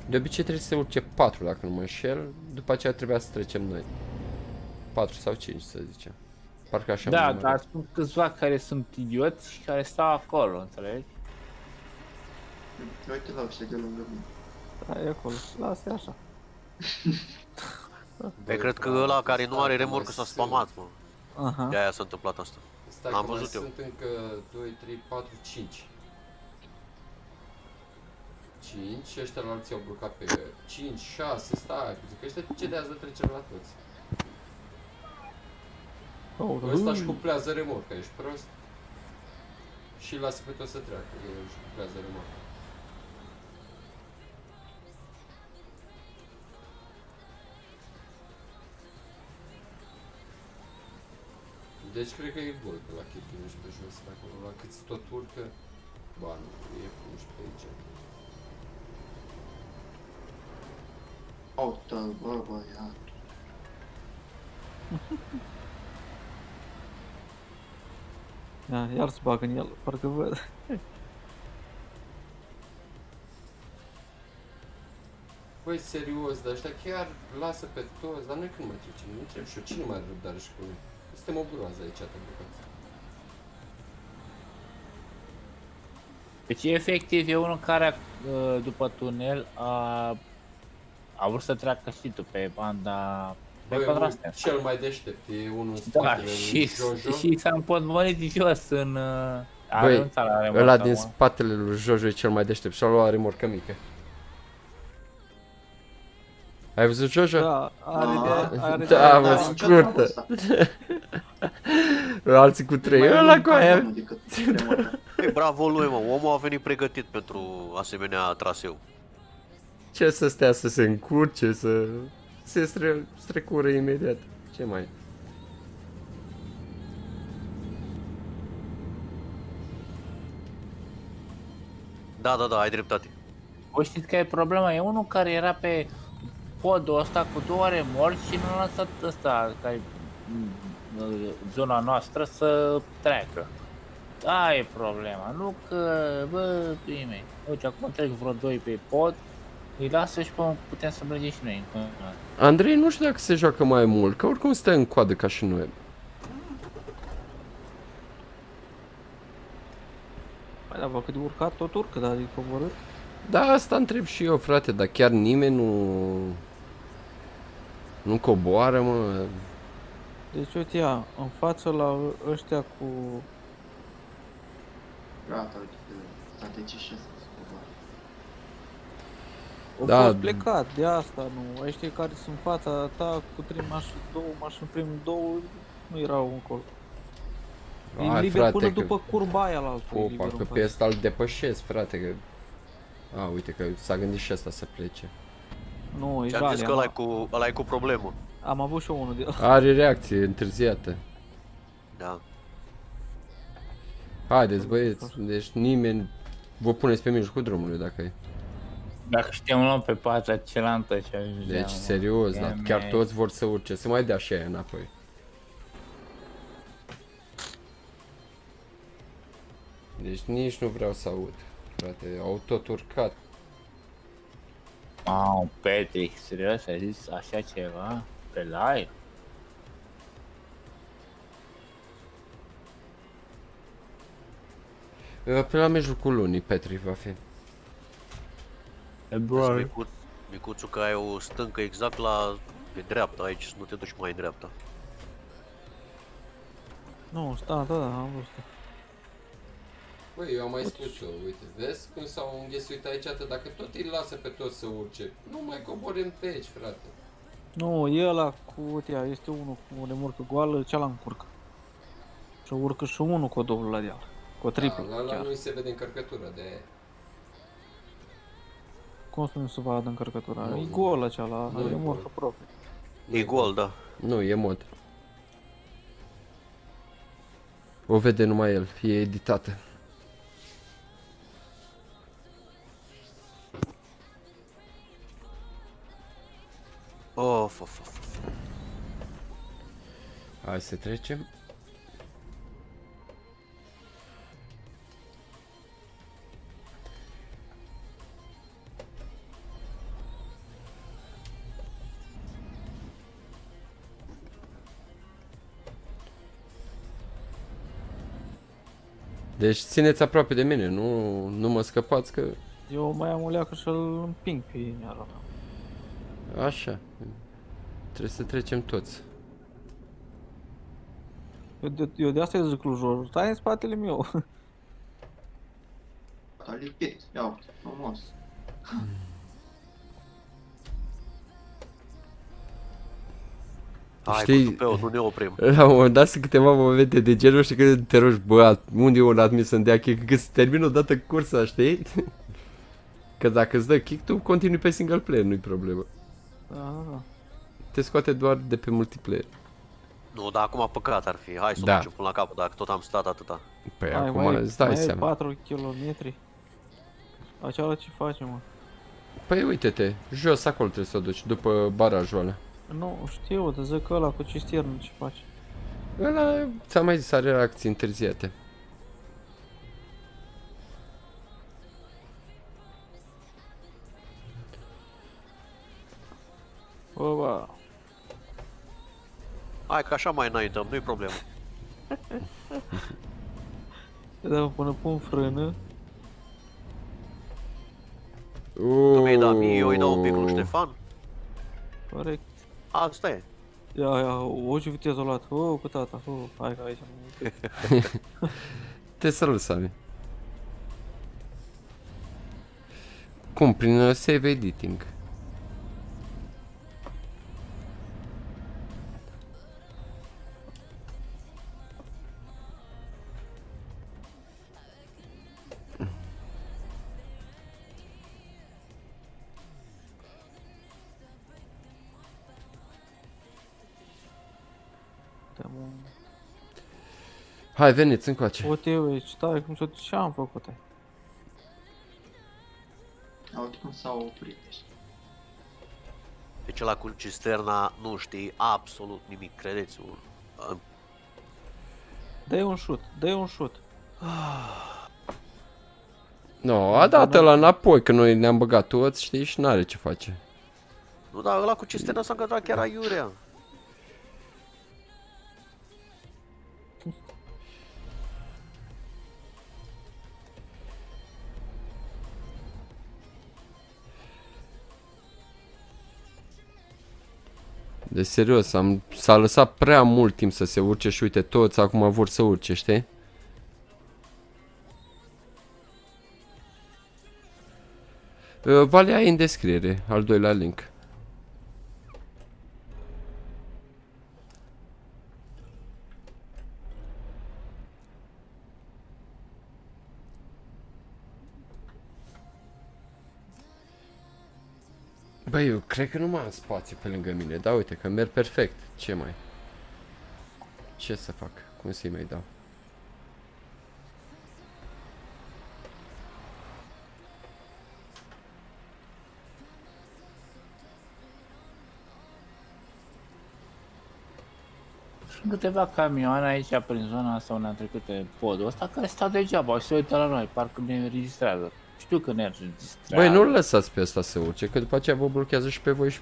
A: De obicei trebuie să se urce 4 dacă nu mă înșel, după aceea trebuia să trecem noi. 4 sau 5 să zicem. Parcă așa
C: Da,
A: am
C: dar
A: numărat.
C: sunt câțiva care sunt idioți și care stau acolo, înțelegi?
E: Uite la ăștia de lângă mine.
B: Da, e acolo. Lasă așa.
D: Pe cred că ăla care nu are remorcă s-a spamat, mă.
B: Aha.
D: De aia s-a întâmplat asta.
A: Stai
D: Am
A: că mai
D: văzut eu.
A: sunt încă 2, 3, 4, 5. 5 și ăștia la alții au blocat pe 5, 6, stai, zic că ăștia cedează trecerea la toți.
B: Oh,
A: Ăsta își cuplează remorca, ești prost? Și lasă pe tot să treacă, el își cuplează remorca. Deci cred că e gol pe la Chirchine și pe jos, pe acolo, la cât tot urcă, ba nu, e 11 aici.
E: Aută, bă, băiat.
B: Da, iar se bagă în el, parcă văd.
A: Băi, serios, dar ăștia chiar lasă pe toți, dar noi când mai trecem? Nu întreb și eu, cine mai are răbdare și cu noi? Suntem o groază aici, te bucați.
C: Deci efectiv e unul care uh, după tunel a, a vrut să treacă și tu pe banda pe
A: Băi,
C: contraste.
A: cel mai deștept, e unul în
C: Da,
A: spatele
C: și,
A: lui Jojo.
C: și s-a împotmolit jos în... uh, A
A: Băi,
C: renunțat la remorcă
A: ăla din
C: acum.
A: spatele lui Jojo e cel mai deștept și-a luat remorcă mică. Ai văzut Jojo?
B: Da, are de, are
A: Da,
B: de,
A: mă,
E: da,
A: scurtă.
E: ăsta.
A: Alții cu trei,
E: Mai
A: ăla
E: un
A: cu aia.
E: canonul decât remorca.
D: Ei, bravo lui, mă, omul a venit pregătit pentru asemenea traseu.
A: Ce să stea să se încurce, să se stre- strecură imediat. Ce mai?
D: Da, da, da, ai dreptate.
C: Voi știți că e problema? E unul care era pe podul ăsta cu două remorci și nu a lăsat ăsta, care e mm, zona noastră, să treacă. Da, e problema. Nu că, bă, prime. Uite, acum trec vreo doi pe pod, îi lasă și pe putem să mergem și noi în continuare.
A: Andrei nu știu dacă se joacă mai mult, că oricum stă în coadă ca și noi.
B: Păi da, bă, cât de urcat, tot urcă, dar e coborât.
A: Da, asta întreb și eu, frate, dar chiar nimeni nu... Nu coboară, mă.
B: Deci uite ia, în față la ăștia cu...
E: Gata, uite, strategii și asta se coboară.
B: Au
A: Da.
B: fost plecat, de asta nu. Ăștia care sunt în fața ta cu trei mașini, două mașini, primul două, nu erau încolo. E
A: Hai,
B: liber
A: frate,
B: până
A: că-
B: după curba aia la altul. e
A: Opa,
B: liber în
A: că
B: față.
A: pe ăsta îl depășesc, frate, că... A, uite că s-a gândit și ăsta să plece.
B: Nu, e
D: Ți-am zis
B: jale,
D: că ăla e
B: am,
D: cu, ăla e cu problemă.
B: am avut și eu unul de
A: Are reacție întârziată.
D: Da.
A: Haideți, băieți, deci nimeni... Vă puneți pe mijlocul drumului dacă e.
C: Dacă știam luăm pe partea cealaltă și ajungeam.
A: Deci,
C: mă.
A: serios,
C: Ia
A: dar chiar
C: mea.
A: toți vor să urce, să mai dea și aia înapoi. Deci nici nu vreau să aud, frate, au tot urcat.
C: Mamă, Patrick, serios, ai zis așa ceva? Pe live?
A: Pe la mijlocul lunii, Petri va fi.
C: E
D: Vezi,
C: bro,
D: Micu, micuțu că ai o stâncă exact la pe dreapta aici, să nu te duci mai în dreapta.
B: Nu, sta, da, da, am văzut.
A: Băi, eu am mai spus-o, uite, vezi cum s-au înghesuit aici atât, dacă tot îi lasă pe toți să urce, nu mai coborâm pe aici, frate.
B: Nu, e ăla cu, uite, ia, este unul cu o remorcă goală, cealaltă încurcă. Și urcă și unul cu o dublă la deal. Cu o triplă,
A: Da, la, la
B: chiar.
A: nu se vede încărcătura de aia.
B: Cum să nu se vadă încărcătura?
A: Nu,
B: e
A: nu.
B: goală cealaltă,
A: Nu e
B: remorcă
A: gol.
B: proprie.
D: E gol, da.
A: Nu, e mod. O vede numai el, e editată.
D: Of, of, of. of.
A: Hai să trecem. Deci țineți aproape de mine, nu, nu mă scăpați că...
B: Eu mai am o leacă și-l împing pe iară.
A: Așa. Trebuie să trecem toți.
B: Eu de, eu de asta îi zic lui Jor, stai în spatele meu.
E: A lipit, ia uite, frumos.
D: Hai
A: Știi-
D: cu tupeu, nu ne oprim.
A: La un moment dat sunt câteva momente de genul și când te rogi, bă, at- unde e un admis să-mi dea kick, că se termină odată cursa, știi? Că dacă îți dă kick, tu continui pe single player, nu-i problemă.
B: Da, da, da.
A: Te scoate doar de pe multiplayer.
D: Nu, dar acum păcat ar fi. Hai să
A: Da.
D: o ducem până la capăt, dacă tot am stat atâta.
A: Păi
B: Hai,
A: acum
B: mai,
A: îți dai
B: mai ai
A: seama.
B: 4 km. Aceala ce face, mă?
A: Păi uite-te, jos acolo trebuie să o duci, după barajul ăla.
B: Nu, știu, te zic că ăla cu cisternă ce face.
A: Ăla, ți-am mai zis, are reacții întârziate.
B: Bă, bă.
D: Hai că așa mai înaintăm, nu-i problemă.
B: Da, până pun frână.
D: Tu mi-ai dat mie, eu îi dau un pic lui Ștefan.
B: Corect.
D: Asta e.
B: Ia, ia, o ce viteză a luat. Oh, cu tata. Oh, hai că aici nu
A: Te salut, Sami. Cum? Prin uh, save editing. Hai, veniți încoace.
B: Uite, uite, stai cum să ce am făcut -ai?
E: Uite cum s-au oprit ăștia.
D: Deci ăla cu cisterna nu știi absolut nimic, credeți-mă. Am-
B: Dă-i un shoot, dă-i un shoot.
A: No, a dat la înapoi, că noi ne-am băgat toți, știi, și n-are ce face.
D: Nu, dar ăla cu cisterna s-a încadrat chiar aiurea.
A: Deci serios, am, s-a lăsat prea mult timp să se urce și uite, toți acum vor să urce, știi? Uh, Valea e în descriere, al doilea link. Băi, eu cred că nu mai am spațiu pe lângă mine, dar uite că merg perfect. Ce mai? Ce să fac? Cum să-i mai dau?
C: Sunt câteva camioane aici prin zona asta unde am trecut pe podul ăsta care stau degeaba și se uită la noi, parcă ne înregistrează. Știu că ne înregistrează.
A: Băi, nu-l lăsați pe ăsta să urce, că după aceea vă blochează și pe voi și...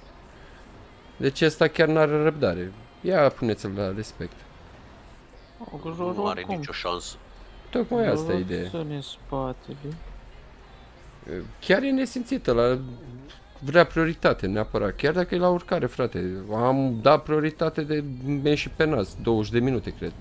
A: Deci ăsta chiar n-are răbdare. Ia puneți-l la respect.
B: O, că
D: Nu
B: joc
D: are
B: oricum.
D: nicio șansă.
A: Tocmai asta e
B: Joc
A: ideea.
B: Să ne spatele.
A: Chiar e nesimțită, la vrea prioritate neapărat, chiar dacă e la urcare, frate. Am dat prioritate de mi și pe nas, 20 de minute, cred.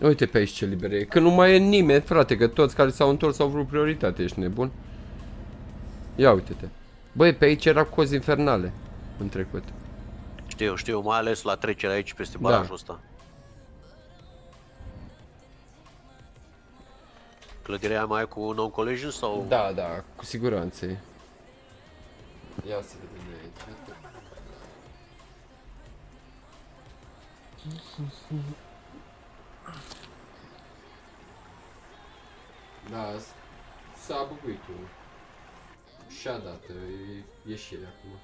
A: Uite pe aici ce liber e, că nu mai e nimeni, frate, că toți care s-au întors au vrut prioritate, ești nebun? Ia uite-te. Băi, pe aici era cozi infernale în trecut.
D: Știu, știu, mai ales la trecerea aici peste
A: Da.
D: barajul ăsta. Clădirea aia mai e cu non collision sau?
A: Da, da, cu siguranță e. Ia să vedem Da, s- s-a bucuit unul. Și-a dat e ieșire acum.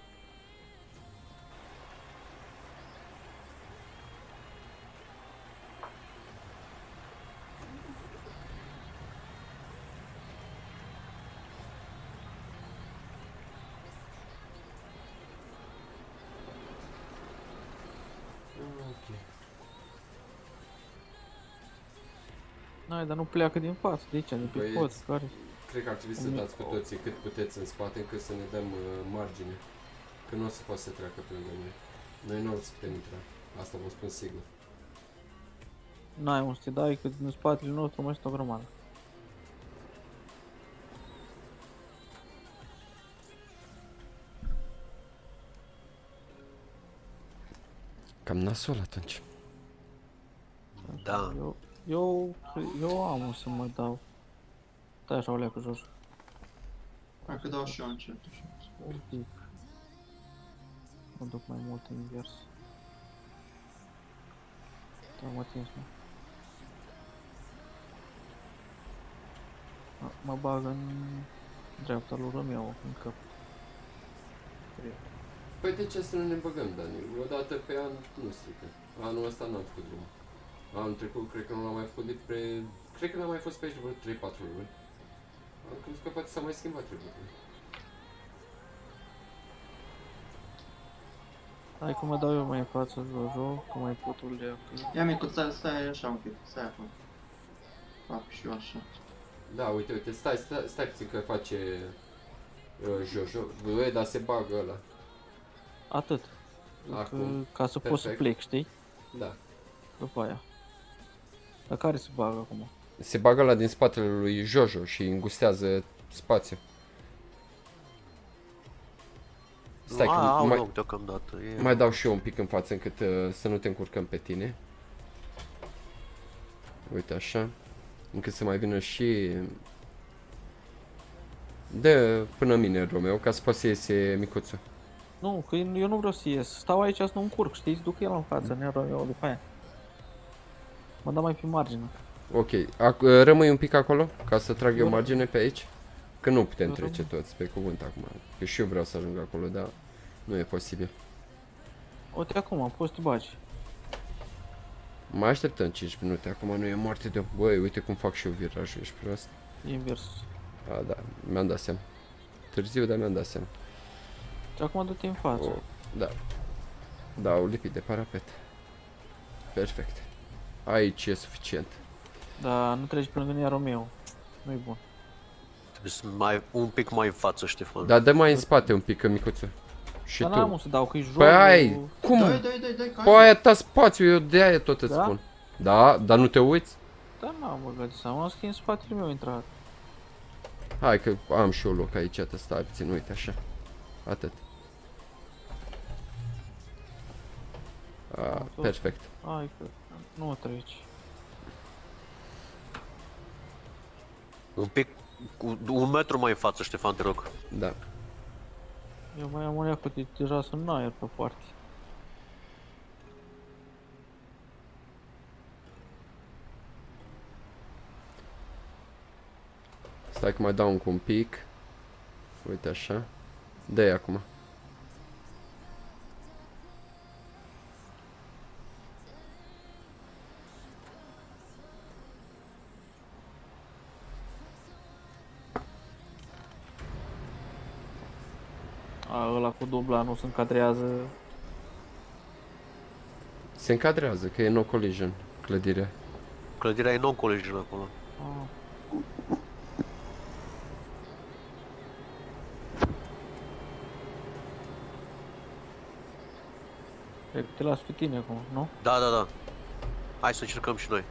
B: N-ai, dar nu pleacă din față, de aici, de pe
A: Băieți.
B: pod, care?
A: Cred că ar trebui să dați cu toții cât puteți în spate încât să ne dăm uh, margine. Că nu o să poată să treacă pe lângă noi. Noi nu o să putem intra. Asta vă spun sigur.
B: N-ai un să te dai, că din spatele nostru mai stă o grămadă.
A: Cam nasol atunci.
D: Da.
B: Eu, eu, eu am un să mă dau. Stai așa, o leacă jos.
E: Hai că dau și eu încet. așa.
B: Un pic. mă duc mai mult în invers. Da, mă atins, mă. A, Mă bag în dreapta lui Romeo, în cap.
A: Păi de ce să nu ne băgăm, Dani? O dată pe an nu strică. Anul ăsta n-am făcut drum. Anul trecut cred că nu l-am mai făcut de pre... Cred că n-am mai fost pe aici de vreo 3-4 luni. Am crezut că poate s-a mai schimbat trecutul.
B: Hai că mă dau eu mai în față, Jojo, că mai pot de acolo.
E: Ia micu, stai, stai așa un pic, stai acolo. Fac și eu așa.
A: Da, uite, uite, stai, stai, stai puțin că face uh, Jojo. Băi, dar se bagă ăla.
B: Atât.
A: Acum,
B: Că, ca să pot să
A: perfect.
B: plec, știi?
A: Da.
B: După aia. Dar care se bagă acum?
A: Se bagă la din spatele lui Jojo și îngustează spațiu. Stai că
D: A, au
A: mai,
D: loc deocamdată. E...
A: mai dau și eu un pic în față încât uh, să nu te încurcăm pe tine. Uite așa. Încât să mai vină și... De până mine, Romeo, ca să poți să iese micuțul.
B: Nu, că eu nu vreau să ies. Stau aici să nu încurc, știți? Să duc el în față, ne eu după aia. Mă dau mai pe margine.
A: Ok, ac- uh, rămâi un pic acolo, ca să trag eu
B: Eu-
A: margine pe aici. Că nu putem
B: Eu
A: trece toți, pe cuvânt acum. Că și eu vreau să ajung acolo, dar nu e posibil.
B: Uite acum, poți să te bagi.
A: Mai așteptăm 5 minute, acum nu e moarte de... Băi, uite cum fac și eu virajul, ești prost?
B: Invers.
A: A, da, mi-am dat seama. Târziu, dar mi-am dat seama.
B: Și acum du-te în față.
A: O, da. Da, au lipit de parapet. Perfect. Aici e suficient.
B: Dar nu treci pe lângă ea Romeo. Nu-i bun.
D: Trebuie să mai, un pic mai în față, Ștefan.
A: Dar dă mai în spate un pic, că micuțu. Și
B: Dar
A: tu.
B: n-am să dau, că e jocul.
A: Păi ai, cum?
E: Dai, dai, dai, dai,
A: Păi aia ta spațiu, eu de aia tot îți
B: Da?
A: spun. Da, dar nu te uiți?
B: Da, n-am băgat de seama, am scris în spatele meu intrat.
A: Hai că am și eu loc aici, te stai puțin, uite așa. Atât. A, perfect.
B: Hai că nu treci.
D: Un pic, cu un metru mai în față, Ștefan, te rog.
A: Da.
B: Eu mai am o că deja sunt în aer pe parte.
A: Stai că mai dau încă un pic. Uite așa. dă acum.
B: Cu dubla nu se încadrează.
A: Se încadrează, că e no collision clădirea.
D: Clădirea e non-collision acolo.
B: A. Cred că te las pe tine acum, nu?
D: Da, da, da. Hai să încercăm și noi.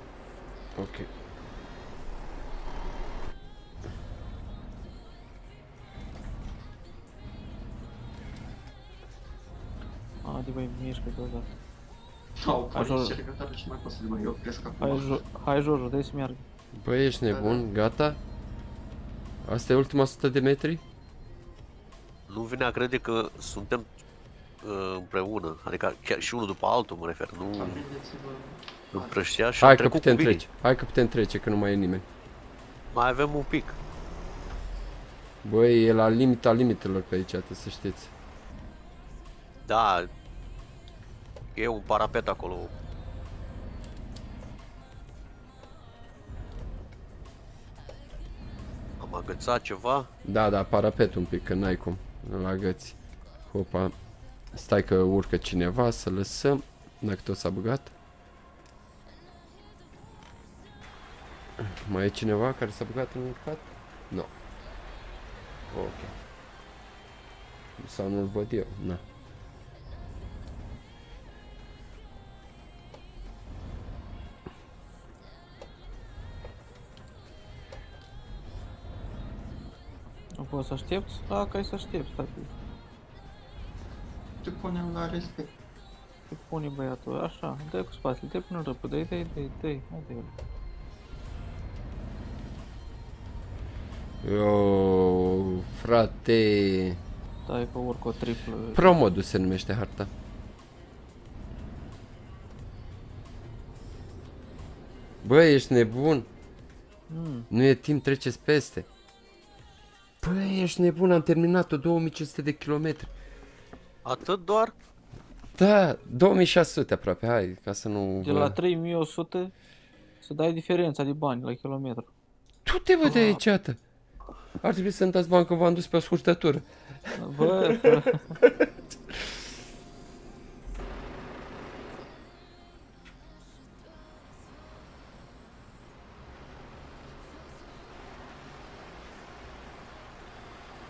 A: Ok.
E: Acum.
B: Hai, jo hai Jojo, dai să meargă.
A: Băi, ești nebun? Gata? Asta e ultima 100 de metri?
D: Nu vine a crede că suntem uh, împreună. Adică chiar și unul după altul, mă refer. Nu
E: Amintiți-vă.
D: împrăștia și
A: Hai
D: am
A: că
D: trecut
A: putem
D: cu bine.
A: trece. Hai că putem trece, că nu mai e nimeni.
D: Mai avem un pic.
A: Băi, e la limita limitelor pe aici, trebuie să știți.
D: Da. E un parapet acolo. Am agățat ceva.
A: Da, da, parapet un pic, că n-ai cum. Îl agăți. Hopa. Stai că urcă cineva, să lăsăm. Dacă tot s-a băgat. Mai e cineva care s-a băgat în urcat? Nu. Ok. Sau nu-l văd eu? Na.
B: Nu poți să aștepți? Da, că ai să aștepți, tati.
E: Te punem la respect.
B: Te pune băiatul, așa, dă cu spatele, te pune răpă, dă-i, dă-i, dă-i, dă-i, nu dă
A: Yo, frate.
B: Stai că urc o triplă.
A: Promodul se numește harta. Bă, ești nebun?
B: Mm.
A: Nu e timp, treceți peste. Bă, ești nebun, am terminat-o 2500 de kilometri.
D: Atât doar?
A: Da, 2600 aproape, hai, ca să nu...
B: De la 3100 să dai diferența de bani la kilometru.
A: Tu te văd de aici, iată. Ar trebui să-mi dați bani că v-am dus pe o scurtătură.
B: Bă,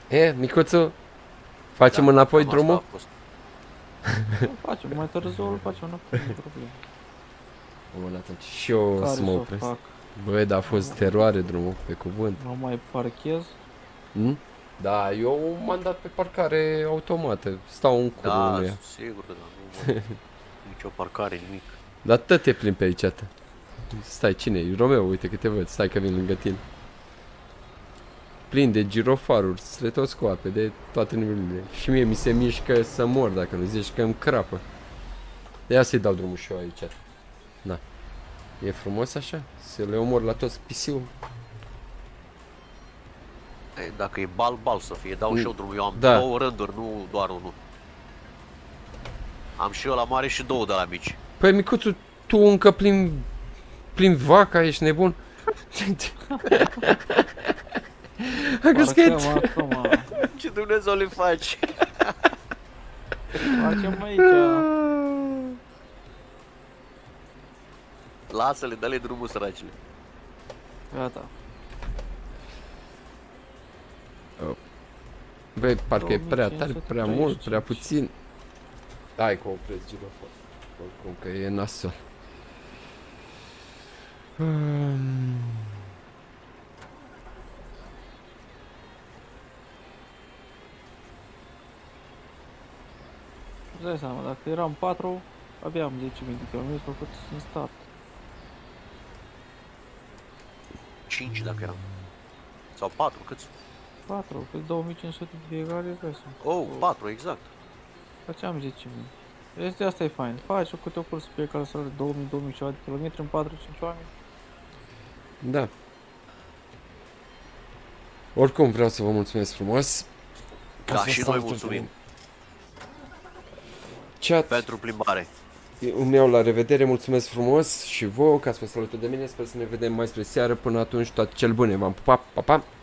A: E, micuțu, facem înapoi
D: cam
A: drumul?
D: asta a fost.
B: îl facem mai târziu, îl facem înapoi, nu e problemă.
A: Bun, atunci și eu o
B: Care
A: să mă
B: să o
A: opresc.
B: fac?
A: Băi, dar a fost teroare drumul, pe cuvânt.
B: Nu mai parchez?
A: Hm? Da, eu m-am dat pe parcare automată. Stau în curul
D: Da,
A: unuia.
D: sigur că da, nu văd nicio parcare, nimic.
A: Dar tot te plimbi pe aici, tă. Stai, cine e? Romeo, uite că te văd, stai că vin lângă tine. Plin de girofaruri, stretoscoape, de toate nivelurile. Și mie mi se mișcă să mor dacă nu zici că îmi crapă. Ia să-i dau drumul și eu aici. Da. E frumos așa? Să le omor la toți pisiul?
D: E, dacă e bal-bal să fie, dau și eu drumul. Eu am
A: Da.
D: două rânduri, nu doar unul. Am și eu la mare și două de la mici.
A: Păi, micuțu, tu încă plin, plin vaca, ești nebun? Hai că
B: Parcăm
A: skate.
B: acum.
D: Ce Dumnezeu le faci?
B: Facem aici.
D: Lasă-le, dă-le drumul săracile.
B: Gata.
A: Băi, parcă e prea tare,
B: 2535.
A: prea mult, prea puțin. Hai că opresc girofon. Oricum că e nasol. Um...
B: Îți dai seama, dacă eram 4, aveam 10.000 de km făcut în start.
D: 5 dacă eram. Sau 4, câți?
B: 4, că 2500 de fiecare, îți dai seama.
D: Oh, 4, exact.
B: Făceam 10.000. Este asta e fain. Faci o câte o cursă pe care să are 2000, 2000 ceva de kilometri în 4-5 oameni.
A: Da. Oricum vreau să vă mulțumesc frumos. Că
D: Da,
A: ați
D: și
A: fost
D: noi
A: alături de
D: mulțumim.
A: mine. Chat,
D: Pentru plimbare.
A: îmi iau la revedere, mulțumesc frumos și vouă că ați fost alături de mine. Sper să ne vedem mai spre seară. Până atunci, toate cel bune. V-am pupat, pa, pa!